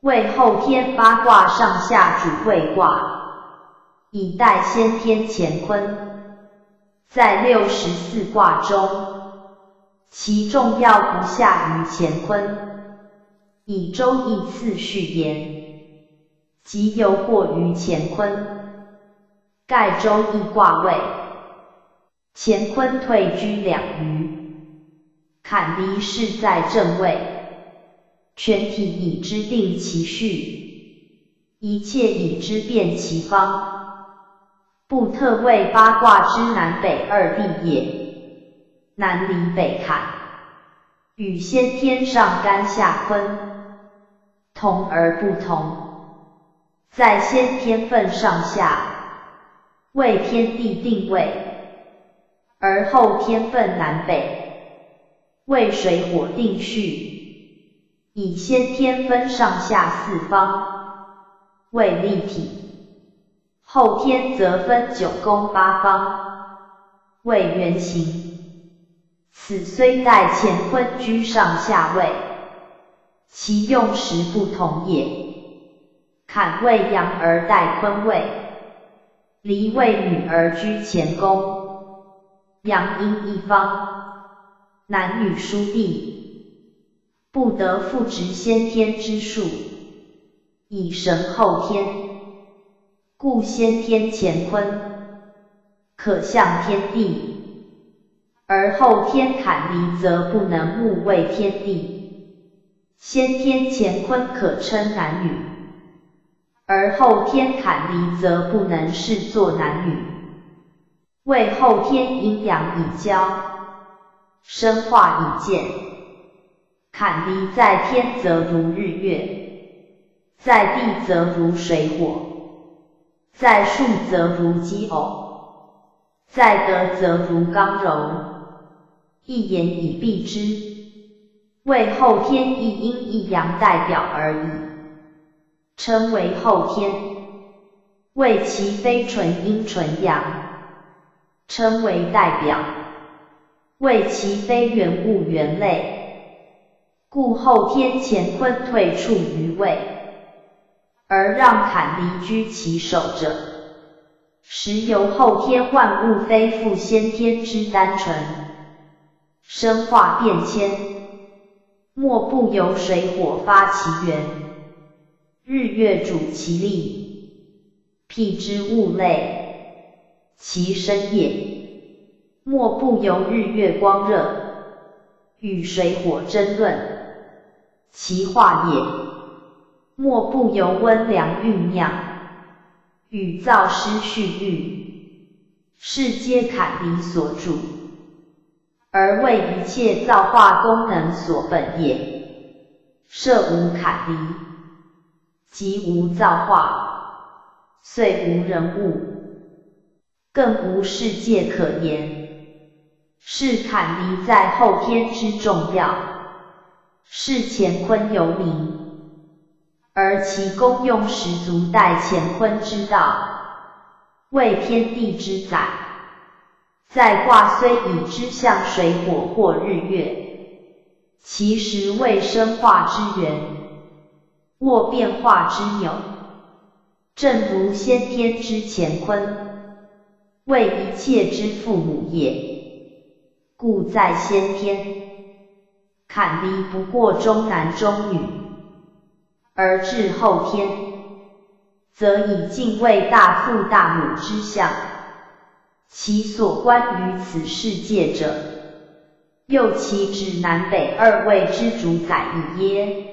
为后天八卦上下主会卦，以待先天乾坤。在六十四卦中，其重要不下于乾坤。以周易次序言，即有过于乾坤。盖周易卦位，乾坤退居两余，坎离是在正位，全体已知定其序，一切已知变其方。不特为八卦之南北二地也。南离北坎，与先天上干下坤同而不同，在先天分上下为天地定位，而后天分南北为水火定序，以先天分上下四方为立体。后天则分九宫八方为圆形，此虽在乾坤居上下位，其用时不同也。坎位阳而带坤位，离位女而居乾宫，阳阴一方，男女殊地，不得复执先天之数，以神后天。故先天乾坤可象天地，而后天坎离则不能目为天地。先天乾坤可称男女，而后天坎离则不能视作男女。为后天阴阳以交，生化已见。坎离在天则如日月，在地则如水火。在树则如鸡偶，在德则如刚柔。一言以蔽之，为后天一阴一阳代表而已，称为后天；为其非纯阴纯阳，称为代表；为其非原物原类，故后天乾坤退处于位。而让坎离居其守者，实由后天万物非复先天之单纯，生化变迁，莫不由水火发其源，日月主其力，辟之物类，其身也，莫不由日月光热，与水火争论，其化也。莫不由温凉酝酿，与造湿蓄郁，是皆坎离所主，而为一切造化功能所本也。设无坎离，即无造化，遂无人物，更无世界可言。是坎离在后天之重要，是乾坤有名。而其功用十足，待乾坤之道，为天地之载。在卦虽以之象水火或日月，其实为生化之源，握变化之纽。正如先天之乾坤，为一切之父母也。故在先天，坎离不过中男中女。而至后天，则以敬畏大父大母之相，其所关于此世界者，又其指南北二位之主宰矣耶？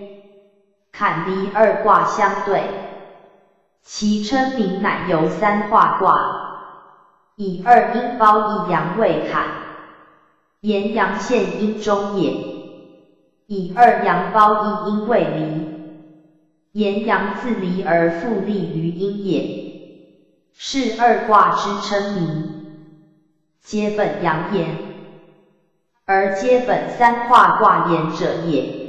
坎离二卦相对，其称名乃由三画卦，以二阴包一阳为坎，炎阳现阴中也；以二阳包一阴为离。炎阳自离而复立于阴也，是二卦之称名，皆本阳言，而皆本三化卦言者也。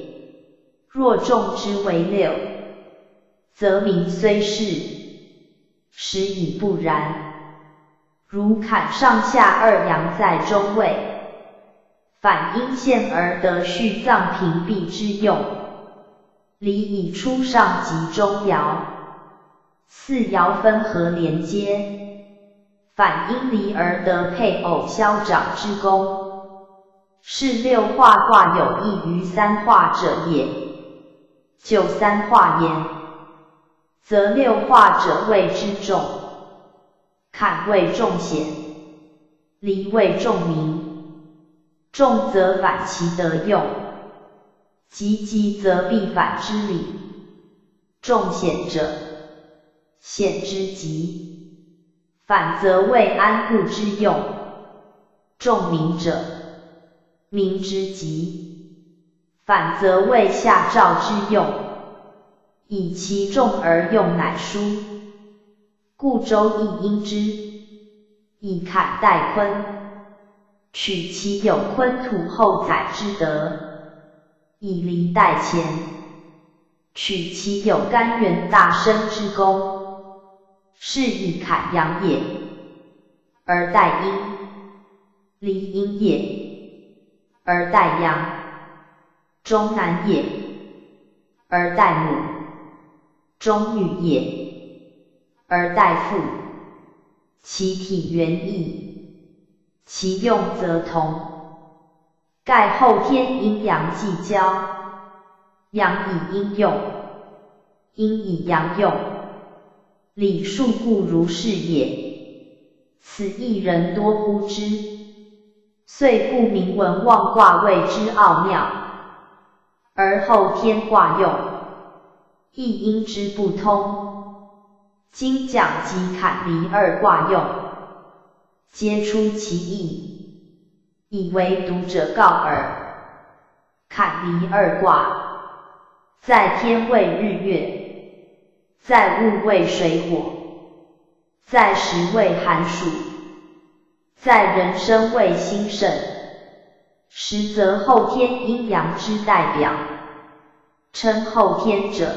若众之为六，则名虽是，实已不然。如坎上下二阳在中位，反阴现而得续藏屏蔽之用。离以初上及中爻，四爻分合连接，反阴离而得配偶消长之功，是六化卦有益于三化者也。就三化言，则六化者谓之重，坎谓重险，离谓重明，重则反其德用。积积则必反之理，重险者，险之极；反则为安固之用，重明者，明之极；反则为下诏之用，以其重而用乃殊。故周易因之，以坎代坤，取其有坤土后载之德。以离代乾，取其有干元大生之功，是以坎阳也；而代阴，离阴也；而代阳，中男也；而代母，中女也；而代父，其体原异，其用则同。盖后天阴阳既交，阳以阴用，阴以阳用，理数故如是也。此一人多乎之，遂故名闻望卦谓之奥妙。而后天卦用，亦因之不通。今讲及坎离二卦用，皆出其意。以为读者告耳。坎离二卦，在天为日月，在物为水火，在时为寒暑，在人生为心肾，实则后天阴阳之代表。称后天者，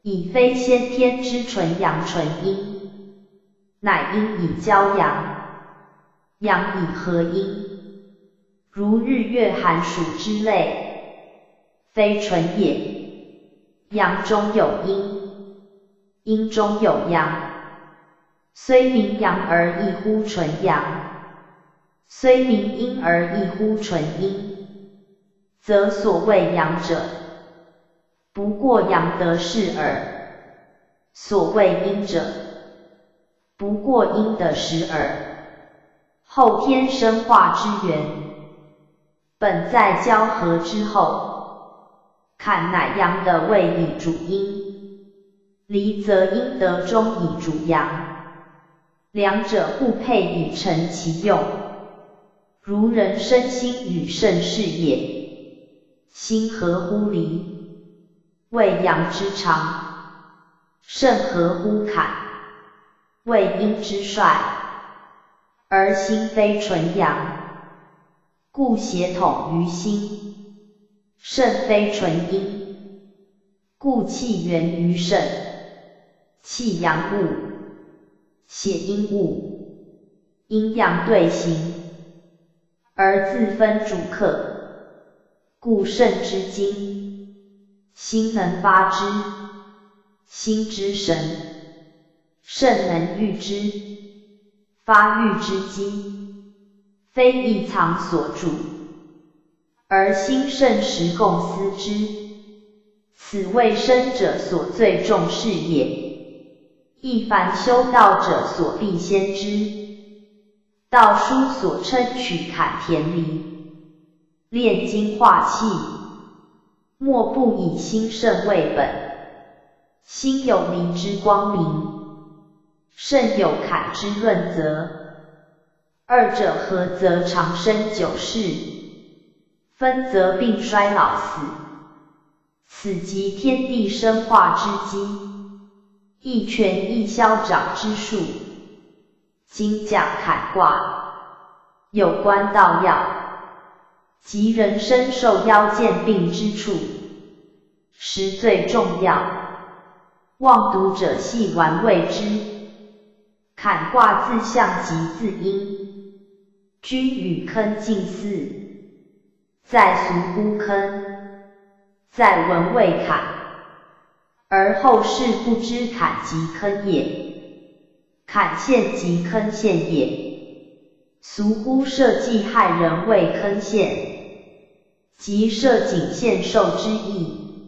已非先天之纯阳纯阴，乃阴以交阳，阳以合阴。如日月寒暑之类，非纯也。阳中有阴，阴中有阳，虽名阳而异乎纯阳，虽名阴而异乎纯阴，则所谓阳者，不过阳得势耳；所谓阴者，不过阴的时耳。后天生化之源，本在交合之后，坎乃阳的位以主阴，离则阴德中以主阳，两者互配以成其用。如人生心与肾是也，心合乎离，为阳之长；肾合乎坎，为阴之帅。而心非纯阳，故血统于心；肾非纯阴，故气源于肾。气阳物，血阴物，阴阳对行，而自分主客，故肾之精，心能发之；心之神，肾能御之。发育之机，非一藏所著，而心肾实共思之，此为生者所最重视也。亦凡修道者所必先知。道书所称取坎田离，炼精化气，莫不以心肾为本。心有明之光明。肾有坎之论则，二者合则长生久世，分则病衰老死。此即天地生化之机，一拳一消长之术。今讲坎卦，有关道要，及人生受腰健病之处，实最重要。望读者细玩味之。坎卦自象及自阴，居与坑近似，在俗乎坑，在文未坎，而后世不知坎即坑也，坎陷即坑陷也。俗乎社稷害人为坑陷，即社井陷受之意，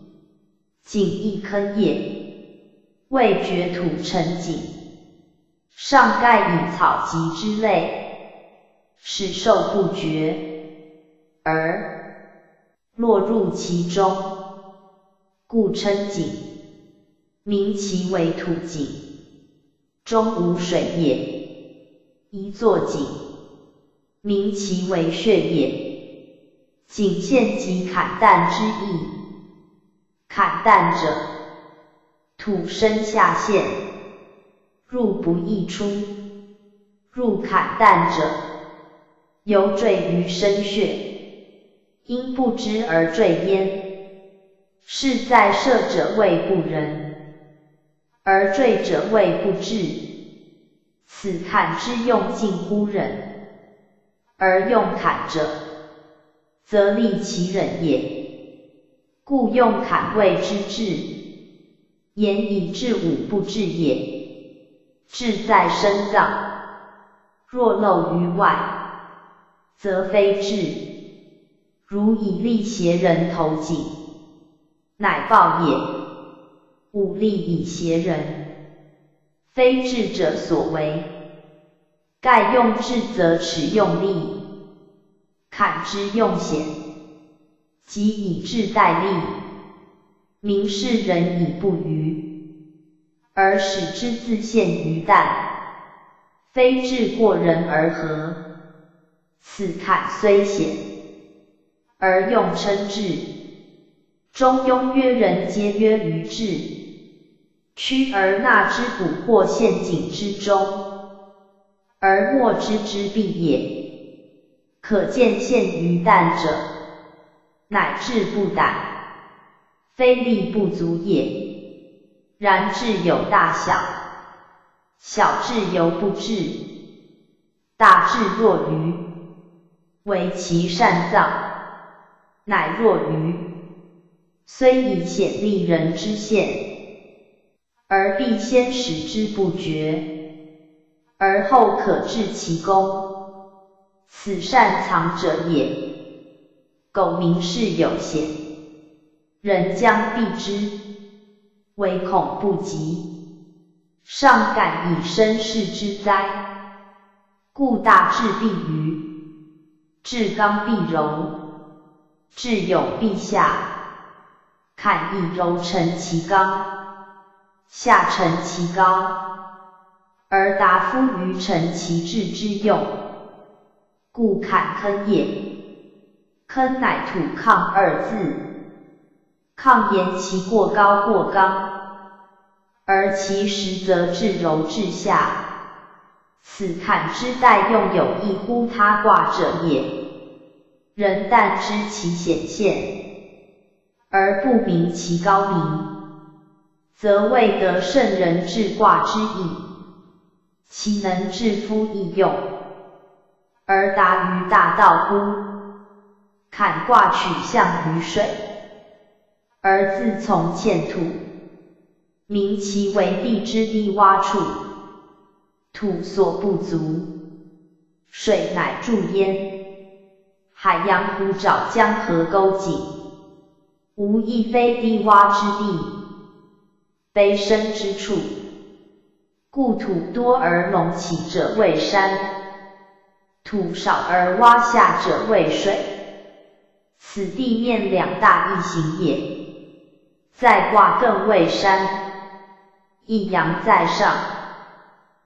井亦坑也，未掘土成井。上盖以草棘之类，使受不绝，而落入其中，故称井。名其为土井，中无水也。一作井，名其为穴也。井陷即坎淡之意。坎淡者，土生下陷。入不易出，入坎淡者，犹坠于深穴，因不知而坠焉。是在射者谓不仁，而坠者谓不智。此坎之用近乎忍，而用坎者，则利其忍也。故用坎谓之智，言以治武不治也。志在深藏，若露于外，则非志。如以力胁人投井，乃暴也。武力以胁人，非智者所为。盖用智则持用力，坎之用险，即以智代力，明示人以不愚。而使之自陷于淡，非智过人而合。此坎虽险，而用称智。中庸曰：人皆曰于智，屈而纳之蛊惑陷阱之中，而莫知之必也。可见陷于淡者，乃智不逮，非力不足也。然智有大小，小智犹不智，大智若愚，为其善造，乃若愚。虽以显利人之见，而必先使之不绝，而后可治其功，此善藏者也。苟明事有险，人将避之，唯恐不及，尚敢以身试之哉？故大智必愚，至刚必柔，至勇必下，坎亦柔成其刚，下成其高，而达夫于成其志之用，故坎坑也。坑乃土抗二字，抗言其过高过刚，而其实则至柔至下。此坎之代用有异乎他卦者也。人但知其显现，而不明其高明，则未得圣人治卦之意。其能治夫易用，而达于大道乎？坎卦取向于水，而自从欠土，名其为地之低洼处，土所不足，水乃助焉。海洋湖沼江河沟井，无一非低洼之地，卑深之处，故土多而隆起者为山，土少而洼下者为水。此地面两大异形也。在卦更为山，一阳在上，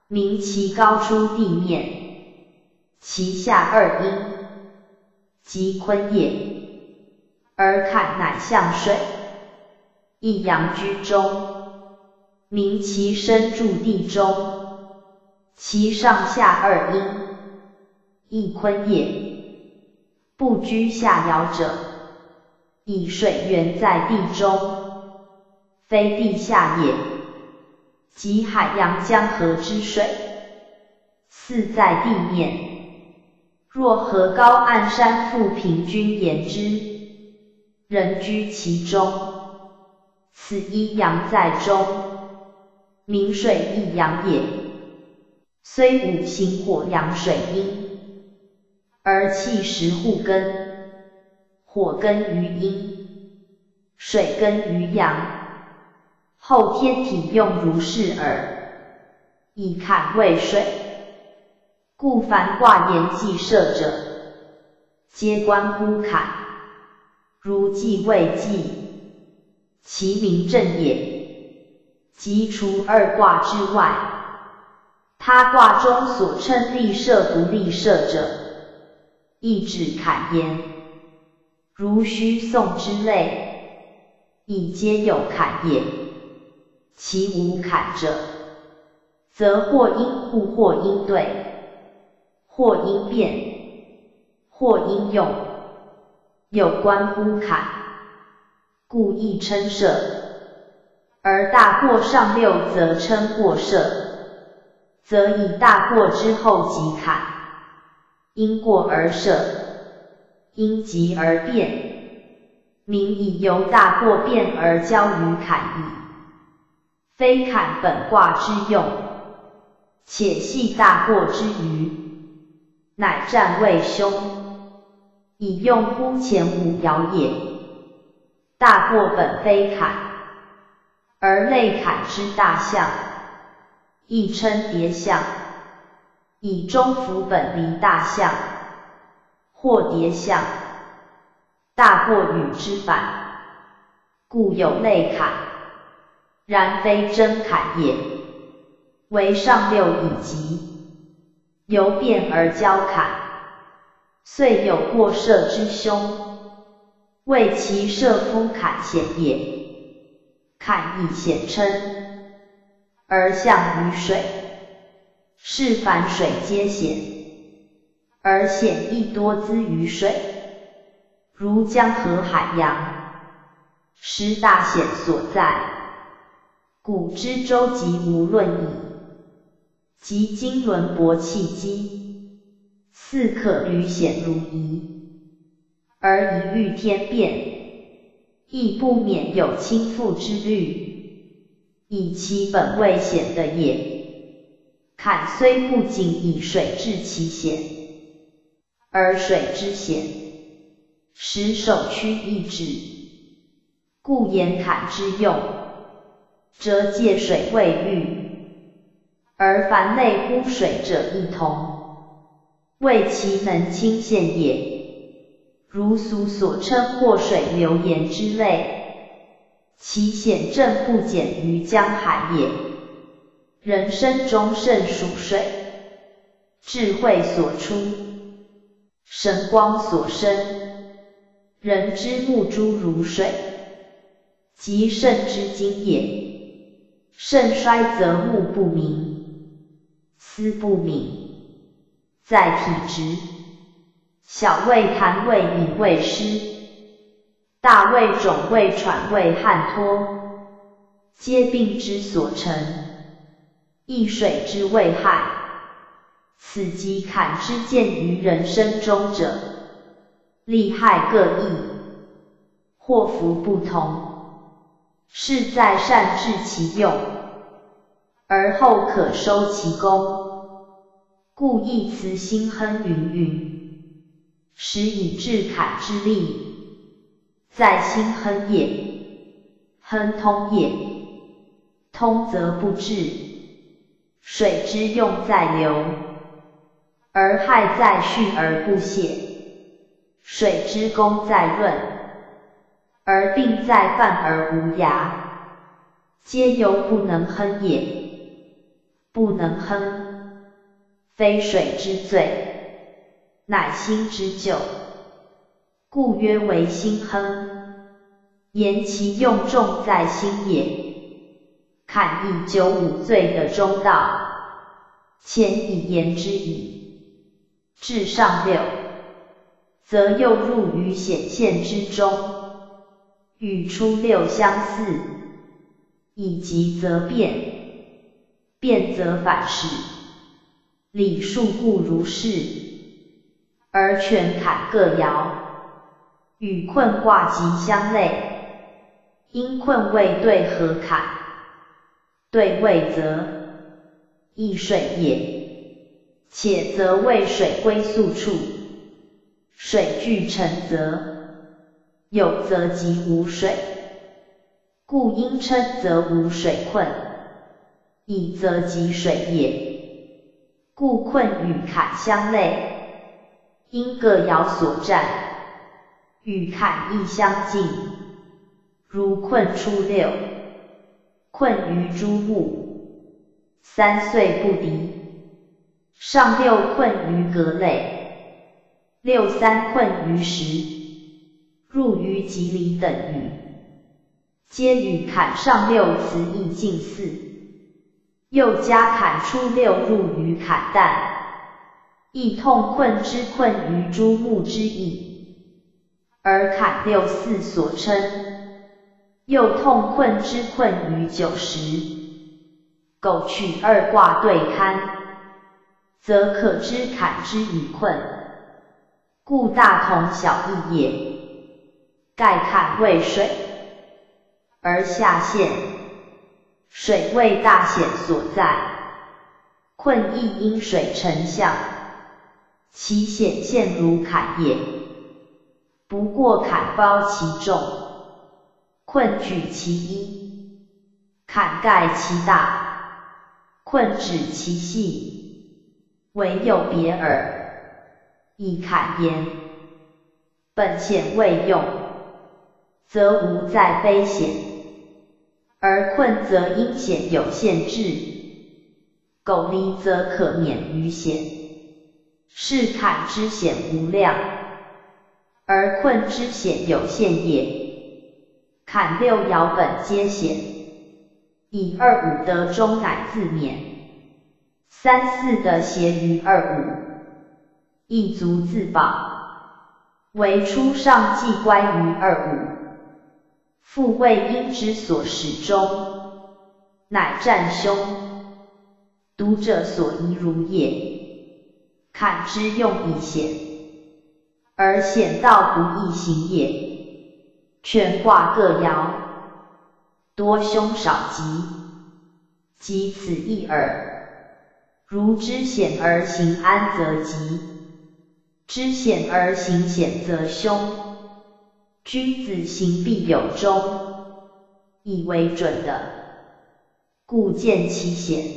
名其高出地面，其下二阴，即坤也。而坎乃向水，一阳居中，名其身住地中，其上下二阴，亦坤也。不居下爻者，以水源在地中，非地下也。即海洋江河之水，似在地面。若河高岸山复平均言之，人居其中，此一阳在中，名水一阳也。虽五行火阳水阴。而气实互根，火根于阴，水根于阳，后天体用如是耳。以坎为水，故凡卦言既设者，皆关乎坎。如既未既，其名正也。即除二卦之外，他卦中所称立设不立设者。亦指坎焉，如虚宋之类，亦皆有坎也。其无坎者，则或因互，或因对，或因变，或因用，有关乎坎，故亦称设。而大过上六则称过设，则以大过之后即坎。因过而设，因急而变，名以由大过变而交于坎矣。非坎本卦之用，且系大过之余，乃占位凶，以用乎前无爻也。大过本非坎，而类坎之大象，亦称叠象。以中孚本离大象，或叠象，大过与之反，故有类坎，然非真坎也。为上六以及，由变而交坎，遂有过设之凶，为其设夫坎险也。坎亦险称，而象于水。是凡水皆险，而险亦多资于水，如江河海洋，实大险所在。古之舟楫无论矣，及经纶帛器机，似可履险如夷，而一遇天变，亦不免有倾覆之虑。以其本未显的也。坎虽不仅以水治其险，而水之险，使首屈一指，故言坎之用，则借水未遇，而凡类乎水者亦同，为其能清现也。如俗所称祸水流言之类，其险正不减于江海也。人生中甚属水，智慧所出，神光所生，人之目珠如水，即肾之精也。肾衰则目不明，思不敏，在体直，小胃痰胃饮胃湿，大胃肿胃喘胃汗脱，皆病之所成。易水之危害，此即坎之见于人生中者，利害各异，祸福不同，是在善治其用，而后可收其功，故一辞心亨云云，使以治坎之力，在心亨也，亨通也，通则不治。水之用在流，而害在蓄而不泄；水之功在润，而病在泛而无涯。皆由不能亨也。不能亨，非水之罪，乃心之咎。故曰为心亨，言其用重在心也。看一九五罪的中道，前以言之矣。至上六，则又入于显现之中，与初六相似。以急则变，变则反时。礼数故如是，而全坎各爻，与困卦吉相类，因困位对合坎。对位则易水也，且则为水归宿处，水聚成泽，有则即无水，故因称则无水困，以则即水也。故困与坎相类，因各爻所占，与坎亦相近，如困初六。困于诸木，三岁不敌。上六困于格类，六三困于时，入于吉里等语，皆与坎上六词意近似。又加坎出六入于坎旦，亦痛困之困于诸木之意，而坎六四所称。又痛困之困于九十，苟取二卦对堪，则可知坎之与困，故大同小异也。盖坎为水，而下陷，水为大险所在，困亦因水成象，其显现如坎也。不过坎包其重。困举其一，坎盖其大，困止其细，唯有别耳。以坎言，本险未用，则无再非险；而困则因险有限制，苟离则可免于险。是坎之险无量，而困之险有限也。坎六爻本皆险，以二五得中乃自免。三四的协于二五，亦足自保。唯初上既关于二五，复为因之所始终，乃占凶。读者所宜如也。坎之用以险，而险道不易行也。全卦各爻，多凶少吉，即此一耳。如知险而行安则吉，知险而行险则凶。君子行必有终，以为准的。故见其险，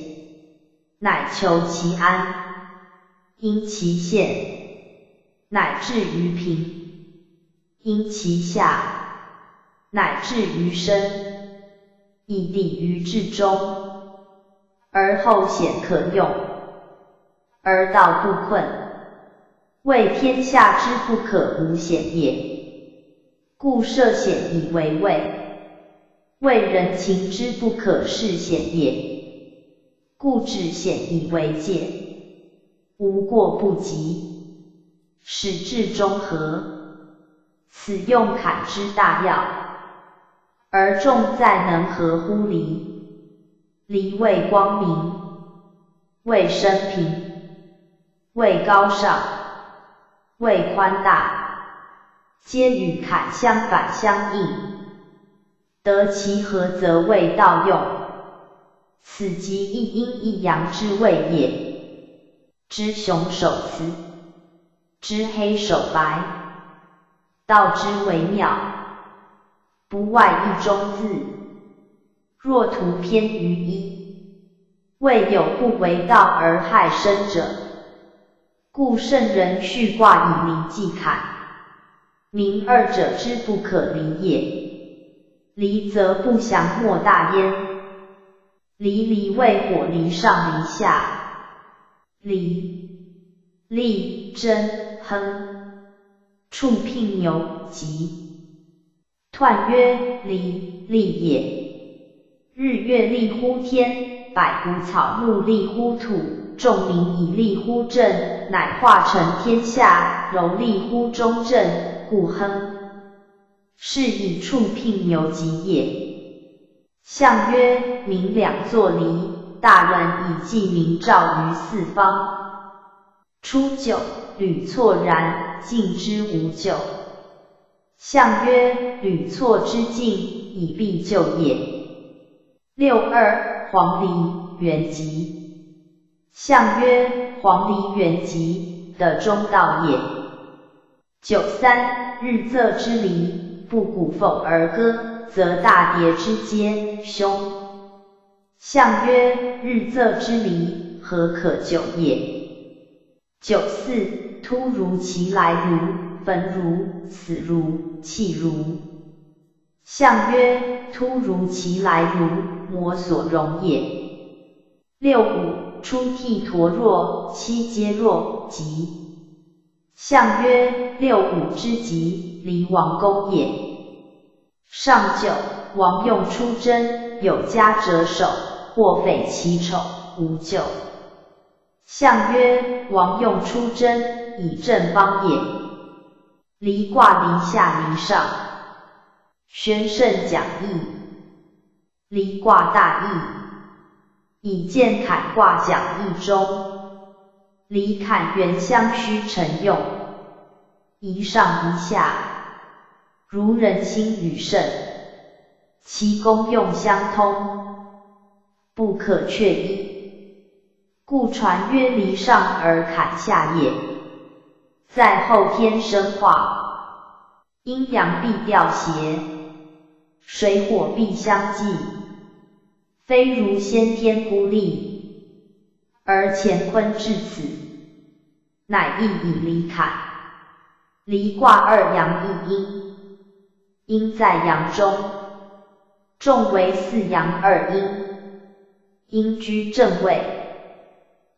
乃求其安；因其险，乃至于平；因其下，乃至于深，以抵于至中。而后险可用，而道不困，为天下之不可无险也。故设险以为畏，畏人情之不可恃险也。故至险以为戒，无过不及，始至中和。此用坎之大要，而重在能合乎离。离为光明，谓生平，谓高尚，谓宽大，皆与坎相反相应。得其合，则谓道用。此即一阴一阳之谓也。知雄守雌，知黑守白，道之为妙，不外一中字。若图偏于一，未有不为道而害身者。故圣人续卦以明记坎，明二者之不可离也。离则不祥莫大焉。离离为火，离上离下。离利贞亨，畜聘牛吉。彖曰离立也。日月立乎天，百谷草木立乎土，众民以立乎政，乃化成天下。柔立乎中正，故亨。是以畜聘牛吉也。象曰：明两作离，大人以记明照于四方。初九，履错然，进之无咎。象曰：履错之进，以必就也。六二黄鹂原吉，象曰黄鹂原吉的中道也。九三日昃之离，不鼓否而歌，则大蝶之皆凶。象曰日昃之离，何可久也？九四突如其来如，焚如，死如，弃如。象曰：突如其来，如魔所容也。六五出涕沱若，七皆若，吉。象曰：六五之吉，离王宫也。上九王用出征，有家者守，或匪其丑，无咎。象曰：王用出征，以正邦也。离卦离下离上。宣圣讲义，离卦大义，以见坎卦讲义中，离坎原相须成用，一上一下，如人心与肾，其功用相通，不可却一，故传曰离上而坎下也。在后天生化，阴阳必调协。水火必相济，非如先天孤立，而乾坤至此，乃亦以离坎。离卦二阳一阴，阴在阳中，重为四阳二阴，阴居正位，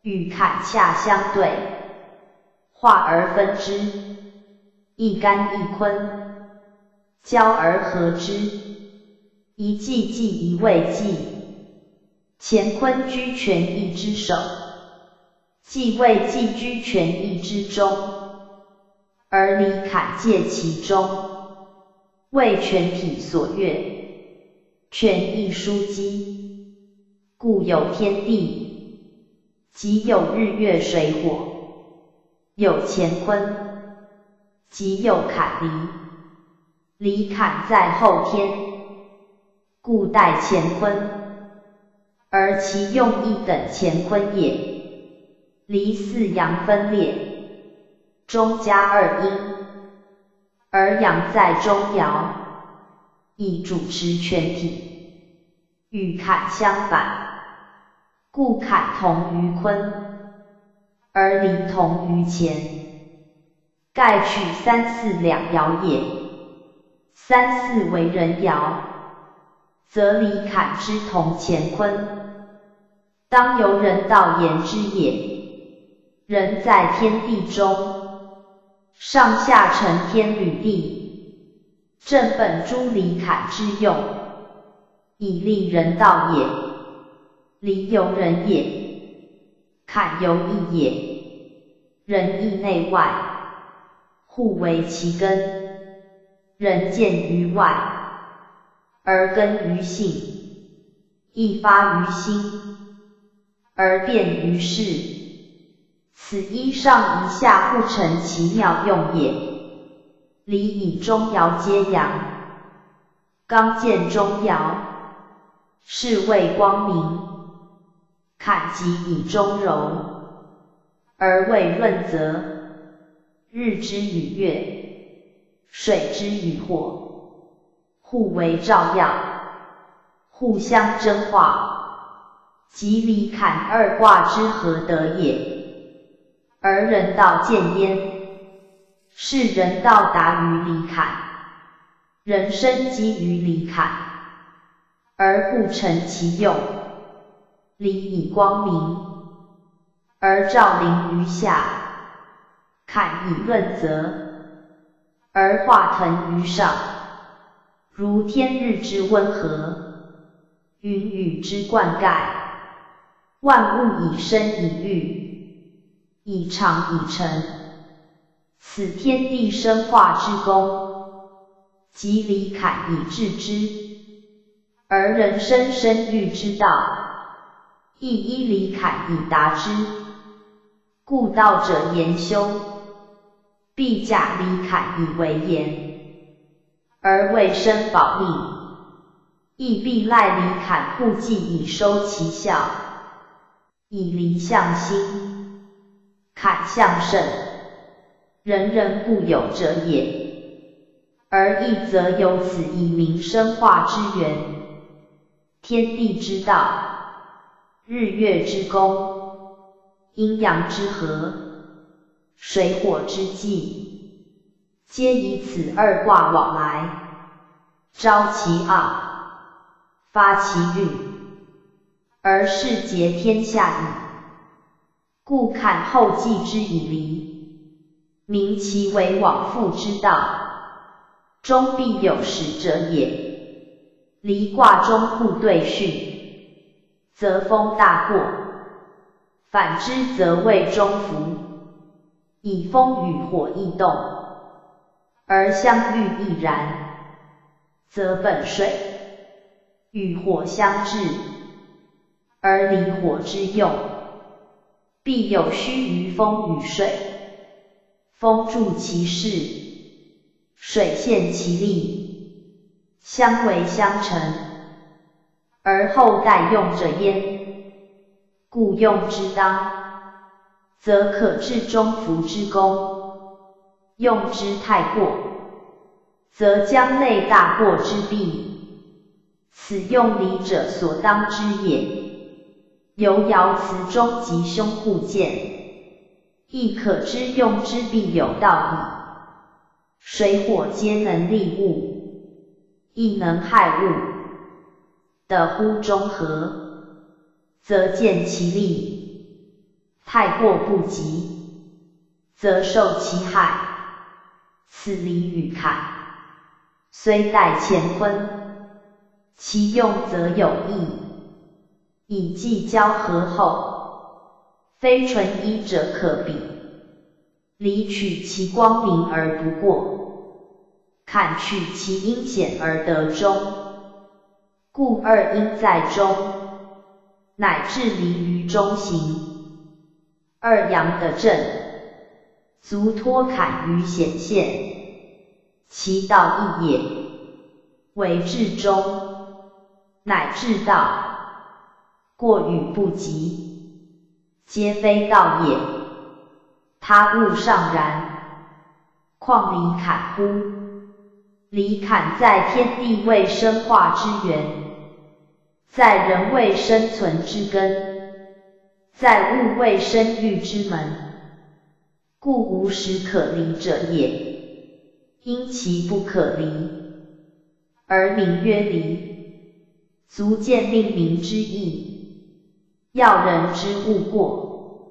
与坎恰相对，化而分之，一干一坤，交而合之。一季即一未季，乾坤居权益之首，季位既居权益之中，而离坎介其中，为全体所悦，权益枢机，故有天地，即有日月水火，有乾坤，即有坎离，离坎在后天。故待乾坤，而其用意等乾坤也。离四阳分裂，中加二阴，而阳在中爻，以主持全体，与坎相反，故坎同于坤，而离同于乾。盖取三四两爻也。三四为人爻，则离坎之同乾坤，当由人道言之也。人在天地中，上下承天履地，正本诸离坎之用，以立人道也。离由人也，坎由义也。人义内外，互为其根。人见于外，而根于性；义发于心，而变于事。此一上一下互成其妙用也。离以中爻接阳，刚见中爻，是谓光明。坎即以中柔，而未润泽。日之与月，水之与火，互为照耀，互相争化，即离坎二卦之合德也。而人道见焉，是人道达于离坎，人生基于离坎，而故成其用。离以光明，而照临于下；坎以润泽，而化腾于上。如天日之温和，云雨之灌溉，万物以生以育。以长以成，此天地生化之功，即离坎以治之。而人生生育之道，亦依离坎以达之。故道者言修，必假离坎以为言，而为生保命，亦必赖离坎护济以收其效，以离向心。坎象胜，人人固有者也。而义则有此以民生化之源，天地之道，日月之功，阴阳之和，水火之纪，皆以此二卦往来，招其奥，发其运，而世结天下矣。故坎后继之以离，明其为往复之道，终必有时者也。离卦中互对巽，则风大过；反之则为中伏，以风与火异动，而相遇亦然，则本水与火相制，而离火之用。必有虚于风与水，风助其势，水陷其力，相为相成，而后代用者焉。故用之当，则可治中孚之功；用之太过，则将内大过之弊。此用离者所当之也。由爻辞中吉凶互见，亦可知用之必有道矣。水火皆能利物，亦能害物，得乎中和，则见其利；太过不及，则受其害。此离与坎，虽待乾坤，其用则有异。以计交合后，非纯一者可比。离取其光明而不过，坎取其阴险而得中。故二阴在中，乃至离于中行。二阳得正，足托坎于显现，其道义也。为至中，乃至道。过与不及，皆非道也。他物尚然，况离坎乎？离坎在天地未生化之源，在人未生存之根，在物未生育之门，故无时可离者也。因其不可离，而名曰离，足见命名之意。要人之物过，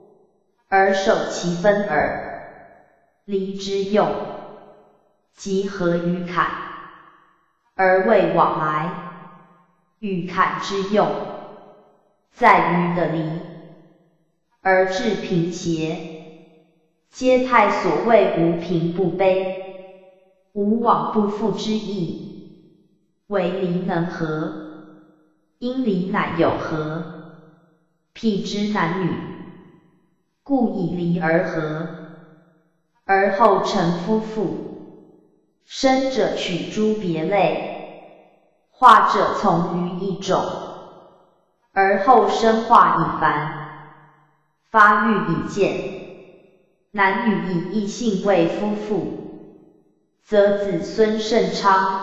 而守其分耳。离之用，即合于坎，而未往来。与坎之用，在于的离，而治平邪，皆太所谓无平不卑。无往不复之意，唯离能合，因离乃有合。辟之男女，故以离而合，而后成夫妇。生者取诸别类，化者从于一种，而后生化以繁，发育以健。男女以异性为夫妇。则子孙甚昌，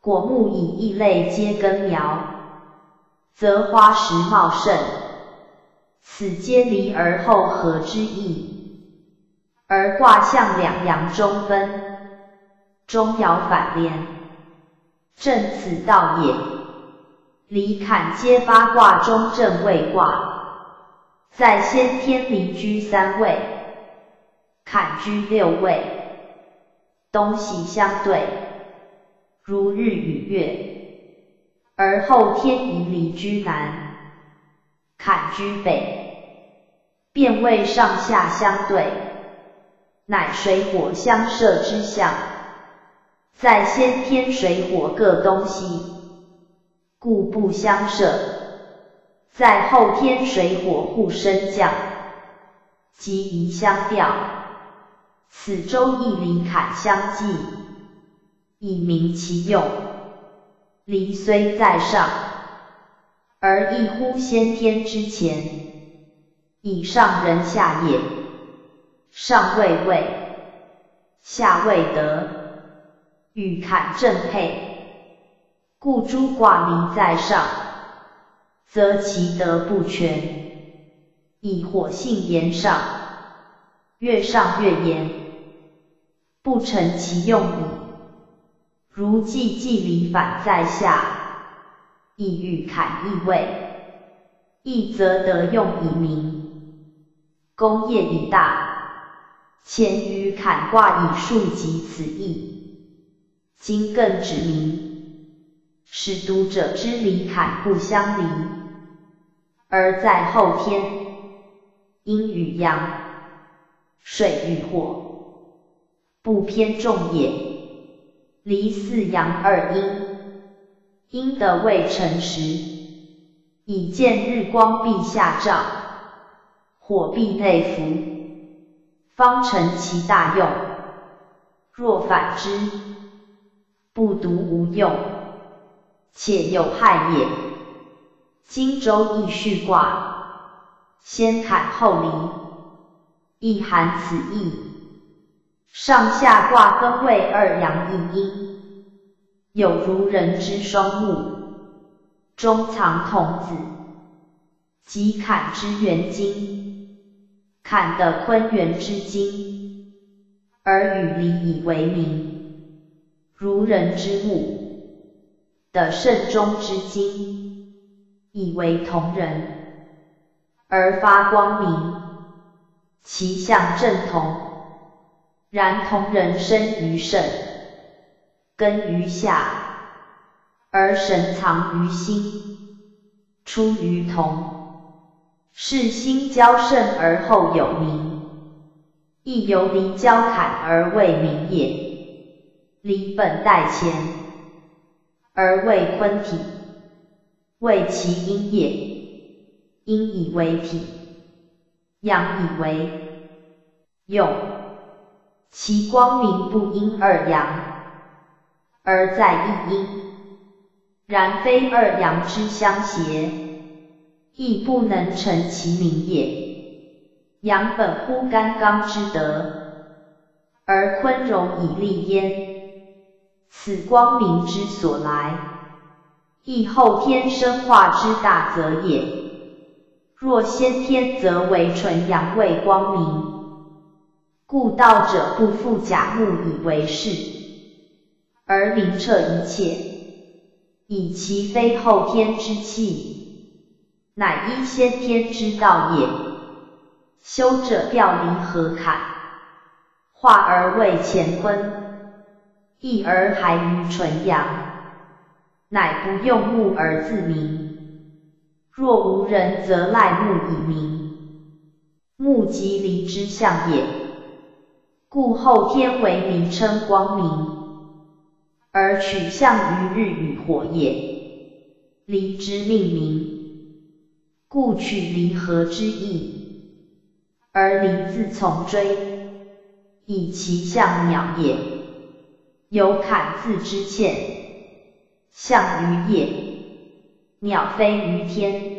果木以异类皆根苗，则花实茂盛。此皆离而后合之意。而卦象两阳中分，中爻反连，正此道也。离坎皆八卦中正位卦，在先天离居三位，坎居六位。东西相对，如日与月，而后天以离居南，坎居北，便位上下相对，乃水火相射之象。在先天水火各东西，故不相射；在后天水火互升降，即宜相调。此周易离坎相济，以明其用。离虽在上，而异乎先天之前，以上人下也。上未位，下未德，与坎正配，故诸卦离在上，则其德不全。以火性炎上，越上越炎。不成其用矣。如既既离反在下，亦欲坎易位，亦则得用以明。功业已大，前于坎卦以数及此意。今更指明，使读者知离坎不相离，而在后天，阴与阳，水与火。不偏重也。离四阳二阴，阴的未成时，以见日光必下照，火必内伏，方成其大用。若反之，不独无用，且有害也。荆州易序卦，先坎后离，亦含此意。上下卦分为二阳一阴，有如人之双目，中藏童子，即坎之元精，坎的坤元之精，而与离以为名，如人之目的肾中之精，以为同人，而发光明，其象正同。然同人生于肾，根于下，而神藏于心，出于同，是心交肾而后有名，亦由离交坎而为名也。离本待前，而为坤体，为其阴也。阴以为体，阳以为用。其光明不因二阳，而在一阴，然非二阳之相协，亦不能成其名也。阳本乎干刚之德，而坤柔以立焉，此光明之所来，亦后天生化之大则也。若先天，则为纯阳为光明，故道者不复假目以为是。而明彻一切，以其非后天之气，乃依先天之道也。修者调离和坎，化而为乾坤，益而还于纯阳，乃不用木而自明。若无人，则赖木以明。木即离之象也，故后天为名称光明。而取象于日与火也，离之命名，故取离合之意，而离字从追，以其象鸟也。有坎字之欠，象于夜，鸟飞于天，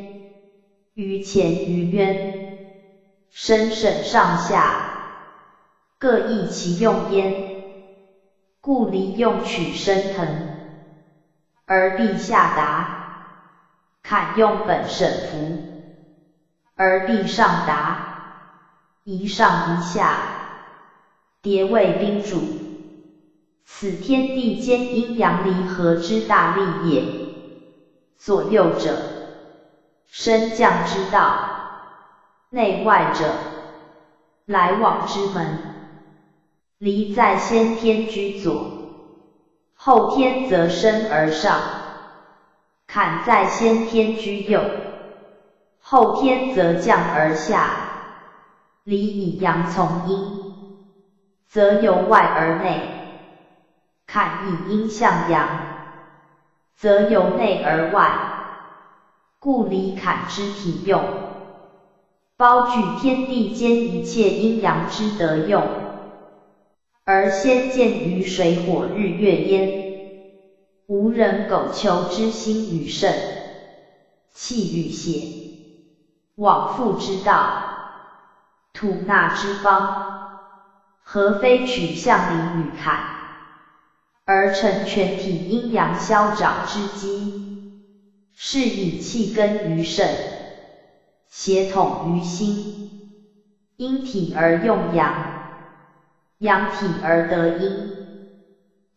于前于渊，身省上下，各异其用焉。故离用取生腾，而地下达；坎用本省伏，而必上达。一上一下，叠为宾主，此天地间阴阳离合之大力也。左右者，升降之道；内外者，来往之门。离在先天居左，后天则升而上；坎在先天居右，后天则降而下。离以阳从阴，则由外而内；坎以阴向阳，则由内而外。故离坎之体用，包举天地间一切阴阳之德用。而先见于水火日月焉，无人苟求之心与肾、气与血，往复之道，吐纳之方，何非取象理与坎，而成全体阴阳消长之机？是以气根于肾，血统于心，阴体而用阳。阳体而得阴，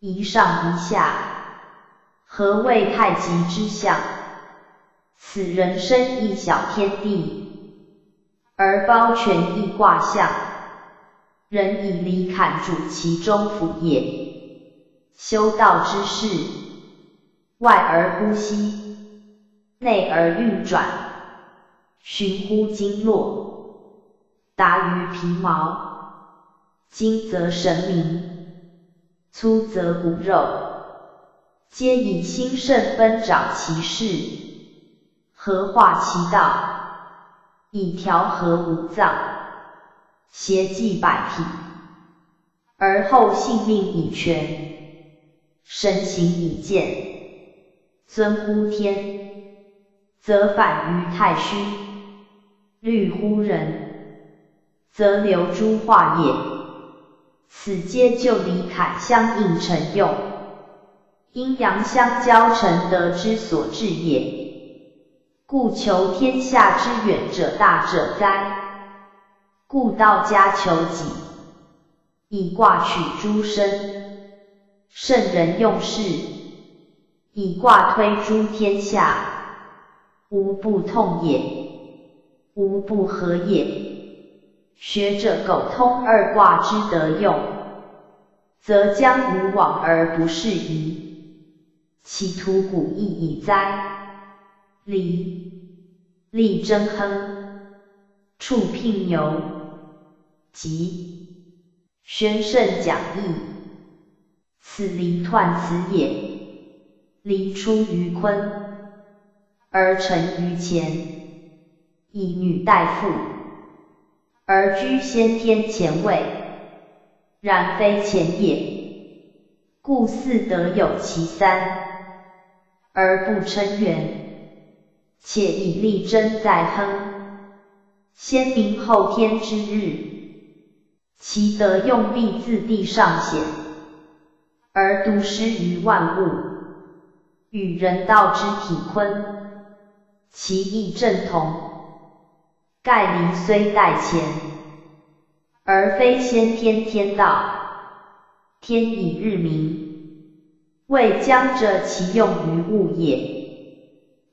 一上一下，何谓太极之象？此人生一小天地，而包全一卦象，人以离坎主其中府也。修道之事，外而呼吸，内而运转，循乎经络，达于皮毛。精则神明，粗则骨肉，皆以心肾分长其事，合化其道，以调和五脏，协济百体，而后性命以全，身形以健，尊乎天，则反于太虚；虑乎人，则流诸化也。此皆就离坎相应成用，阴阳相交成德之所至也。故求天下之远者大者哉？故道家求己，以卦取诸身；圣人用事，以卦推诸天下。无不痛也，无不和也。学者苟通二卦之德用，则将无往而不适宜，其图古意矣哉！离，力争亨，处聘牛，吉，宣圣讲义，此离彖辞也。离出于坤，而成于乾，以女代父。而居先天前位，然非前也。故四德有其三，而不称元。且以力争在亨，先明后天之日，其德用必自地上显，而独施于万物，与人道之体坤，其义正同。盖离虽代前，而非先天天道，天以日明，未将者其用于物也。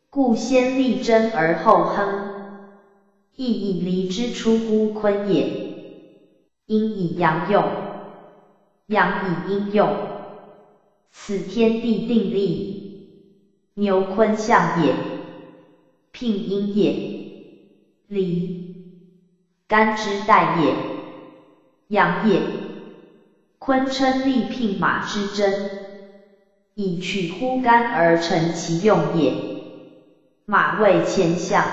故先立真而后亨，亦以离之出乎坤也。阴以阳用，阳以阴用，此天地定力，牛坤象也。聘阴也，离干之代也，阳也。坤称利聘马之真，以取乎干而成其用也。马为前象，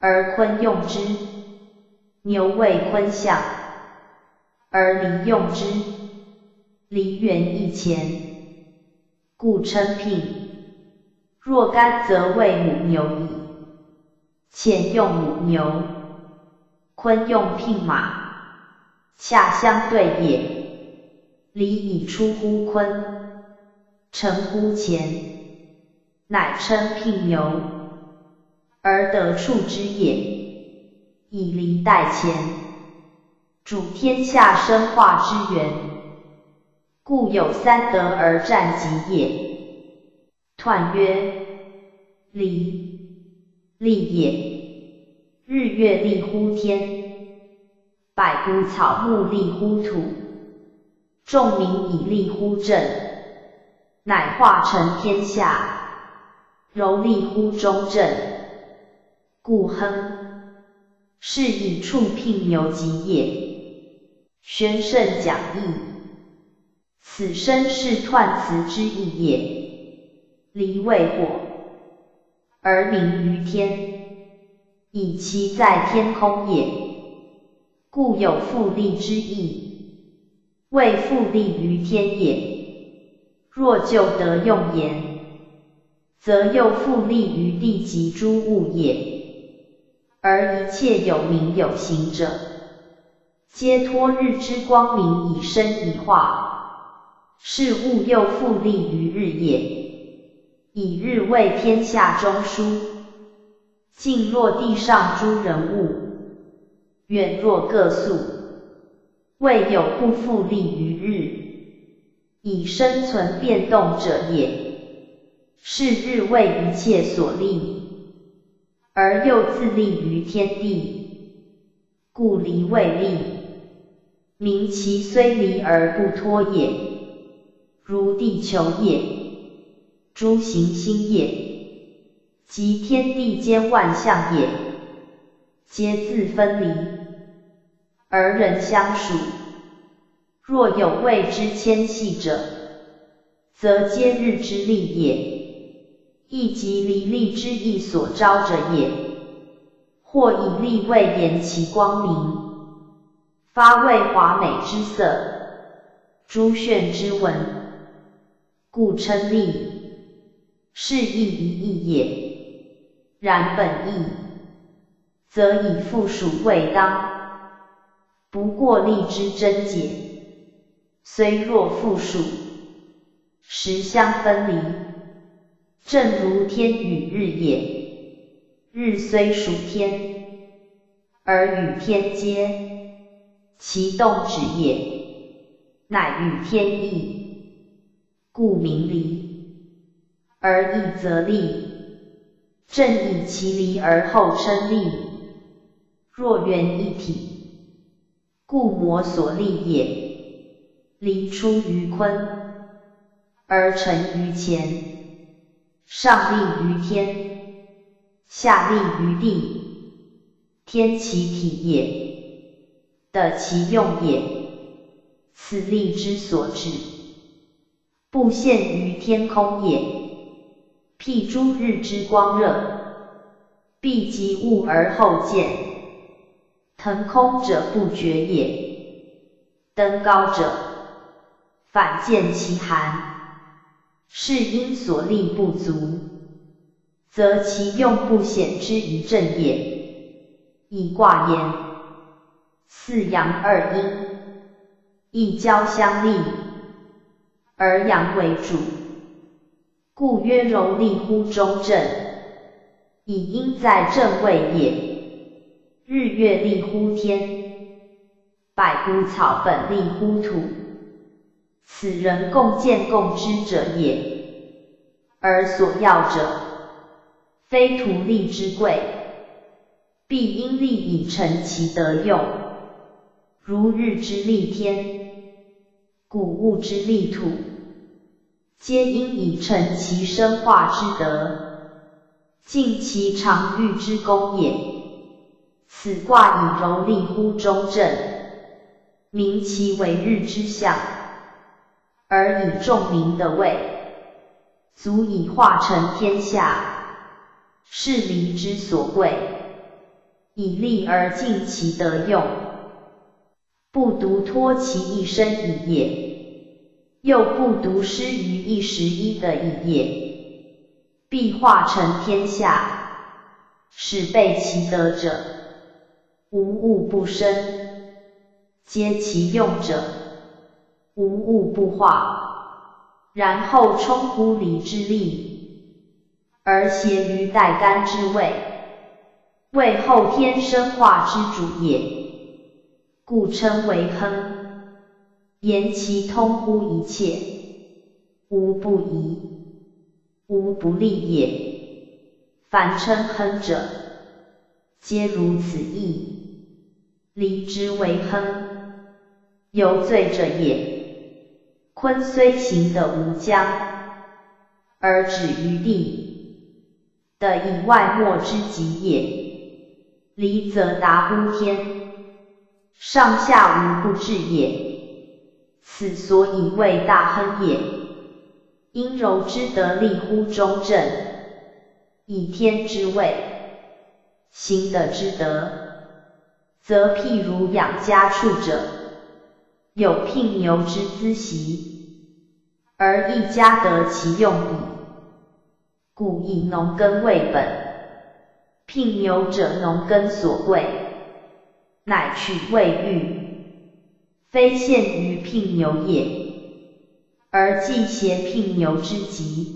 而坤用之；牛为坤象，而离用之。离元一前，故称聘。若干则为母牛矣。乾用母牛，坤用聘马，恰相对也。离以出乎坤，成乎乾。乃称聘牛，而得处之也。以离代乾，主天下生化之源，故有三德而战吉也。彖曰：离，立也。日月立乎天，百谷草木立乎土，众民以立乎政，乃化成天下。柔立乎中正，故亨。是以处聘牛吉也。宣圣讲义，此生是彖辞之意也。离为火，而名于天，以其在天空也，故有复利之意。为复利于天也。若就得用言。则又复利于地及诸物也，而一切有名有形者，皆托日之光明以生以化，是物又复利于日也。以日为天下中枢，近若地上诸人物，远若各宿，未有不复立于日，以生存变动者也。是日为一切所立，而又自立于天地，故离未立，名其虽离而不脱也。如地球也，诸行星也，及天地间万象也，皆自分离，而人相属。若有谓之牵系者，则皆日之力也。亦即离力之意所招者也，或以力为言其光明，发为华美之色，诸炫之文，故称力，是亦一意也。然本意，则以复属未当，不过立之真解，虽若复属，实相分离。正如天与日也，日虽属天，而与天接，其动止也，乃与天异，故名离。而义则立，正以其离而后称立。若缘一体，故魔所立也。离出于坤，而成于乾。上立于天，下立于地，天其体也，得其用也。此力之所至，不限于天空也。辟诸日之光热，必及物而后见。腾空者不觉也，登高者反见其寒。是因所立不足，则其用不显之一正也。以卦言：四阳二阴，一交相利，而阳为主，故曰柔利乎中正。以阴在正位也。日月利乎天，百谷草本利乎土。此人共见共知者也，而所要者，非图利之贵，必因利以成其德用。如日之利天，谷物之利土，皆因以成其生化之德，尽其常欲之功也。此卦以柔利乎中正，明其为日之象，而以众民的位，足以化成天下，是离之所贵。以利而尽其德用，不独托其一生以也，又不独失于一时一的以也，必化成天下，使备其德者。无物不生，皆其用者；无物不化，然后充乎离之力，而协于待干之位，为后天生化之主也，故称为亨。言其通乎一切，无不疑，无不利也。凡称亨者，皆如此意。离之为亨，有罪者也。坤虽行的无疆，而止于地的以外莫之极也。离则达乎天，上下无不至也。此所以谓大亨也。因柔之得利乎中正，以天之位，行的之德。则譬如养家畜者，有聘牛之资习，而一家得其用矣。故以农耕为本，聘牛者农耕所贵，乃取未育，非限于聘牛也，而既挟聘牛之急，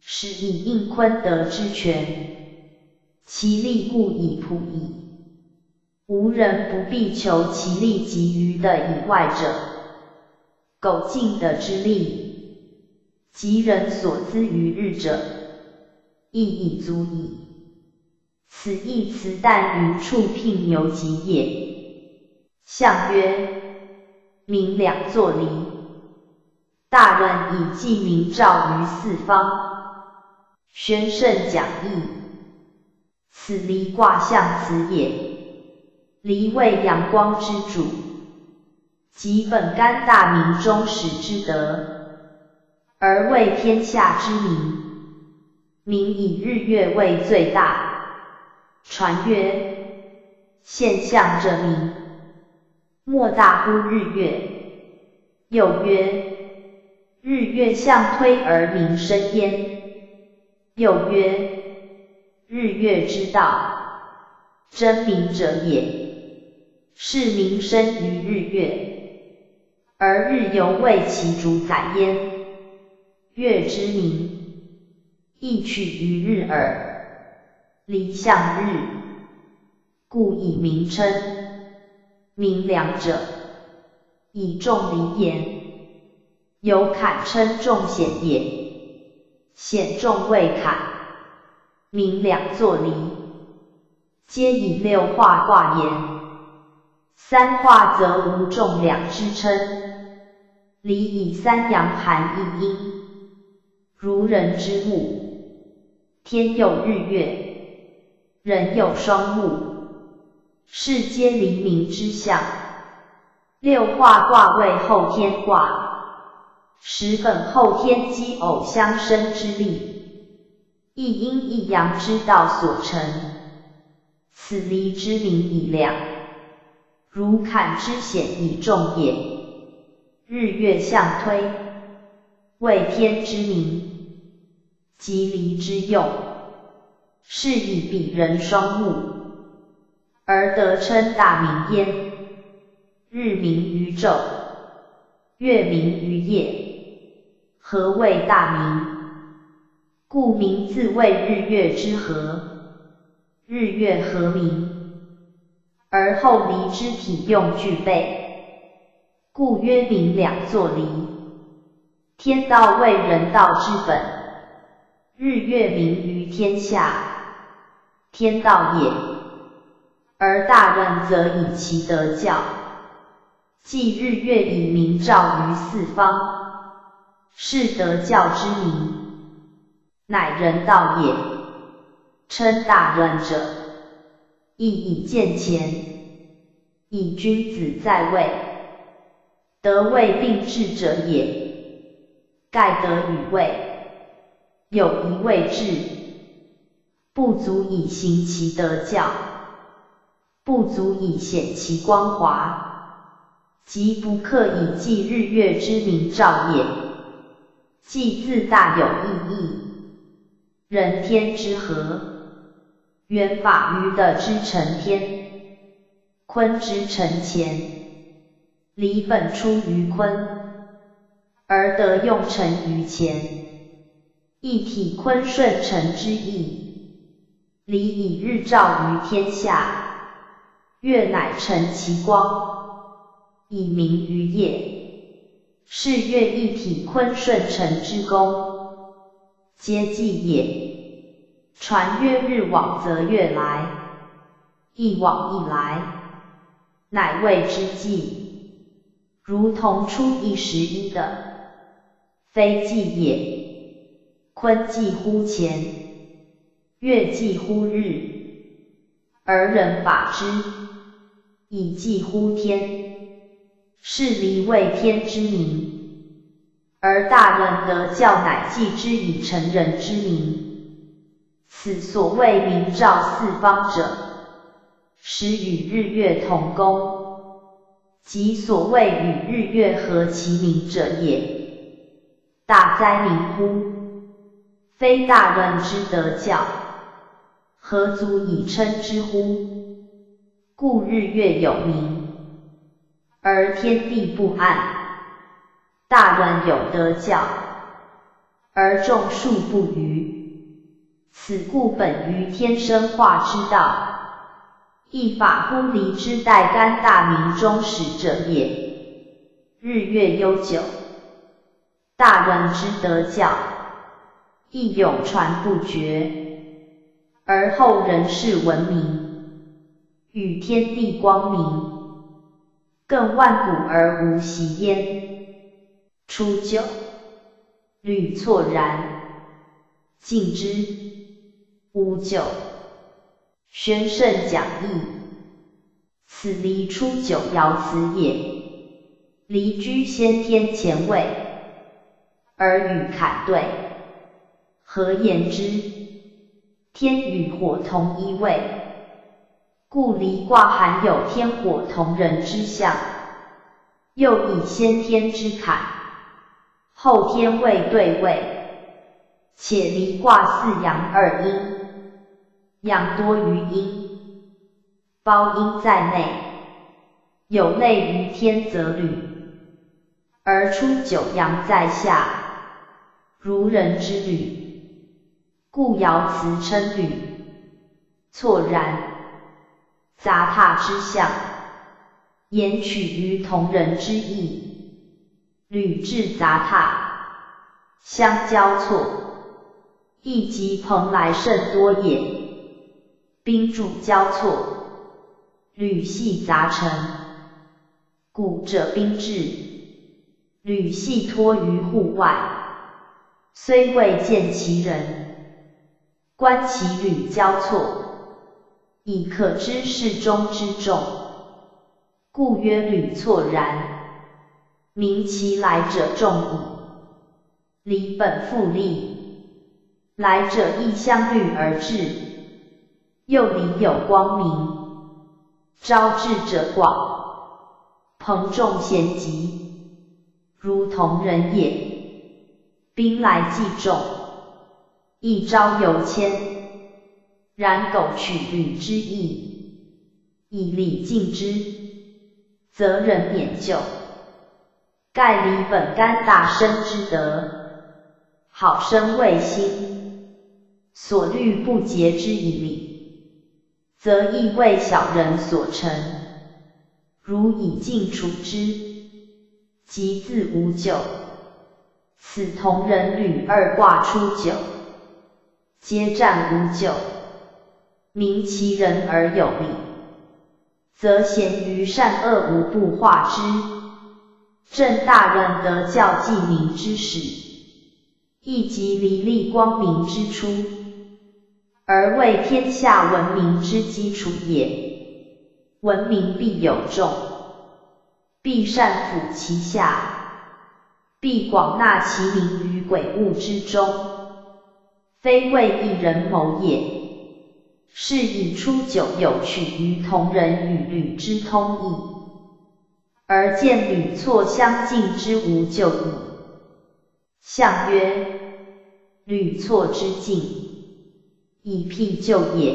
是以应坤德之权，其利故以普矣。无人不必求其利及于的以外者，苟尽的之利，及人所资于日者，亦已足矣。此亦辞但于处聘牛吉也。相曰：明两作离，大人以记明照于四方，宣圣讲义。此离卦象辞也。离为阳光之主，即本干大明中始之德，而为天下之明。明以日月为最大。传曰：现象者明，莫大乎日月。又曰：日月相推而明生焉。又曰：日月之道，真明者也。是名生于日月，而日犹为其主宰焉。月之名，亦取于日耳。离向日，故以名称。名两者，以重离言。有坎称重险也，险重未坎。明两作离，皆以六化卦言。三化则无重两之称，离以三阳含一阴，如人之目，天有日月，人有双目，是皆黎明之象。六化卦为后天卦，十本后天机偶相生之力，一阴一阳之道所成，此离之名以量。如坎之险以重也，日月相推，为天之明，即离之用。是以彼人双目，而得称大明焉。日明于昼，月明于夜，何谓大明？故名自谓日月之和，日月和明，而后离之体用具备，故曰明两作离。天道为人道之本，日月明于天下。天道也，而大人则以其德教，即日月以明照于四方，是德教之名，乃人道也。称大人者，亦以见前，以君子在位，德位并治者也。盖德与位，有一位治。不足以行其德教，不足以显其光华，即不可以继日月之明照也。既自大有意义，人天之和，原法于的之成天，坤之成乾，离本出于坤，而得用成于乾，一体坤顺成之意。离以日照于天下，月乃成其光，以明于夜。是月一体坤顺成之功，皆纪也。传曰日往则月来，一往一来，乃谓之纪。如同出一时一的，非纪也。坤纪乎乾。月既乎日，而人法之，以祭乎天，是离为天之名。而大人得教乃祭之以成人之名。此所谓明照四方者，使与日月同功，即所谓与日月合其名者也。大哉明乎！非大人之得教。何足以称之乎？故日月有明，而天地不暗；大人有德教，而众数不渝。此故本于天生化之道，亦法乎离之代干大明中始者也。日月悠久，大人之德教，亦永传不绝。而后人世闻名，与天地光明，更万古而无习焉。初九，履错然，敬之。乌九，宣圣讲义。此离初九爻辞也。离居先天前位，而与坎对，何言之？天与火同一位，故离卦含有天火同人之象，又以先天之坎，后天位对位，且离卦四阳二阴，阳多于阴，包阴在内，有内于天则履，而出九阳在下，如人之履。故爻辞称履，错然，杂沓之象，言取于同人之意。履至杂沓，相交错，亦即蓬莱甚多也。宾主交错，履系杂陈，古者宾至，履系托于户外，虽未见其人。观其履交错，以可知是中之众，故曰履错然。明其来者众矣。离本复利，来者亦相虑而至，又离有光明，招致者广，朋众贤集，如同人也。兵来既众。一朝有千，然苟取履之意，以礼敬之，则人免咎。盖离本干大生之德，好生畏心，所虑不竭之以礼，则亦为小人所成。如以敬处之，即自无咎。此同人履二卦出九，皆战无咎。明其人而有礼，则贤于善恶无不化之。正大人得教济民之始，亦即离立光明之初，而为天下文明之基础也。文明必有众，必善抚其下，必广纳其民于鬼物之中，非为一人谋也。是以初九有取于同人与吕之通义。而见屡错相近之无救矣。相曰：屡错之近，以辟旧也。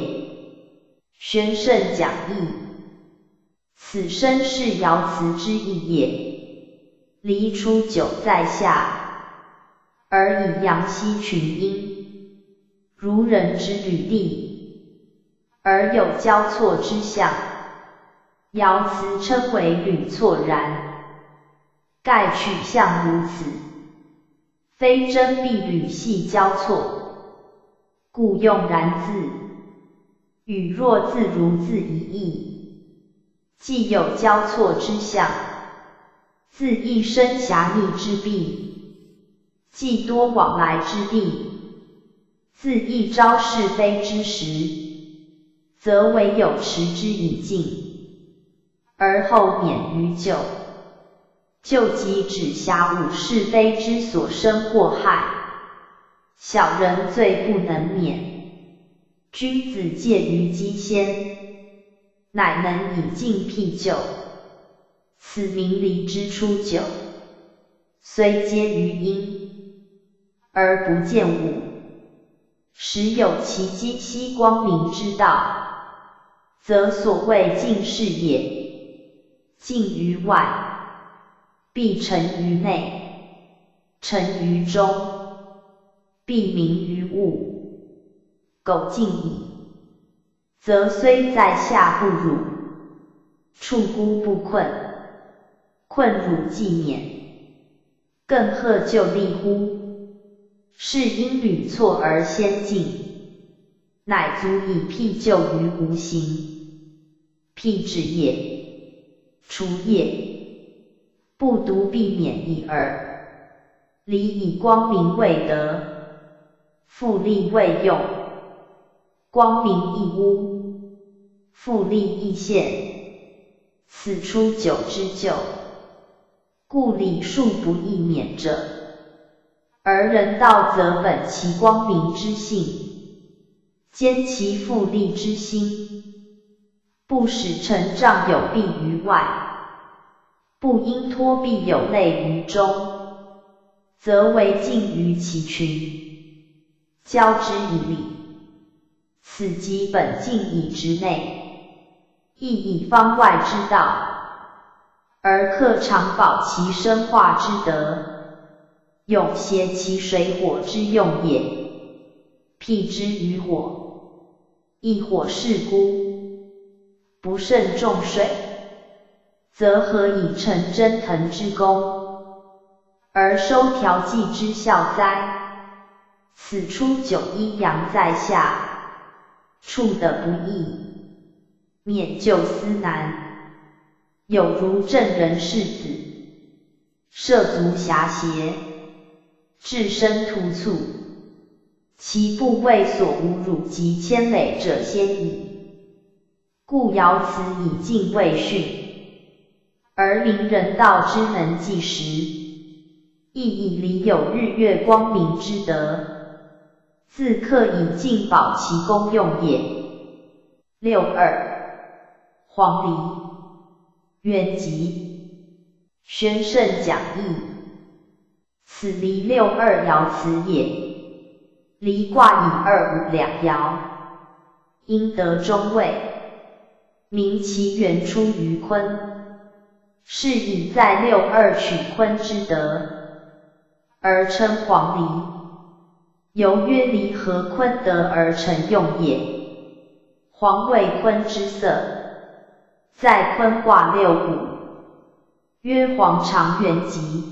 宣圣讲义：此身是爻辞之意也。离初九在下，而以阳息群阴，如人之履地，而有交错之象。爻辞称为履错然，盖取象如此，非真必履系交错，故用然字。与若字如字一义，既有交错之象，字亦生狭逆之弊；既多往来之地，字亦招是非之时，则唯有持之以敬。而后免于咎，咎即指狭误是非之所生祸害，小人罪不能免，君子戒于机先，乃能以尽辟咎。此名离之初久，虽皆于阴，而不见物，时有其机息光明之道，则所谓尽是也。静于外，必沉于内；沉于中，必明于物。苟静矣，则虽在下不辱，处孤不困，困辱既免，更贺就利乎？是因屡错而先进，乃足以辟就于无形，辟之也。除业，不独避免已耳。理以光明未得，复利未用。光明亦污，复利亦现。此出九之咎，故礼数不易免者。而人道则本其光明之性，兼其复利之心。不使成障有弊于外，不应托必有类于中，则为敬于其群，交之以礼。此即本敬以直内，亦以方外之道，而克常保其生化之德，永协其水火之用也。辟之于火，亦火是孤。不慎重水，则何以成蒸腾之功，而收调剂之效哉？此出九阴阳在下，处得不易，免救思难。有如正人世子，涉足狭邪，置身突促，其部位所侮辱及牵累者先矣。故爻辞以敬未训，而明人道之能济时，亦以离有日月光明之德，自克以敬保其功用也。六二，黄鹂，渊吉，宣圣讲义，此离六二爻辞也。离卦以二五两爻。因得中位，名其源出于坤，是以在六二取坤之德，而称黄鹂。由曰离合坤德而成用也。黄为坤之色，在坤卦六五，曰黄长元吉，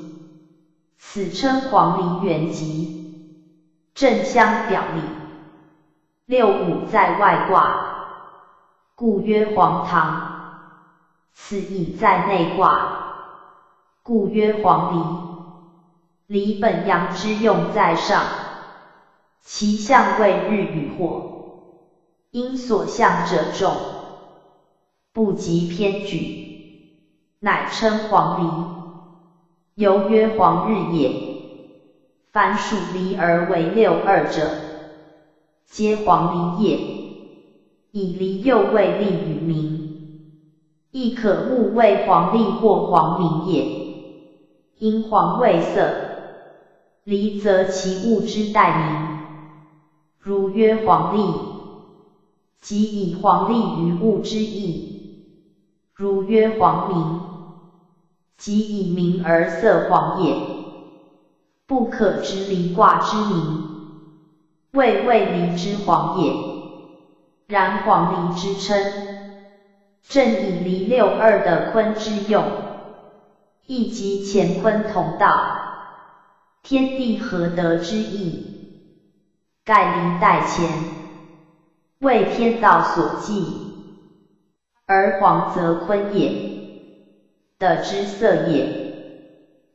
此称黄鹂元吉，正相表里。六五在外卦，故曰黄堂，此以在内卦，故曰黄鹂。离本阳之用在上。其象为日与火，因所向者众，不及偏举，乃称黄鹂。犹曰黄日也。凡属离而为六二者，皆黄鹂也。以离又为利于民，亦可误为黄历或黄明也。因黄为色，离则其物之代名。如曰黄历，即以黄历于物之意；如曰黄名，即以名而色黄也。不可知离卦之名，谓未离之黄也。然黄离之称，正以离六二的坤之用，亦即乾坤同道，天地合德之意。盖离代乾，为天道所忌，而黄则坤也，的之色也。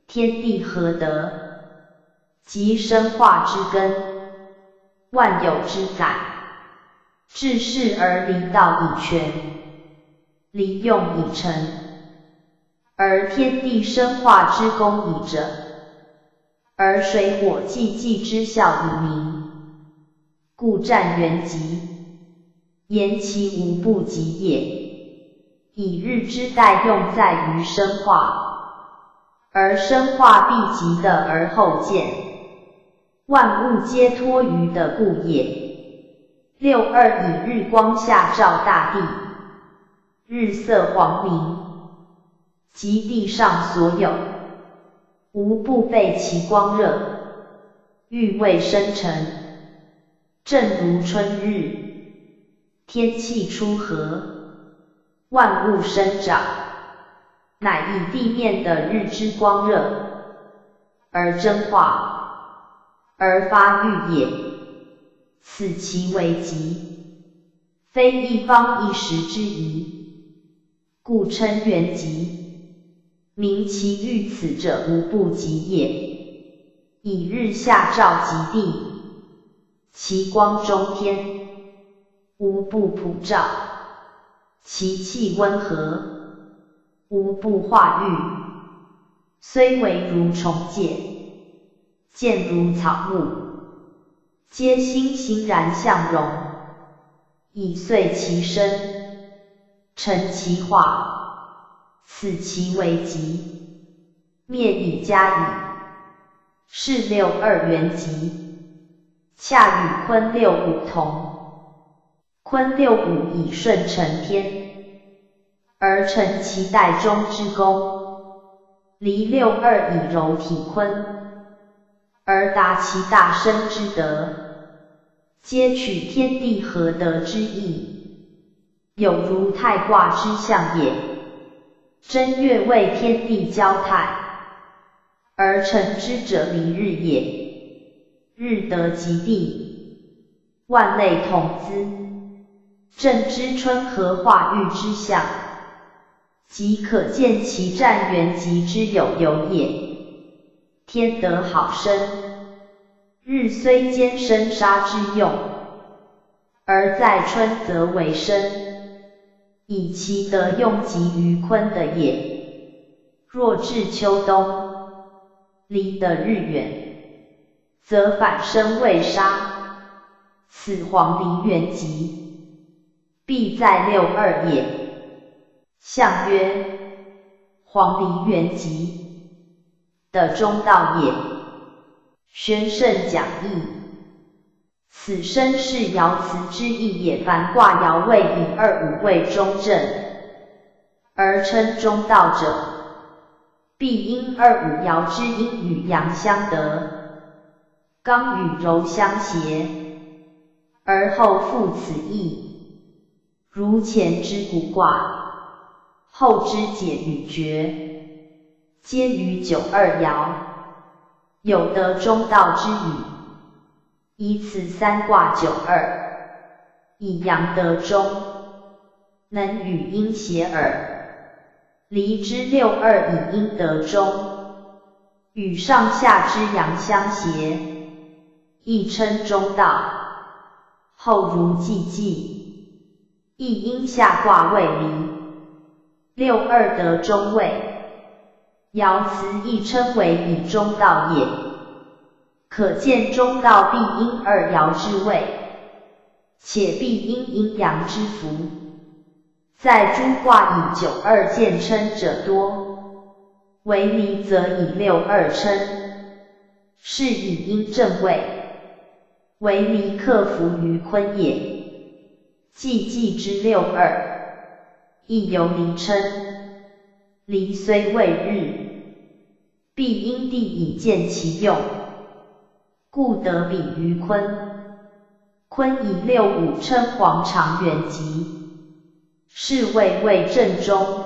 天地合德，即生化之根，万有之载。治世而离道以全，离用以成，而天地生化之功以者，而水火既济之效以明。故战元吉，言其无不及也。以日之代用在于生化，而生化必极的而后见，万物皆托于的故也。六二以日光下照大地，日色黄明，及地上所有，无不被其光热，欲味生成。正如春日，天气初和，万物生长，乃以地面的日之光热而蒸化而发育也。此其为极，非一方一时之宜，故称元极。名其遇此者无不及也。以日下照极地。其光中天，无不普照；其气温和，无不化育。虽为如虫介，见如草木，皆欣欣然相融，以遂其身，成其化，此其为极，灭以加矣。是六二元极。恰与坤六五同，坤六五以顺承天，而成其代中之功；离六二以柔体坤，而达其大生之德。皆取天地合德之意，有如太卦之象也。正月为天地交泰，而成之者离日也。日得极地，万类同资，正知春和化育之象，即可见其战元吉之有有也。天得好生，日虽兼生杀之用，而在春则为生，以其德用及于坤的也。若至秋冬，离得日远。则反生未杀，此黄鹂元吉，必在六二也。象曰：黄鹂元吉的中道也。宣圣讲义，此身是爻辞之意也。凡卦爻位以二五为中正，而称中道者，必因二五爻之阴与阳相得，刚与柔相协，而后复此意。如前之古卦，后之解与绝，皆于九二爻，有得中道之语。以此三卦九二，以阳得中，能与阴协耳。离之六二以阴得中，与上下之阳相协，亦称中道。后如既济，亦阴下卦位离，六二得中位，爻辞亦称为以中道也。可见中道必因二爻之位，且必因阴阳之福。在诸卦以九二见称者多，为离则以六二称，是以阴正位，为离克服于坤也。既既之六二，亦由离称。离虽未日，必因地以见其用。故得比于坤，坤以六五称黄长远吉，是谓为正中。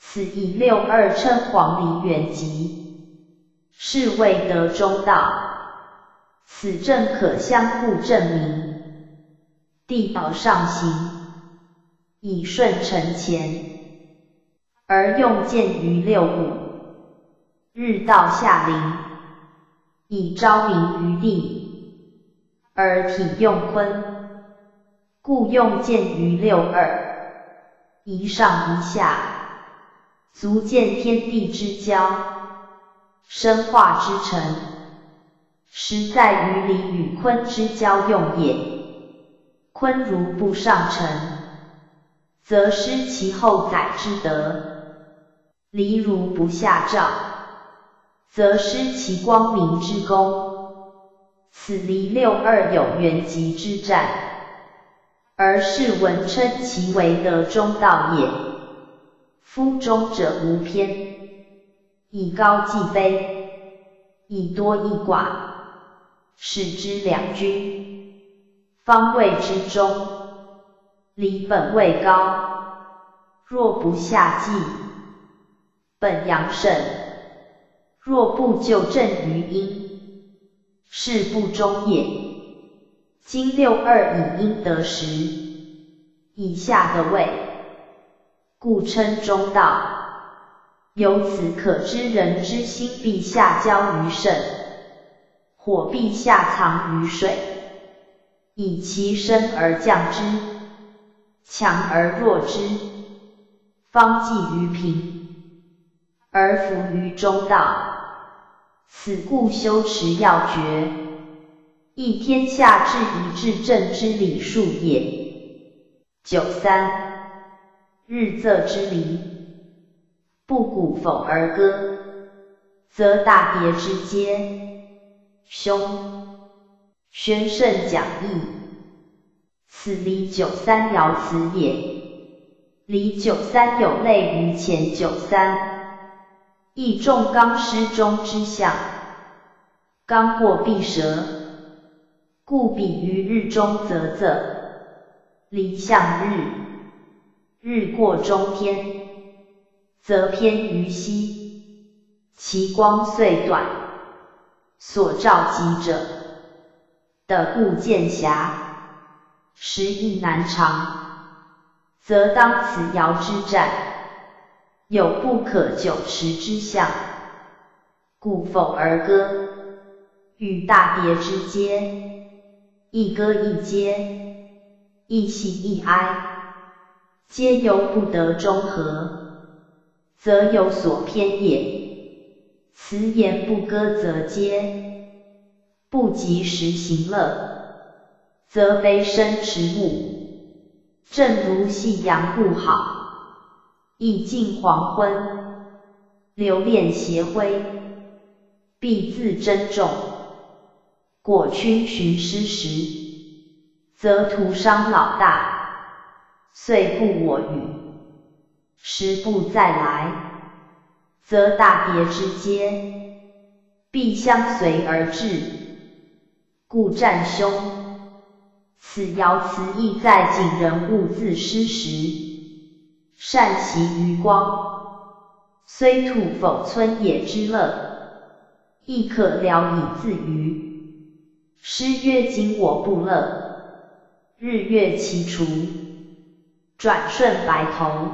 此以六二称黄离远吉，是谓得中道。此正可相互证明。地宝上行，以顺承前，而用见于六五，日到下临。以昭明于地，而体用坤，故用见于六二，一上一下，足见天地之交，生化之成，实在于离与坤之交用也。坤如不上承，则失其后载之德；离如不下照。则失其光明之功。此离六二有元吉之战，而是文称其为得中道也。夫中者无偏，以高济卑，以多易寡，使之两均，方谓之中。离本位高，若不下济，本阳盛。若不就正于阴，是不中也。今六二以阴得时，以下的位，故称中道。由此可知人之心必下交于肾，火必下藏于水，以其升而降之，强而弱之，方济于平，而服于中道。此故修持要诀，一天下治一治正之理数也。九三，日仄之离，不鼓否而歌，则大别之阶。凶，宣圣讲义。此离九三爻辞也。离九三有类于前九三。亦重刚失中之象，刚过必折，故比于日中则仄，离向日，日过中天，则偏于西，其光虽短，所照及者，的故见狭，时亦难长，则当此爻之战。有不可久持之象，故否而歌。与大别之阶，一歌一阶，一喜一哀，皆由不得中和，则有所偏也。此言不歌则嗟，不及时行乐，则非生迟物。正如夕阳不好。已近黄昏，留恋斜晖，必自珍重。果君寻师时，则徒伤老大，遂不我与。时不再来，则大别之阶，必相随而至。故战兄，此爻辞意在景人物自失时，善习于光，虽土否村野之乐，亦可聊以自娱。诗曰：今我不乐，日月齐除，转瞬白头。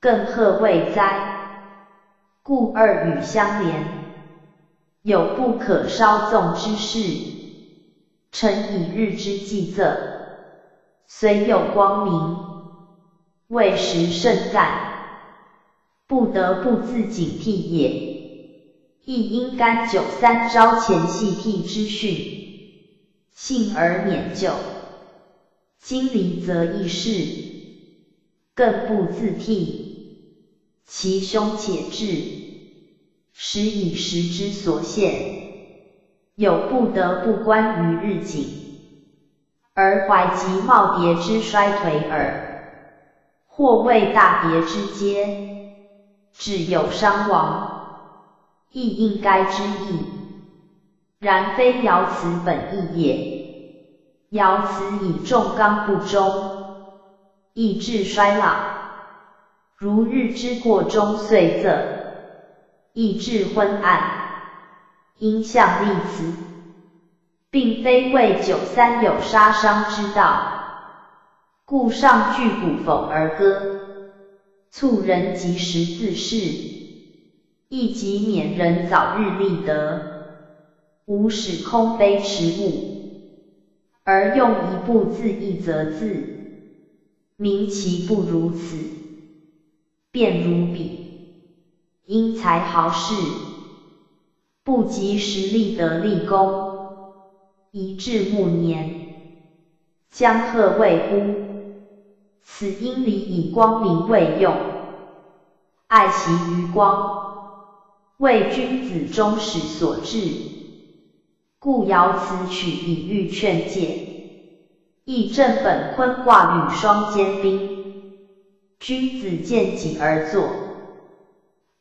更贺未哉？故二语相连，有不可稍纵之事。臣以日之计策，虽有光明，未时甚干，不得不自警惕也。亦因干九三朝前细惕之训，幸而免救。今离则易事，更不自惕。其凶且至，时以时之所限，有不得不观于日景，而怀及耄耋之衰颓耳；或谓大别之阶，只有伤亡，亦应该之意。然非爻辞本意也。爻辞以重刚不中，意志衰老。如日之过中岁色，意志昏暗，应象立辞，并非为九三有杀伤之道，故上句古否而歌，促人及时自适，亦即免人早日立德，无使空非迟误，而用一部自义则字，明其不如此。便如彼，因才豪士，不及时立德立功，以至暮年，将贺未乎？此因理以光明未用，爱惜余光，为君子忠始所致，故爻辞取以喻劝诫，亦正本坤卦与双坚兵。君子见己而作，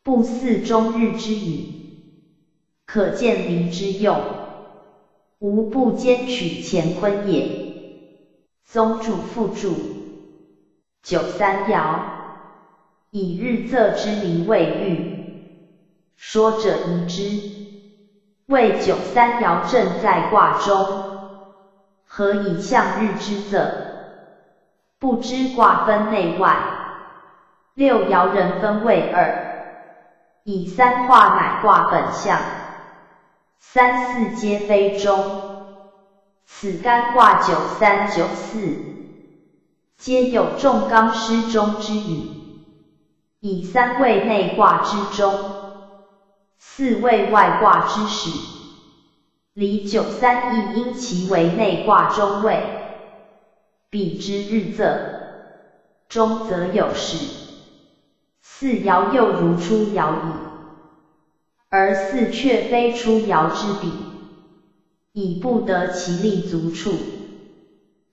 不似终日之语，可见离之用，无不兼取乾坤也。宗主复注：九三爻，以日仄之名未遇，说者疑之，谓九三爻正在卦中，何以象日之仄？不知卦分内外。六爻人分为二，以三化乃卦本象，三四皆非中。此干卦九三九四，皆有重刚失中之语。以三位内卦之中，四位外卦之始。离九三亦因其为内卦中位，彼之日仄，中则有时。四爻又如出爻矣，而四却非出爻之比，已不得其立足处，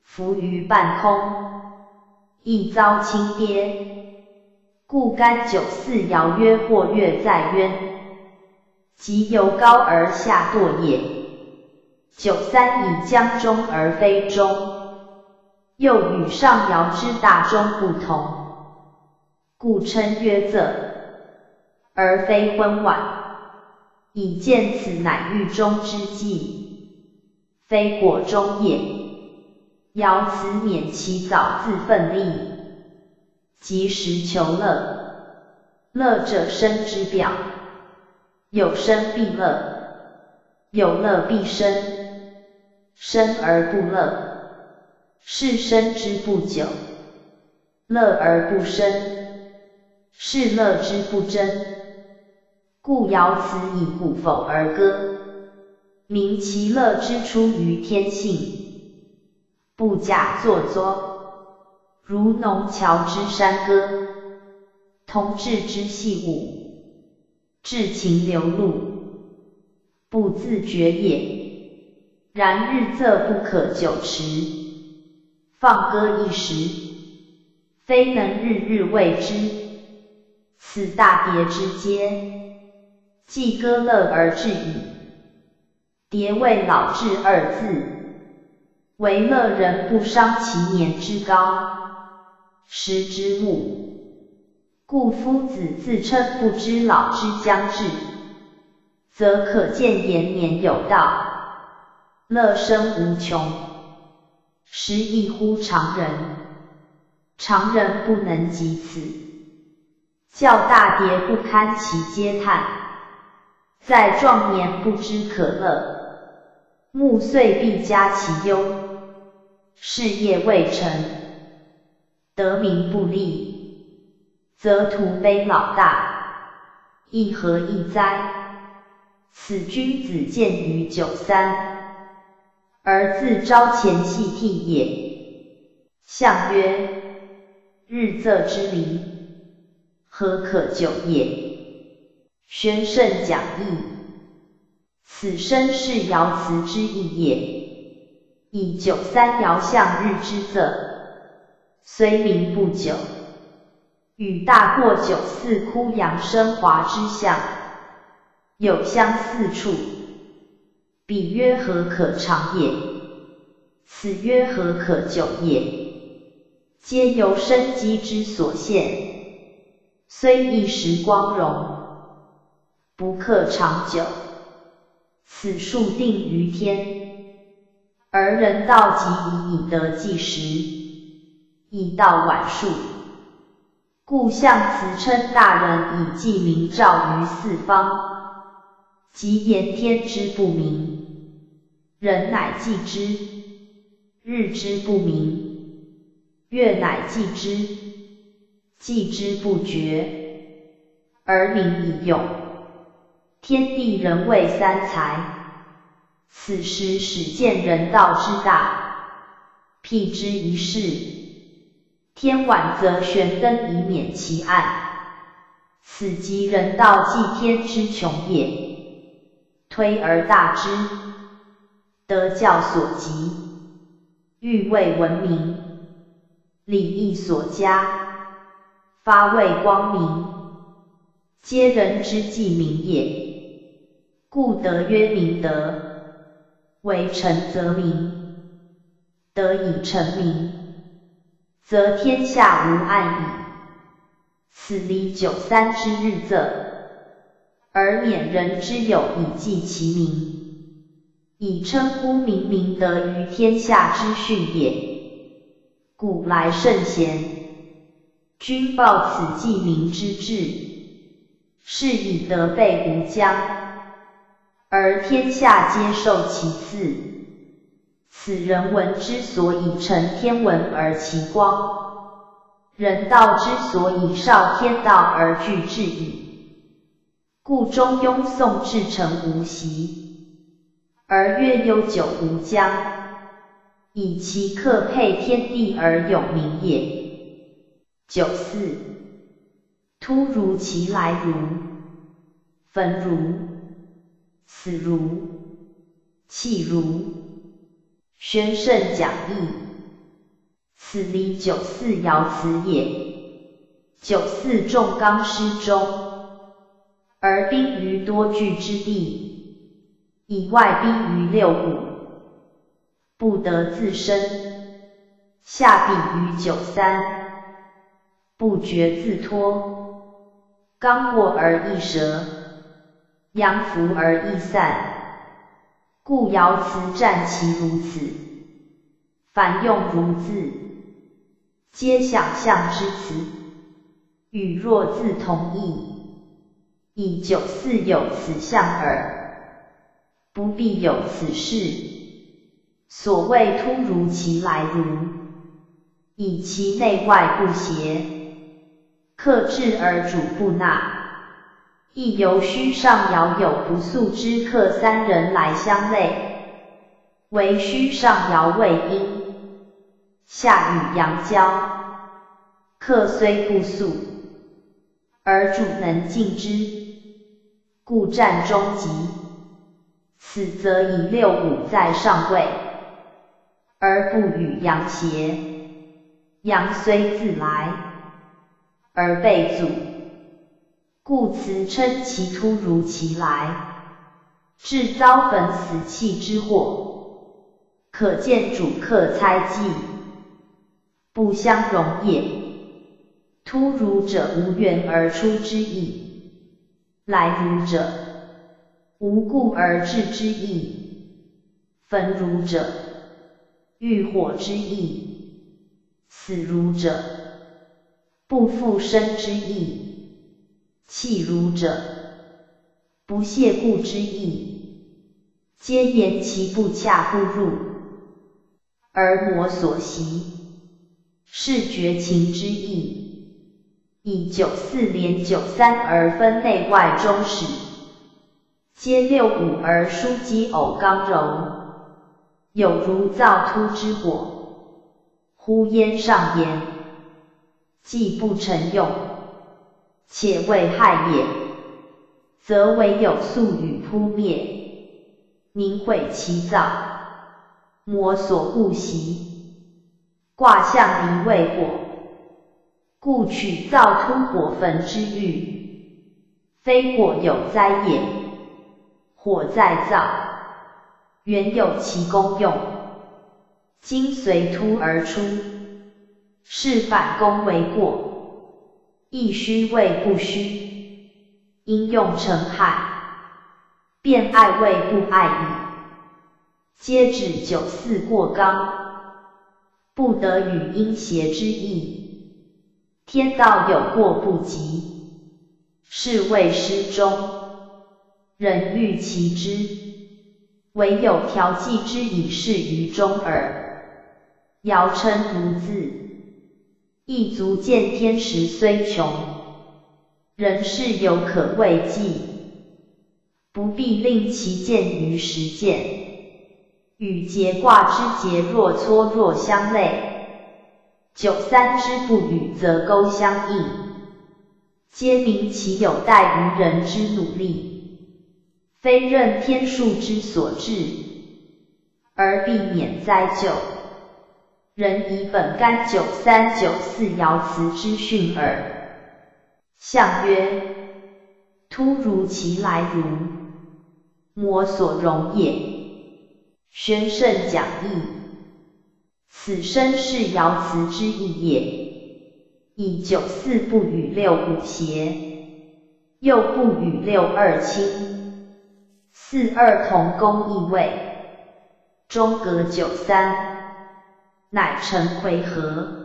浮于半空，亦遭轻跌，故干九四爻曰或跃在渊，即由高而下堕也。九三以将中而非中，又与上爻之大中不同。故称曰仄，而非昏晚，以见此乃狱中之计，非果中也。爻辞免其早自奋力，及时求乐，乐者生之表，有生必乐，有乐必生，生而不乐，是生之不久；乐而不生。是乐之不争，故爻辞以故否而歌，明其乐之出于天性，不假作作，如农樵之山歌，同志之戏舞，至情流露，不自觉也。然日仄不可久持，放歌一时，非能日日为之。此大蝶之阶，既歌乐而至矣。蝶为老至二字，为乐人不伤其年之高，失之物。故夫子自称不知老之将至，则可见延年有道，乐生无穷，实异乎常人。常人不能及此。叫大蝶不堪其嗟叹，在壮年不知可乐，暮岁必加其忧，事业未成，得名不立，则徒悲老大，亦何益哉？此君子见于九三，而自招前戏替也。相曰：日仄之离。何可久也？宣圣讲义，此生是爻辞之意也。以九三爻象日之仄，虽名不久，与大过九四枯阳生华之象，有相似处。彼曰何可长也？此曰何可久也？皆由生机之所现。虽一时光荣，不可长久。此数定于天，而人道即以以得计时，以道晚数。故象辞称大人以计明照于四方，即言天之不明，人乃记之；日之不明，月乃记之。记之不绝，而民以用。天地人为三才，此时始见人道之大。辟之一事，天晚则悬灯以免其暗，此即人道祭天之穷也。推而大之，德教所及，欲为文明，礼义所加。发为光明，皆人之计明也。故德曰明德，为臣则明，得以成名，则天下无暗矣。此离九三之日仄，而免人之有以记其名，以称呼明明德于天下之训也。古来圣贤。君报此记名之志，是以德备无疆，而天下皆受其赐。此人文之所以成天文而其光，人道之所以少天道而具至矣。故中庸宋至诚无习，而乐悠久无疆，以其克配天地而有名也。九四，突如其来如，焚如，死如，弃如。宣圣讲义，此离九四爻辞也。九四重刚失中，而兵于多聚之地，以外兵于六五，不得自生，下必于九三。不觉自脱，刚过而易折，阳浮而易散，故爻辞占其如此。凡用如字，皆想象之词，与若字同义，以九四有此象耳，不必有此事。所谓突如其来如，以其内外不协。克制而主不纳，亦由虚上爻有不速之客三人来相类，为虚上爻为阴，下与阳交，客虽不速，而主能进之，故战终吉。此则以六五在上位，而不与阳协。阳虽自来，而被阻，故此称其突如其来，至遭焚死气之祸。可见主客猜忌，不相容也。突如者无缘而出之意，来如者无故而至之意，焚如者欲火之意，死如者不复生之意，弃如者不屑故之意，皆言其不恰不入，而魔所习，是绝情之意。以九四连九三而分内外中始，皆六五而枢机偶刚柔，有如灶突之火，呼烟上炎，既不成用，且未害也，则唯有速与扑灭，宁毁其造，魔所不习，卦象离为火。故取造突火焚之欲，非火有灾也。火在造，原有其功用，今随突而出，是反攻为过，亦虚谓不虚，应用成害，便爱谓不爱矣。皆指九四过刚，不得与阴邪之意。天道有过不及，是谓失中。人欲其之，唯有调剂之以示于中耳。尧称如字，亦足见天时虽穷，人事犹可慰藉，不必令其见于实践。与节卦之节若搓若相类。九三之不与则钩相应，皆明其有待于人之努力，非任天数之所致，而避免灾咎。人以本干九三九四爻辞之训耳。象曰：突如其来如，魔所容也。宣圣讲义。此身是爻辞之意也。以九四不与六五谐，又不与六二亲，四二同宫异位，中隔九三，乃成回合。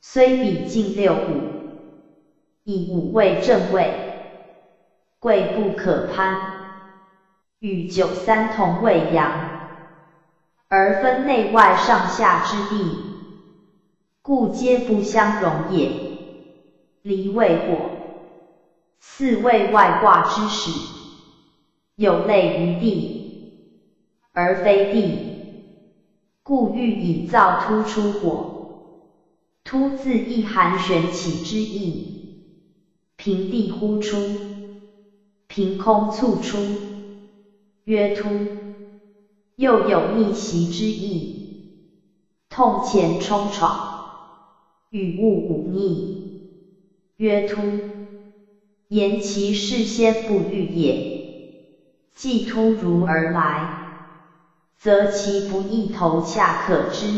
虽比近六五，以五位正位，贵不可攀。与九三同位阳。而分内外上下之地，故皆不相容也。离位火，四位外卦之始，有类于地，而非地，故欲以造突出火。突字意含玄起之意，平地呼出，凭空促出，曰突。又有逆袭之意，痛前冲闯，与物忤逆，曰突。言其事先不预也。既突如而来，则其不意头恰可知；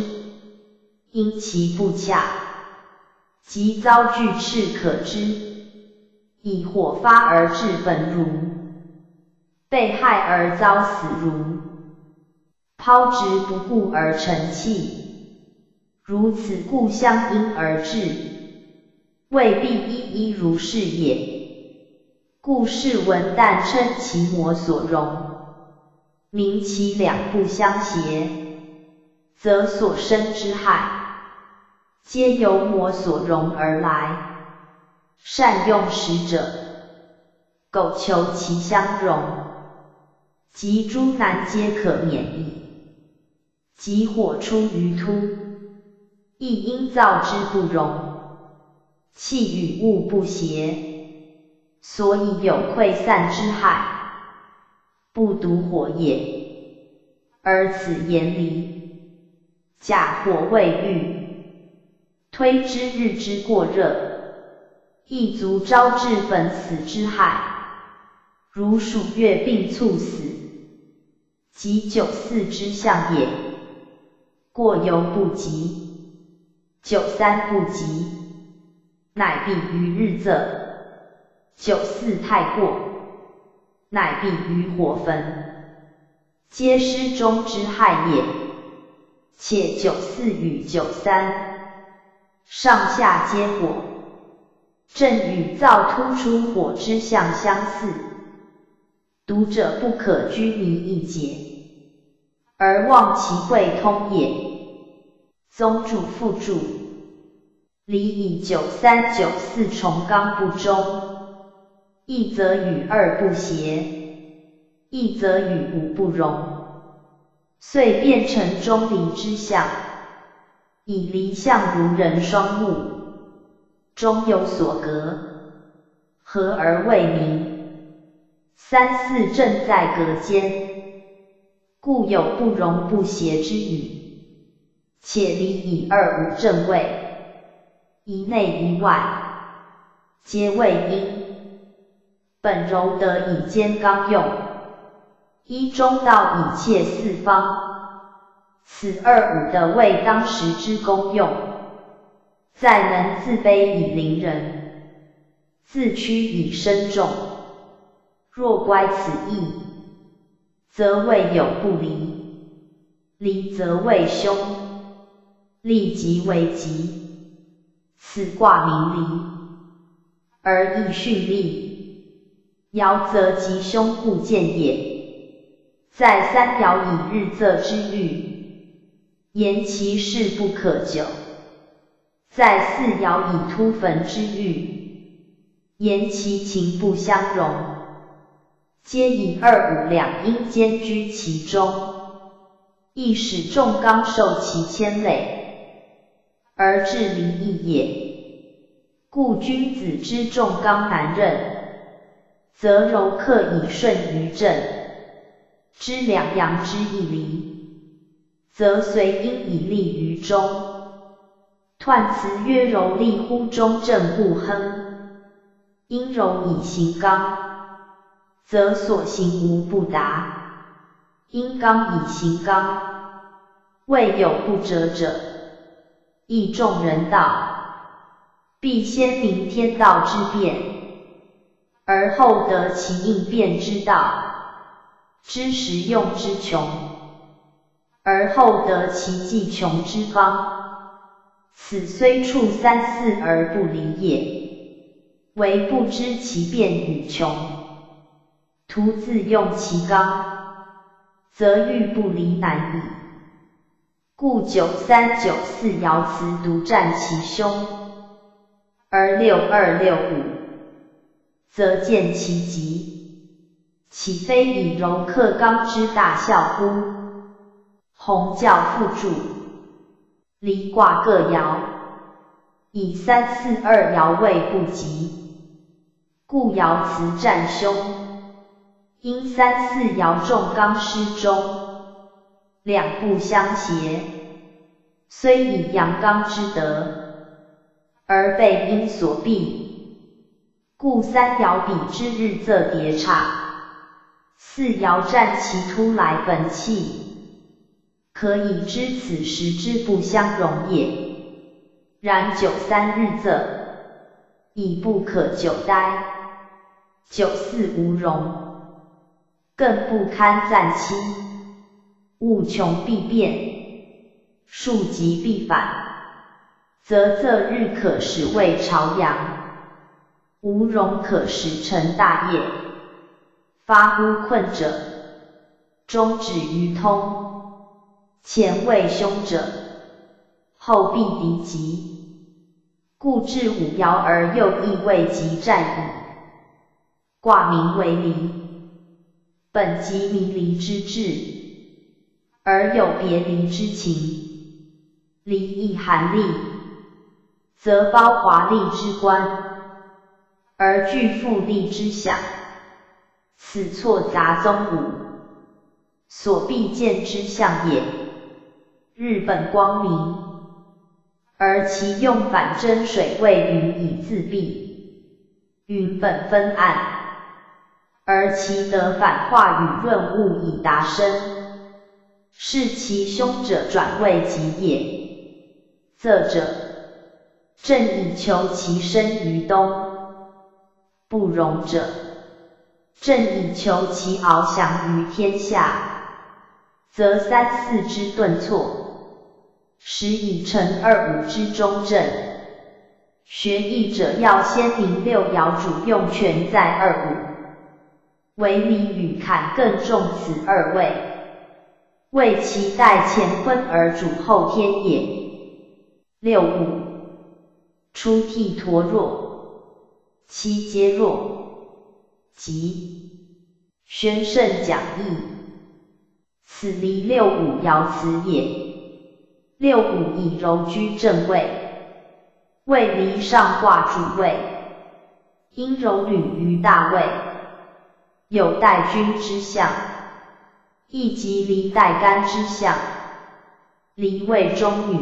因其不恰，即遭拒斥可知。以火发而至本如，被害而遭死如。抛直不顾而成器，如此故相因而至，未必一一如是也。故事文旦称其魔所容，明其两不相协，则所生之害，皆由魔所容而来。善用时者，苟求其相容，及诸难皆可免矣。即火出于突，亦因造之不容，气与物不协，所以有溃散之害。不独火也。而此言离，假火未遇，推之日之过热，亦足招致粉死之害。如暑月并猝死，即九四之象也。过犹不及，九三不及，乃必于日昃。九四太过，乃必于火焚，皆失中之害也。且九四与九三，上下皆火，正与灶突出火之象相似。读者不可拘泥一节，而望其会通也。宗主附注：离以九三九四重刚不中。一则与二不协，一则与五不容，遂变成中离之象。以离相如人双目，中有所隔，合而为明。三四正在隔间，故有不容不协之语。且离以二无正位，一内一外，皆为阴。本柔得以兼刚用，一中道以切四方。此二五的为当时之功用，再能自卑以凌人，自屈以身重。若乖此意，则未有不离；离则未凶，利即为吉。此卦名离，而亦训利。爻则吉凶互见也，在三爻以日昃之欲，言其事不可久；在四爻以突坟之欲，言其情不相容。皆以二五两阴兼居其中，亦使众刚受其牵累，而致离异也。故君子之众刚难任。则柔克以顺于正，知两阳之义离，则随阴以利于中。彖辞曰：柔利乎中正不亨，阴柔以行刚，则所行无不达。阴刚以行刚，未有不折者。亦众人道，必先明天道之变。而后得其应变之道，知时用之穷，而后得其计穷之方。此虽处三四而不离也，唯不知其变与穷，徒自用其刚，则欲不离难矣。故九三九四爻辞独占其凶，而六二六五。则见其极，岂非以柔克刚之大效乎？洪教附注：离卦各爻，以三四二爻位不及，故爻辞占凶。因三四爻重刚失中，两不相协，虽以阳刚之德，而被阴所蔽。故三爻比之日仄叠差，四爻占其突来本气，可以知此时之不相容也。然九三日仄，已不可久待；九四无容，更不堪暂期。物穷必变，数极必反，则昃日可使为朝阳。无容可使成大业，发乎困者，终止于通；前为凶者，后必敌吉。故至五爻而又亦未及战矣。卦名为离，本即迷离之志，而有别离之情。离亦寒厉，则包华丽之官。而具复利之想，此错杂宗五。所必见之象也。日本光明，而其用反真水为云以自蔽。云本分暗，而其得反化雨润物以达生，是其凶者转为吉也。则者，正以求其生于东，不容者，正以求其翱翔于天下，则三四之顿挫，使以成二五之中正。学艺者要先明六爻主用权在二五，唯米与坎更重此二位，为其待乾坤而主后天也。六五，出涕陀若，七皆若，即宣圣讲义，此离六五爻辞也。六五以柔居正位，位离上卦主位，因柔履于大位，有待君之象，亦即离待干之象，离位中女。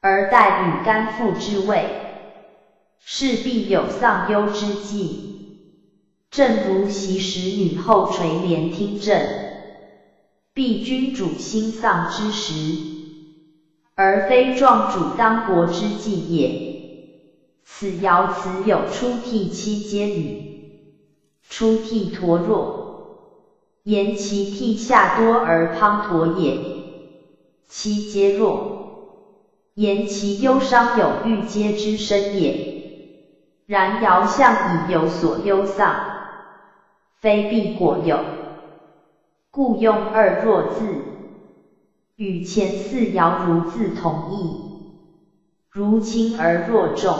而待女干父之位，势必有丧忧之际。正如昔时女后垂帘听政，必君主心丧之时，而非壮主当国之际也。此爻辞有出涕七皆语，出涕陀若，言其涕下多而滂沱也。七皆若。言其忧伤有欲皆之深也，然爻象已有所忧丧，非必果有，故用二若字，与前四爻如字同义，如轻而若重，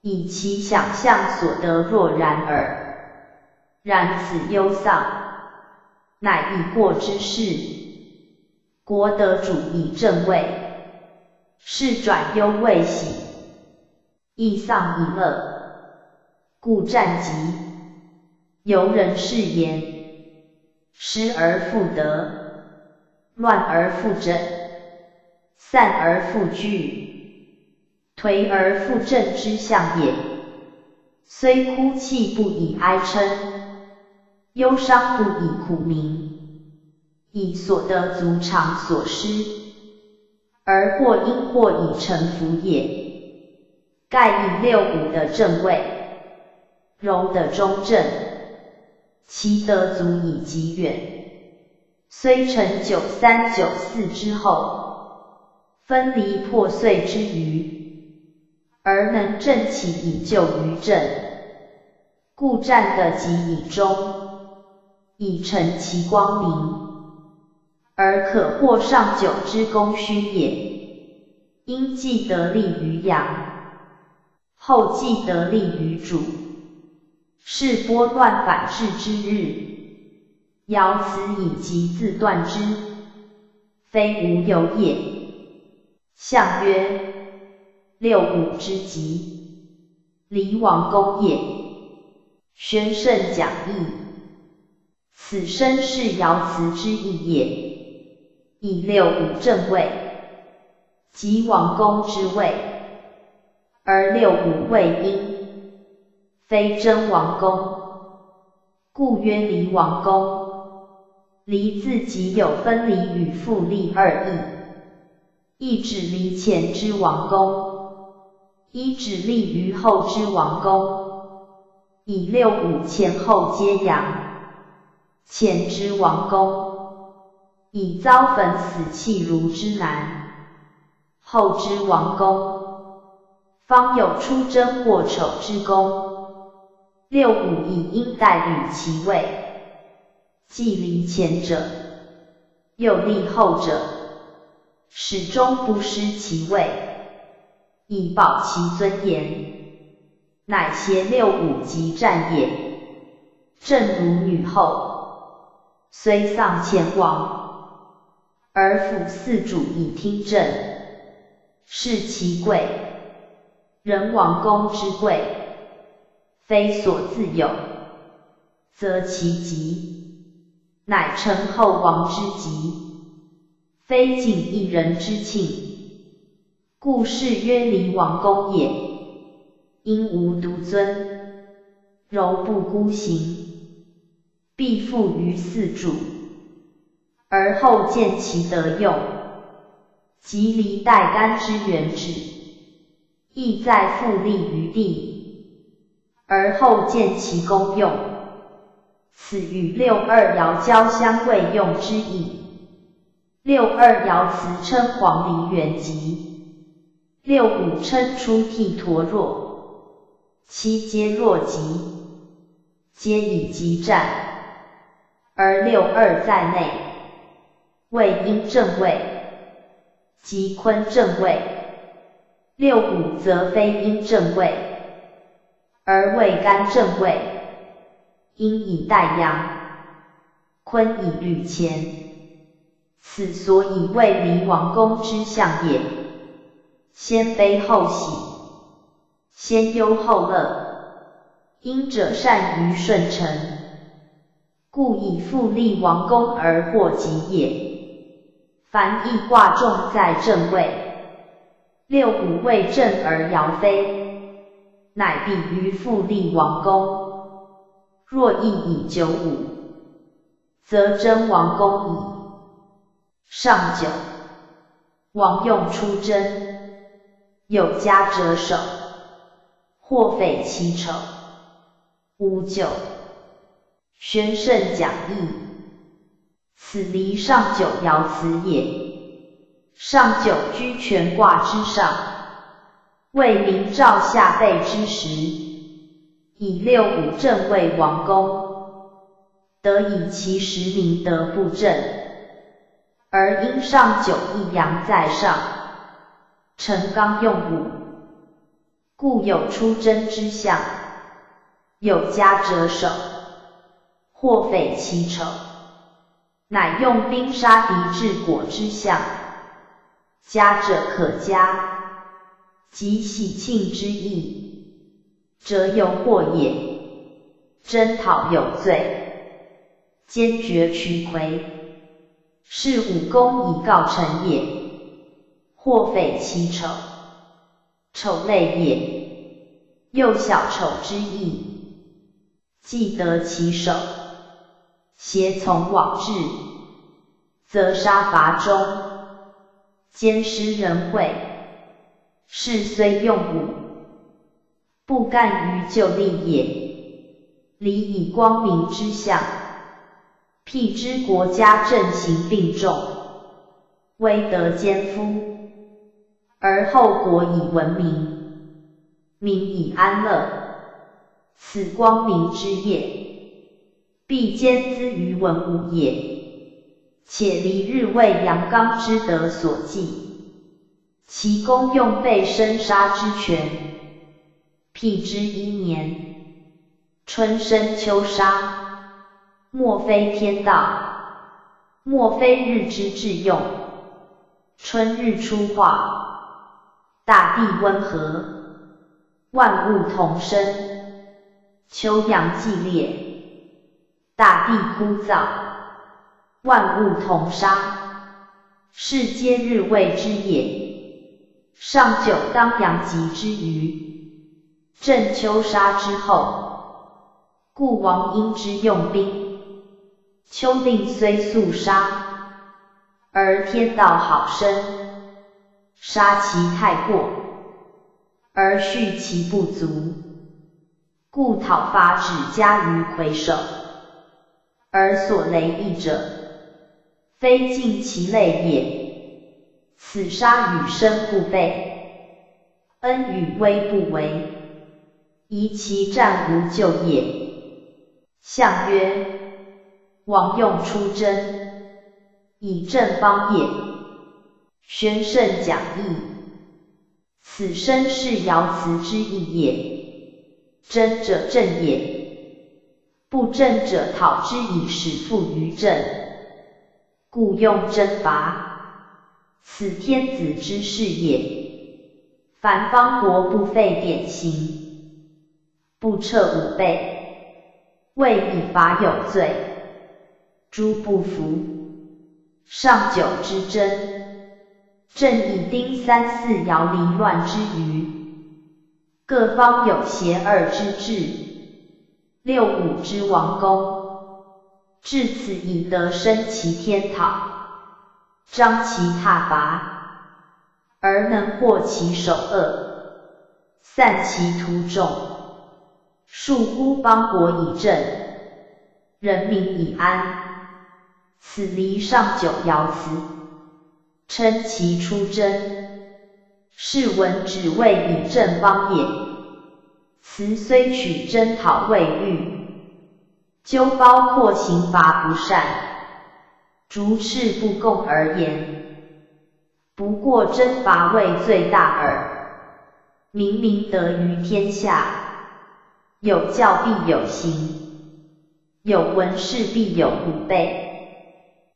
以其想象所得若然耳。然此忧丧，乃已过之事，国得主以正位。是转忧未喜，亦丧一乐，故战急。由人是言，失而复得，乱而复振，散而复聚，颓而复振之象也。虽哭泣不以哀称，忧伤不以苦鸣，以所得足偿所失。而或因或以成福也。盖以六五的正位，柔的中正，其德足以极远。虽成九三九四之后，分离破碎之余，而能正其以救于正，故战得极以中，以成其光明。而可获上九之功勋也。因既得利于阳，后既得利于主，是拨乱反治之日。爻辞以吉自断之，非无有也。象曰：六五之极，离王公也。宣圣讲义，此身是爻辞之意也。以六五正位，即王公之位，而六五位阴，非真王宫，故曰离王宫。离字即有分离与复利二义，一指离前之王宫，一指立于后之王宫。以六五前后皆阳，前之王宫。以遭焚死气如之难，后之王宫，方有出征或丑之功。六五以阴代履其位，既离前者，又立后者，始终不失其位，以保其尊严，乃挟六五即战也。正如女后，虽丧前王。而辅四主以听政，是其贵。人王公之贵，非所自有，则其吉。乃称后王之极，非仅一人之庆，故是曰离王公也。因无独尊，柔不孤行，必附于四主，而后见其得用，即离代干之原旨，意在复立于地，而后见其功用。此与六二爻交相位用之意。六二爻辞称黄鹂元吉，六五称出涕陀若，七皆若吉，皆以吉战，而六二在内，位阴正位，即坤正位；六五则非阴正位，而为干正位。阴以带阳，坤以履乾，此所以为离王宫之象也。先悲后喜，先忧后乐。阴者善于顺承，故以复立王宫而获吉也。凡易卦重在正位，六五位正而摇飞，乃必于复立王宫。若亦以九五，则真王公矣。上九，王用出征，有家者守，或匪其丑。五九，宣圣讲义，此离上九爻辞也。上九居全卦之上，为明照下背之时。以六五正位王公，得以其实名德不正，而因上九一阳在上，成刚用武，故有出征之象。有家者守，或匪其丑，乃用兵杀敌治国之象。家者可加，即喜庆之意。则有祸也，征讨有罪，坚决取魁，是武功已告成也。或匪其丑，丑类也，又小丑之意，既得其手，胁从往至，则杀伐中，兼施仁惠，事虽用武。不干于就利也，礼以光明之象，辟之国家政行并重，威德兼夫，而后国以文明，民以安乐，此光明之业，必兼资于文武也。且离日为阳刚之德所寄，其功用被生杀之权。辟之一年，春生秋杀，莫非天道？莫非日之至用？春日初化，大地温和，万物同生；秋阳寂烈，大地枯燥，万物同杀。是皆日位之也。上九当阳极之余。正秋杀之后，故王因之用兵。秋令虽速杀，而天道好生，杀其太过，而恤其不足，故讨伐只加于魁首，而所雷役者，非尽其类也。此杀与生不备，恩与威不为。宜其战无救也。相曰：王用出征，以正邦也。宣圣讲义，此身是爻辞之意也。真者正也，不正者讨之以使复于正，故用征伐。此天子之事也。凡方国不废典刑。不撤五倍，未以法有罪，诸不服。上九之争，正以丁三四爻离乱之余，各方有邪二之志，六五之王公，至此以得生其天讨，张其踏伐，而能获其首恶，散其徒众，树乎邦国以正，人民以安。此离上九爻辞，称其出征，是闻只为以正邦也。辞虽取征讨未遇，纠包括刑罚不善，逐赤不共而言，不过征伐为最大耳。明明得于天下，有教必有行，有文事必有武备。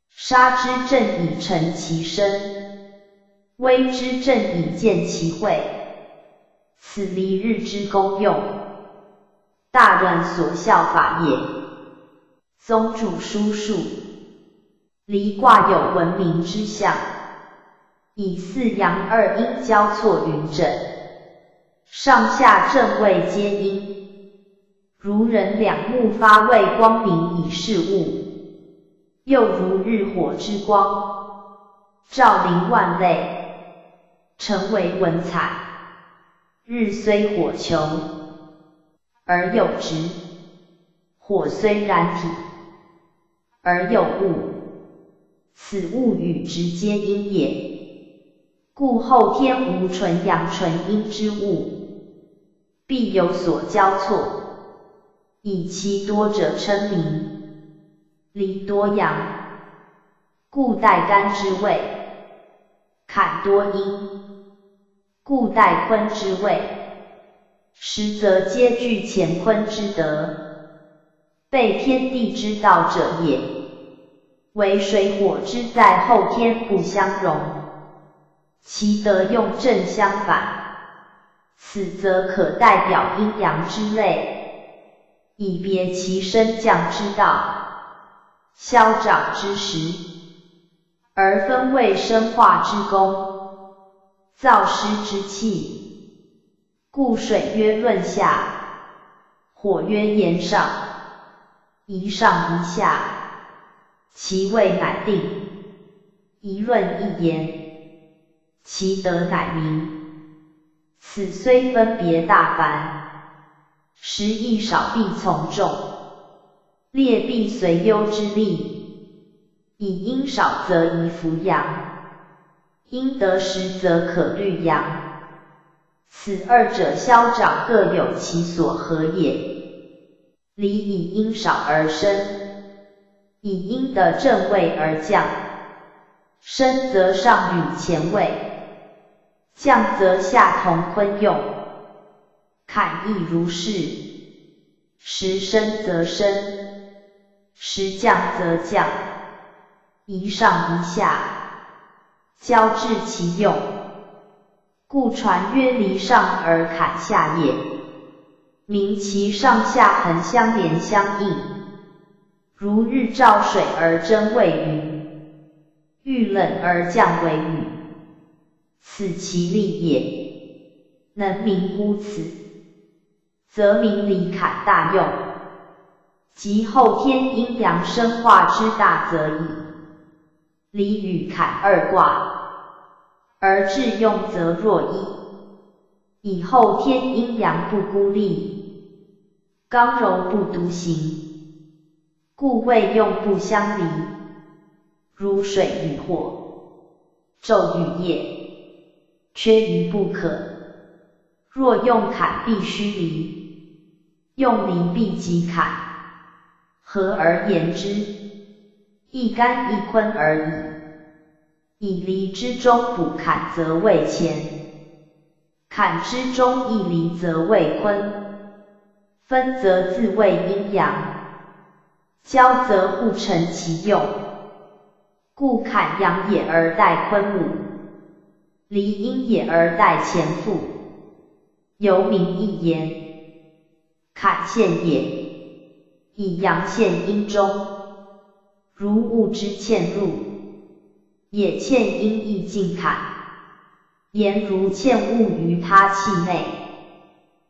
杀之正以成其身，威之正以见其会。此离日之功用，大人所效法也。宗主书述，离卦有文明之象，以四阳二阴交错匀整，上下正位皆阴，如人两目发为光明以示物。又如日火之光，照灵万类，成为文采。日虽火穷，而有直；火虽燃体，而有物。此物与直皆阴也。故后天无纯阳纯阴之物，必有所交错，以其多者称名。离多阳，故带干之位；坎多阴，故带坤之位。实则皆具乾坤之德，被天地之道者也。唯水火之在后天不相容，其德用正相反。此则可代表阴阳之类，以别其升降之道。消长之时，而分为生化之功，造湿之气。故水曰论下，火曰炎上，一上一下，其位乃定。一论一言，其德乃明。此虽分别大凡，时亦少必从众。劣必随优之力，以阴少则宜扶阳，阴得时则可虑阳。此二者消长各有其所合也。离以阴少而生，以阴的正位而降，升则上与前位，降则下同坤用。坎亦如是，时升则升。时降则降，一上一下，交至其用，故传曰离上而坎下也。名其上下横相连相应，如日照水而蒸为云，遇冷而降为雨，此其利也。能明乎此，则明离坎大用。即后天阴阳生化之大则矣。离与坎二卦，而致用则若一。以后天阴阳不孤立，刚柔不独行，故谓用不相离。如水与火，昼与夜，缺一不可。若用坎必须离，用离必即坎。合而言之，一干一坤而已。以离之中补坎，则为乾；坎之中一离，则未坤。分则自谓阴阳，交则互成其用。故坎阳也而待坤母，离阴也而待乾父。由名一言，坎陷也。以阳陷阴中，如物之嵌入，也嵌阴亦尽坎，言如嵌物于他气内，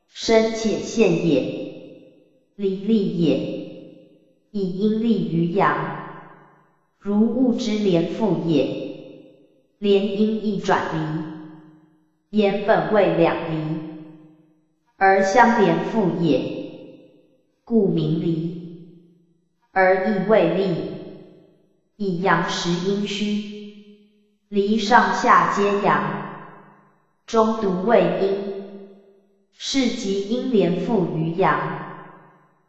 深且现也，离利也，以阴利于阳，如物之连复也，连阴亦转离，言本位两离，而相连复也，故名离，而亦未利。以阳实阴虚，离上下皆阳，中独未阴，是即阴连复于阳，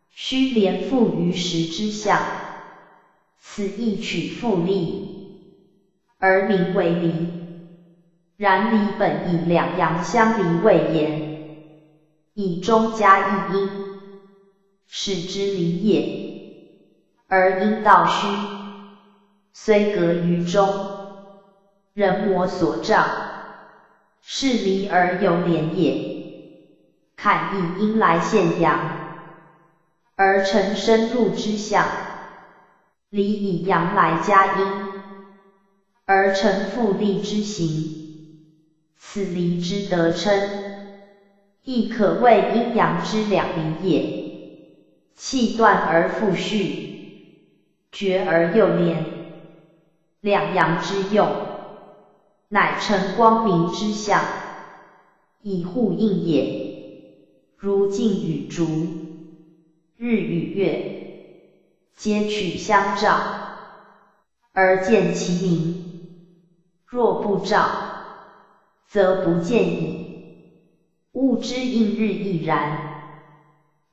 虚连复于实之象，此亦取复利，而名为离。然离本以两阳相离谓言，以中加一阴，使之离也，而阴道虚。虽隔于中，人魔所障，是离而有连也。看以阴来现阳，而成深入之象；离以阳来加阴，而成复利之形。此离之得称，亦可谓阴阳之两离也。气断而复续，绝而又连。两阳之用，乃成光明之象，以互应也。如镜与烛，日与月，皆取相照，而见其明；若不照，则不见矣。物之应日亦然，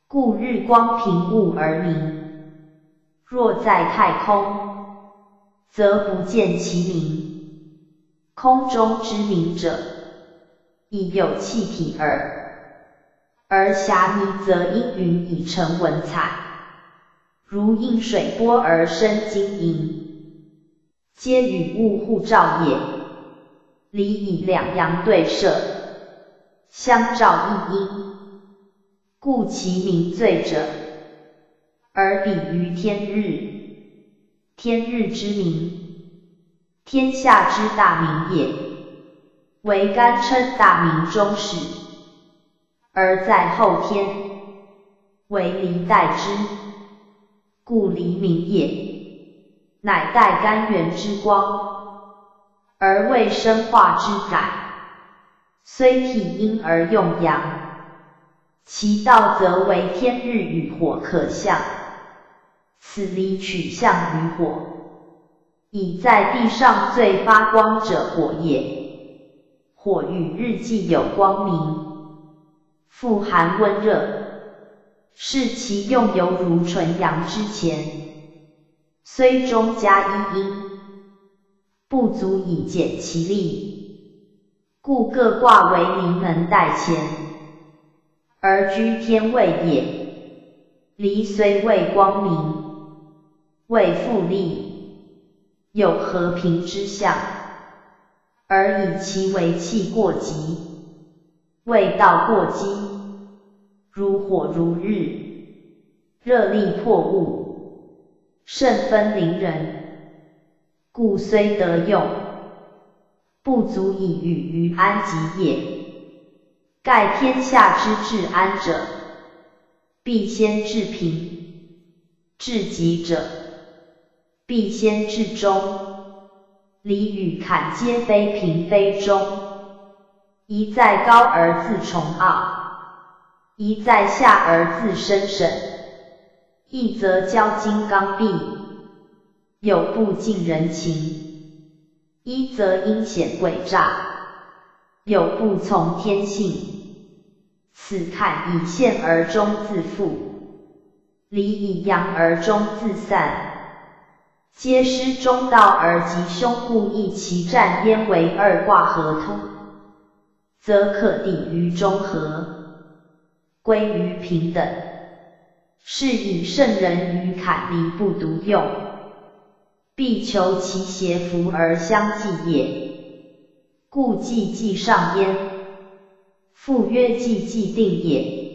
故日光凭物而明。若在太空，则不见其明，空中之明者，亦有气体耳。而霞迷则因云以成文采，如映水波而生晶莹，皆与物互照也。离以两阳对射，相照一阴，故其明最者，而比于天日。天日之明，天下之大明也，为干称大明中始，而在后天，为离代之，故离明也，乃代干元之光，而为生化之载。虽体阴而用阳，其道则为天日与火可象。此离取向于火，以在地上最发光者火也。火与日既有光明，复寒温热，是其用犹如纯阳之前。虽中加一阴，不足以减其力，故各卦为名能代乾，而居天位也。离虽未光明。未复利，有和平之象，而以其为气过急，味道过激，如火如日，热力破物，甚分凌人，故虽得用，不足以与于安吉也。盖天下之治安者，必先治平，治急者。必先至中，离与坎皆非平非中，一在高而自崇傲，一在下而自深省。一则交金刚璧，有不近人情；一则阴险诡诈，有不从天性。此坎以陷而中自复，离以阳而中自散。皆失中道而吉凶，故易其战焉为二卦合通，则可抵于中和，归于平等。是以圣人于坎离不独用，必求其邪符而相济也。故既济上焉，复曰济既定也。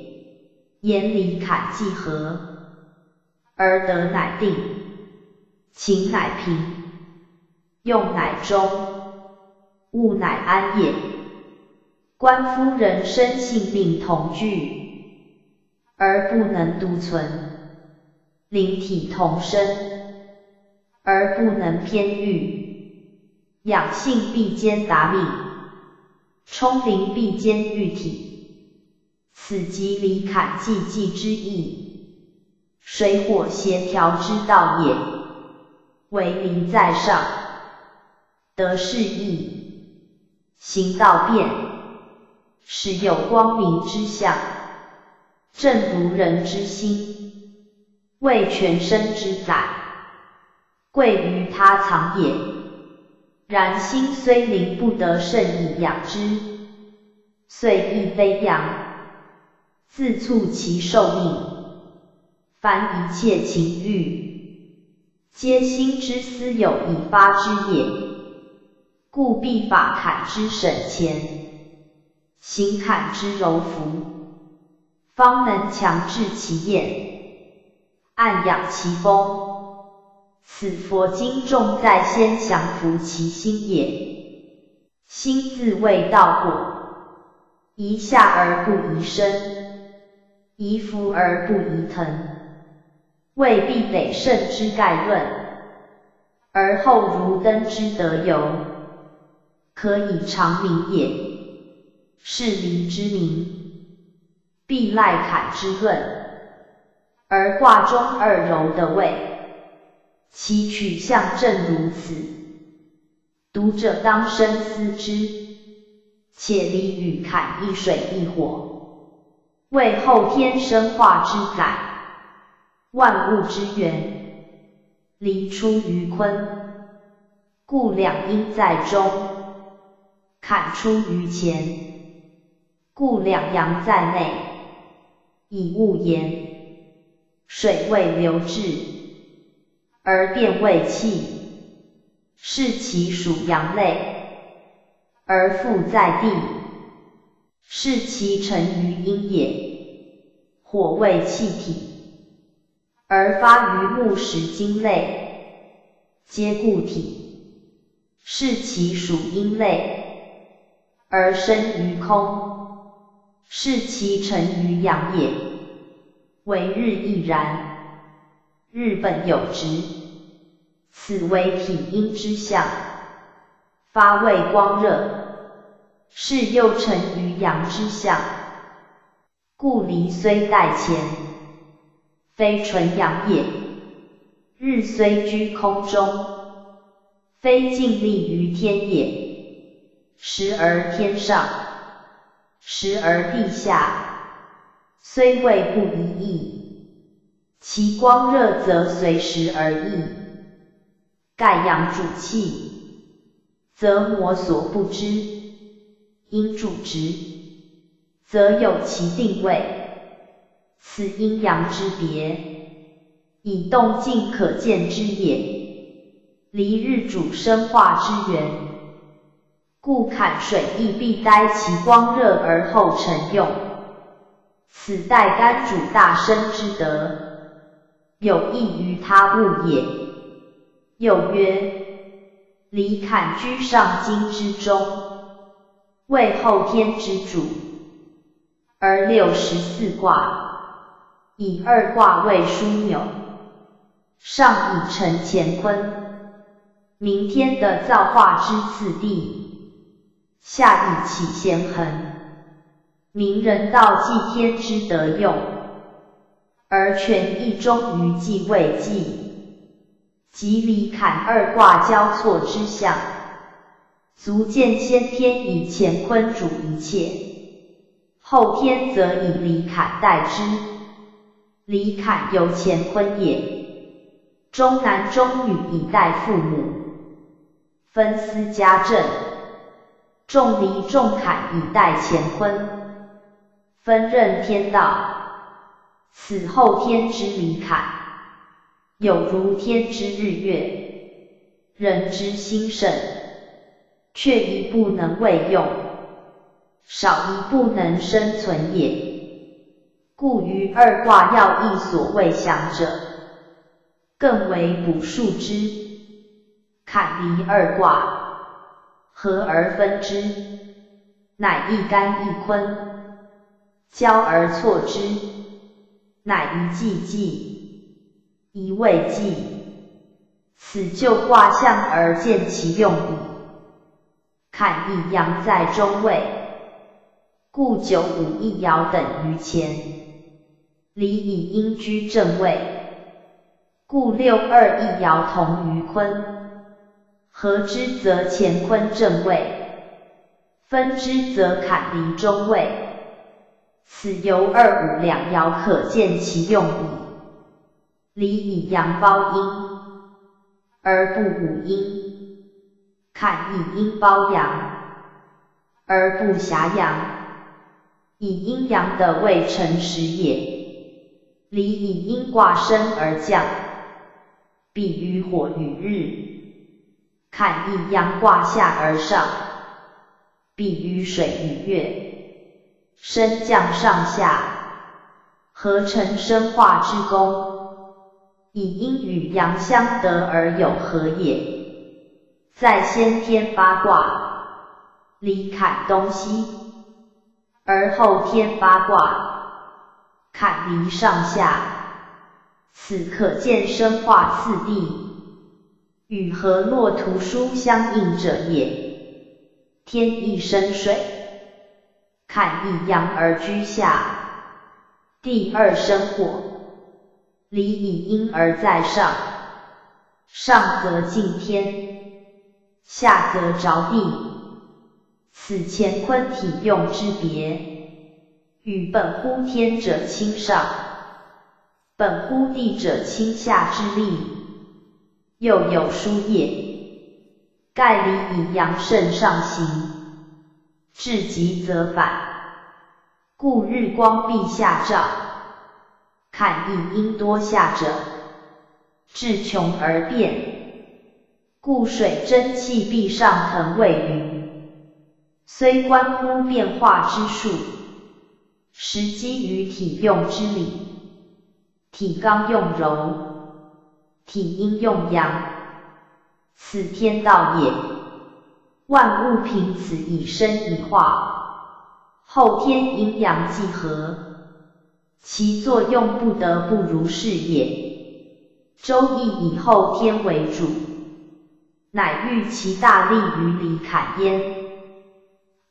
言离坎既合，而得乃定。情乃平，用乃忠，物乃安也。官夫人生性命同具，而不能独存；灵体同生，而不能偏欲。养性必兼达命，冲灵必兼御体，此即离坎济济之意，水火协调之道也。为灵在上，得是意，行道变。使有光明之相，正如人之心，为全身之载，贵于他藏也。然心虽灵，不得甚以养之，遂亦非养，自促其寿命。凡一切情欲，皆心之私有以发之也，故必法坎之省钱。行坎之柔服，方能强制其焰，暗养其风。此佛经重在先降服其心也。心自未道果，宜下而不宜身，宜服而不宜腾，未必得胜之概论，而后如登之德由，可以长明也。是离之名，必赖坎之论，而卦中二柔的位，其取向正如此。读者当深思之。且离与坎一水一火，为后天生化之载，万物之源。离出于坤，故两阴在中；坎出于乾。故两阳在内，以物言，水未流至，而变为气，是其属阳类，而复在地，是其成于阴也。火为气体，而发于木石金类，皆固体，是其属阴类，而生于空。是其成于阳也，为日亦然。日本有直，此为体阴之象，发为光热，是又成于阳之象。故离虽在前，非纯阳也；日虽居空中，非尽立于天也。时而天上。时而地下，虽未不一异，其光热则随时而异。盖阳主气，则魔所不知；阴主直，则有其定位。此阴阳之别，以动静可见之也。离日主生化之源。故坎水亦必待其光热而后成用，此待肝主大生之德，有益于他物也。又曰：离坎居上经之中，为后天之主，而六十四卦以二卦为枢纽，上以承乾坤，明天的造化之次第。下以起先衡，明人道祭天之德用，而权益忠于祭未祭，即离坎二卦交错之象，足见先天以乾坤主一切，后天则以离坎代之。离坎有乾坤也，中男中女以待父母，分司家政。重离重坎以待乾坤，分任天道。此后天之离坎，有如天之日月，人之心神，却一不能为用，少一不能生存也。故于二卦要义所谓祥者，更为补数之。坎离二卦，合而分之，乃一干一坤，交而错之，乃一季季，一未季。此就卦象而见其用矣。坎一阳在中位，故九五一爻等于乾。离以阴居正位，故六二一爻同于坤。合之则乾坤正位，分之则坎离中位。此由二五两爻可见其用矣。离以阳包阴，而不五阴；坎以阴包阳，而不狭阳，以阴阳的位成实也。离以阴卦生而降，比于火与日；坎以阳卦下而上，比于水与月。升降上下，合成生化之功，以阴与阳相得而有合也。在先天八卦，离坎东西，而后天八卦。坎离上下，此可见生化次第，与河洛图书相应者也。天一生水，坎以阳而居下；地二生火，离以阴而在上。上则敬天，下则着地，此乾坤体用之别。与本乎天者亲上，本乎地者亲下之力，又有疏也。盖离以阳盛上行，至极则反，故日光必下照。坎亦阴多下者，至穷而变，故水蒸气必上腾未云。虽关乎变化之术。实基于体用之理，体刚用柔，体阴用阳，此天道也。万物凭此以生以化，后天阴阳既合，其作用不得不如是也。周易以后天为主，乃欲其大利于离坎焉，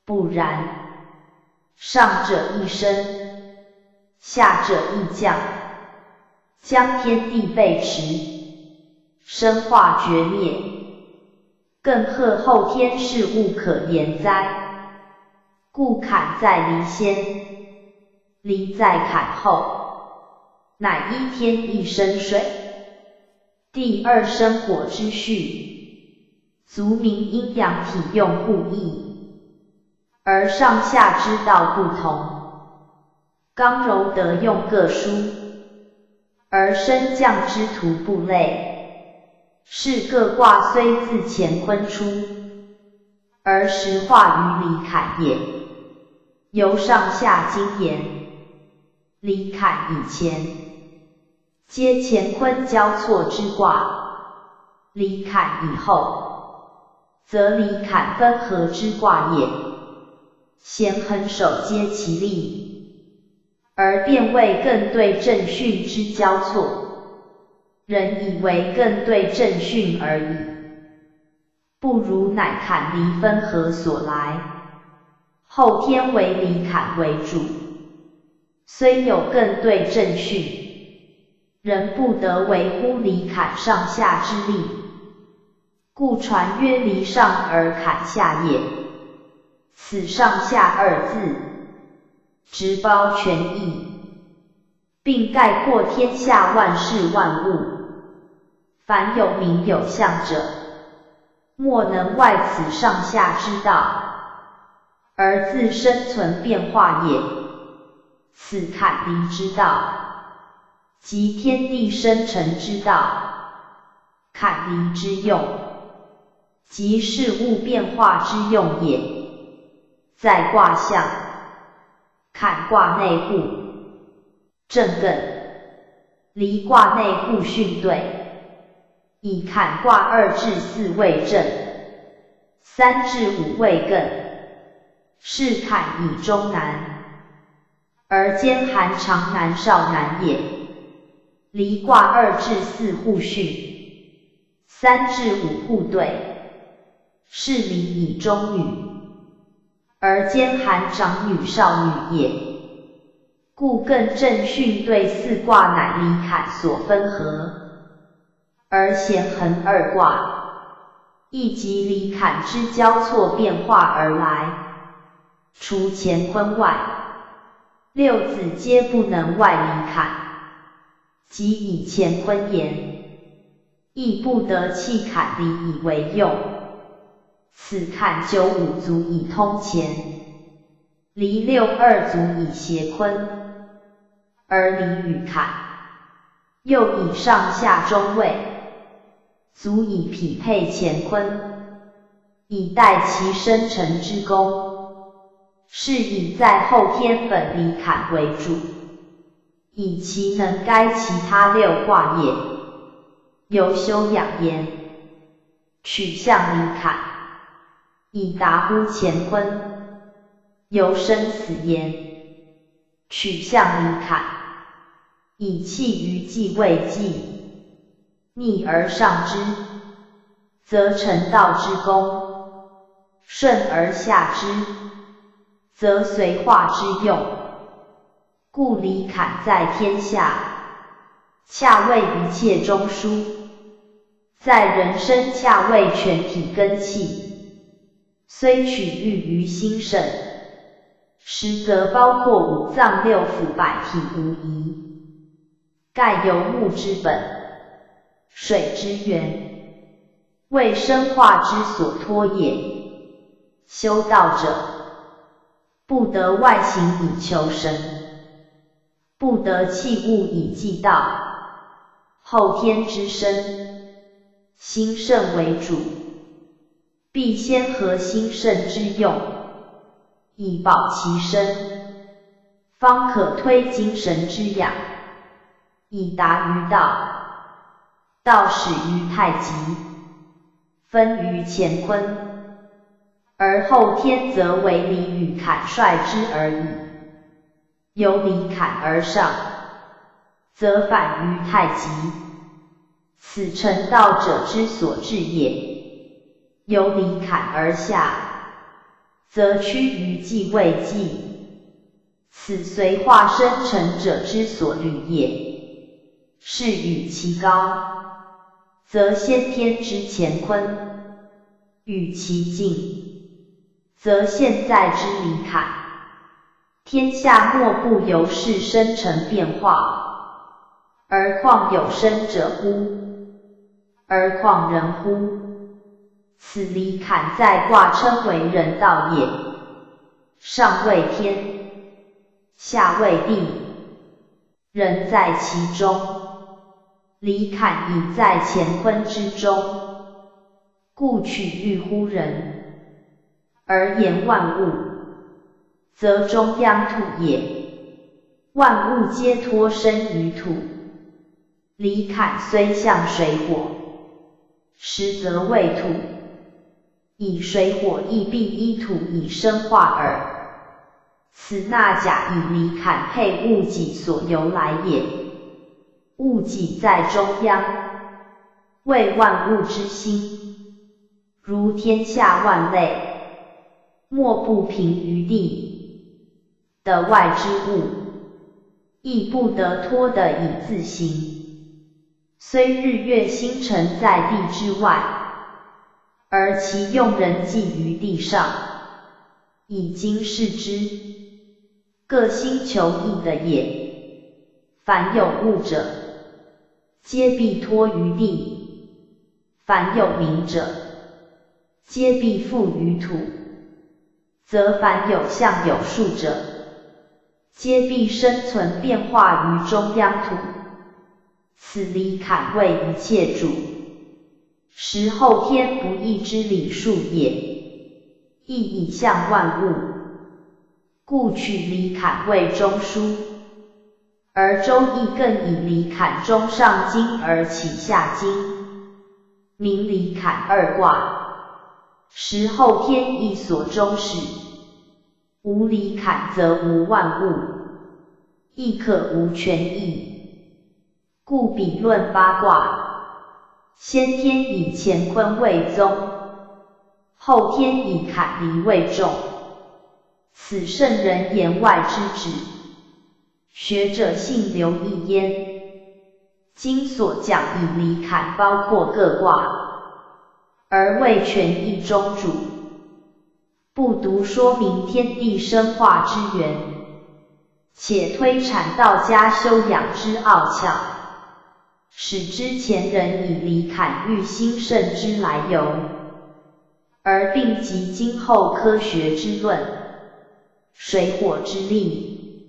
不然。上者一升，下者一降，将天地废弛，生化绝灭，更贺后天事物可言哉？故坎在离先，离在坎后，乃一天一生水，第二生火之序，足明阴阳体用互异。而上下之道不同，刚柔得用各殊，而升降之途不类。是各卦虽自乾坤出，而实化于离坎也。由上下经言，离坎以前，皆乾坤交错之卦；离坎以后，则离坎分合之卦也。咸恒守皆其利，而变为更对正训之交错，人以为更对正训而已，不如乃坎离分合所来，后天为离坎为主，虽有更对正训，仍不得为乎离坎上下之力，故传曰离上而坎下也。此上下二字，直包全义，并概括天下万事万物。凡有名有相者，莫能外此上下之道，而自生存变化也。此坎离之道，即天地生成之道。坎离之用，即事物变化之用也。在卦象，坎卦内户，正艮，离卦内户巽兑，以坎卦二至四位正，三至五位艮，是坎以中南，而兼寒长南少南也。离卦二至四互巽，三至五互兑，是离以中女，而兼含长女少女也。故艮正巽对四卦乃离坎所分合。而咸恒二卦，亦即离坎之交错变化而来。除乾坤外，六子皆不能外离坎，即以乾坤言，亦不得弃坎离以为用。此坎九五足以通乾，离六二足以谐坤，而离与坎，又以上下中位。足以匹配乾坤，以待其生成之功。是以在后天本离坎为主，以其能该其他六卦也。由修养焉，取象离坎，以达乎乾坤。由生死焉，取象离坎，以弃于继位继。逆而上之，则成道之功；顺而下之，则随化之用。故离坎在天下，恰位一切中枢，在人生恰为全体根器，虽取欲于心肾，实则包括五脏六腑百体无疑。盖由木之本。水之源，为生化之所托也。修道者，不得外行以求神，不得器物以济道。后天之身，心肾为主，必先合心肾之用，以保其身，方可推精神之养，以达于道。道始于太极，分于乾坤，而后天则为离与坎率之而已。由离坎而上，则反于太极，此成道者之所至也。由离坎而下，则趋于既位继，此随化生成者之所虑也。是与其高。则先天之乾坤与其静，则现在之离坎。天下莫不由是生成变化，而况有生者乎？而况人乎？此离坎在卦称为人道也。上为天，下为地，人在其中。离坎已在乾坤之中，故取喻乎人，而言万物，则中央土也。万物皆托生于土，离坎虽向水火，实则为土，以水火亦必依土以生化耳。此纳甲以离坎配物己所由来也。物己在中央，为万物之心，如天下万类，莫不平于地的外之物，亦不得脱的以自行。虽日月星辰在地之外，而其用人计于地上，以经视之，各星求异的也。凡有物者。皆必托于地，凡有名者，皆必附于土，则凡有象有数者，皆必生存变化于中央土。此理坎为一切主，时后天不义之理数也，亦以象万物，故取离坎为中枢。而周易更以离坎中上经而起下经，名离坎二卦，时后天意所终始。无离坎则无万物，亦可无全意。故彼论八卦，先天以乾坤为宗，后天以坎离为重。此圣人言外之旨，学者信留意焉。今所讲以离坎包括各卦，而为权益中主，不独说明天地生化之源，且推阐道家修养之奥窍，使之前人以离坎喻兴盛之来由，而并及今后科学之论，水火之力，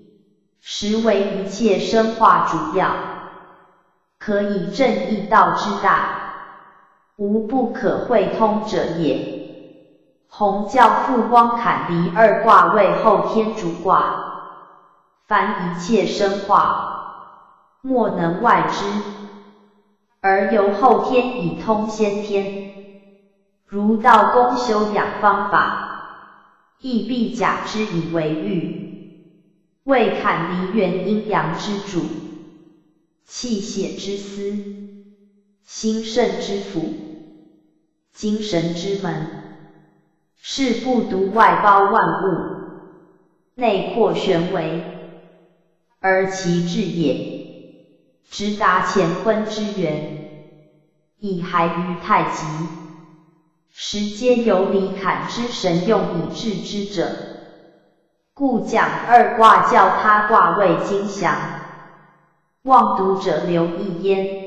实为一切生化主要。可以正义道之大，无不可会通者也。洪教复光坎离二卦为后天主卦，凡一切生化，莫能外之，而由后天以通先天。如道公修养方法，亦必假之以为喻，为坎离原阴阳之主。气血之司，心肾之府，精神之门，是不独外包万物，内扩玄微，而其志也，直达乾坤之源，以还于太极，时皆由离坎之神用以治之者，故讲二卦，教他卦位精详。望读者留意焉。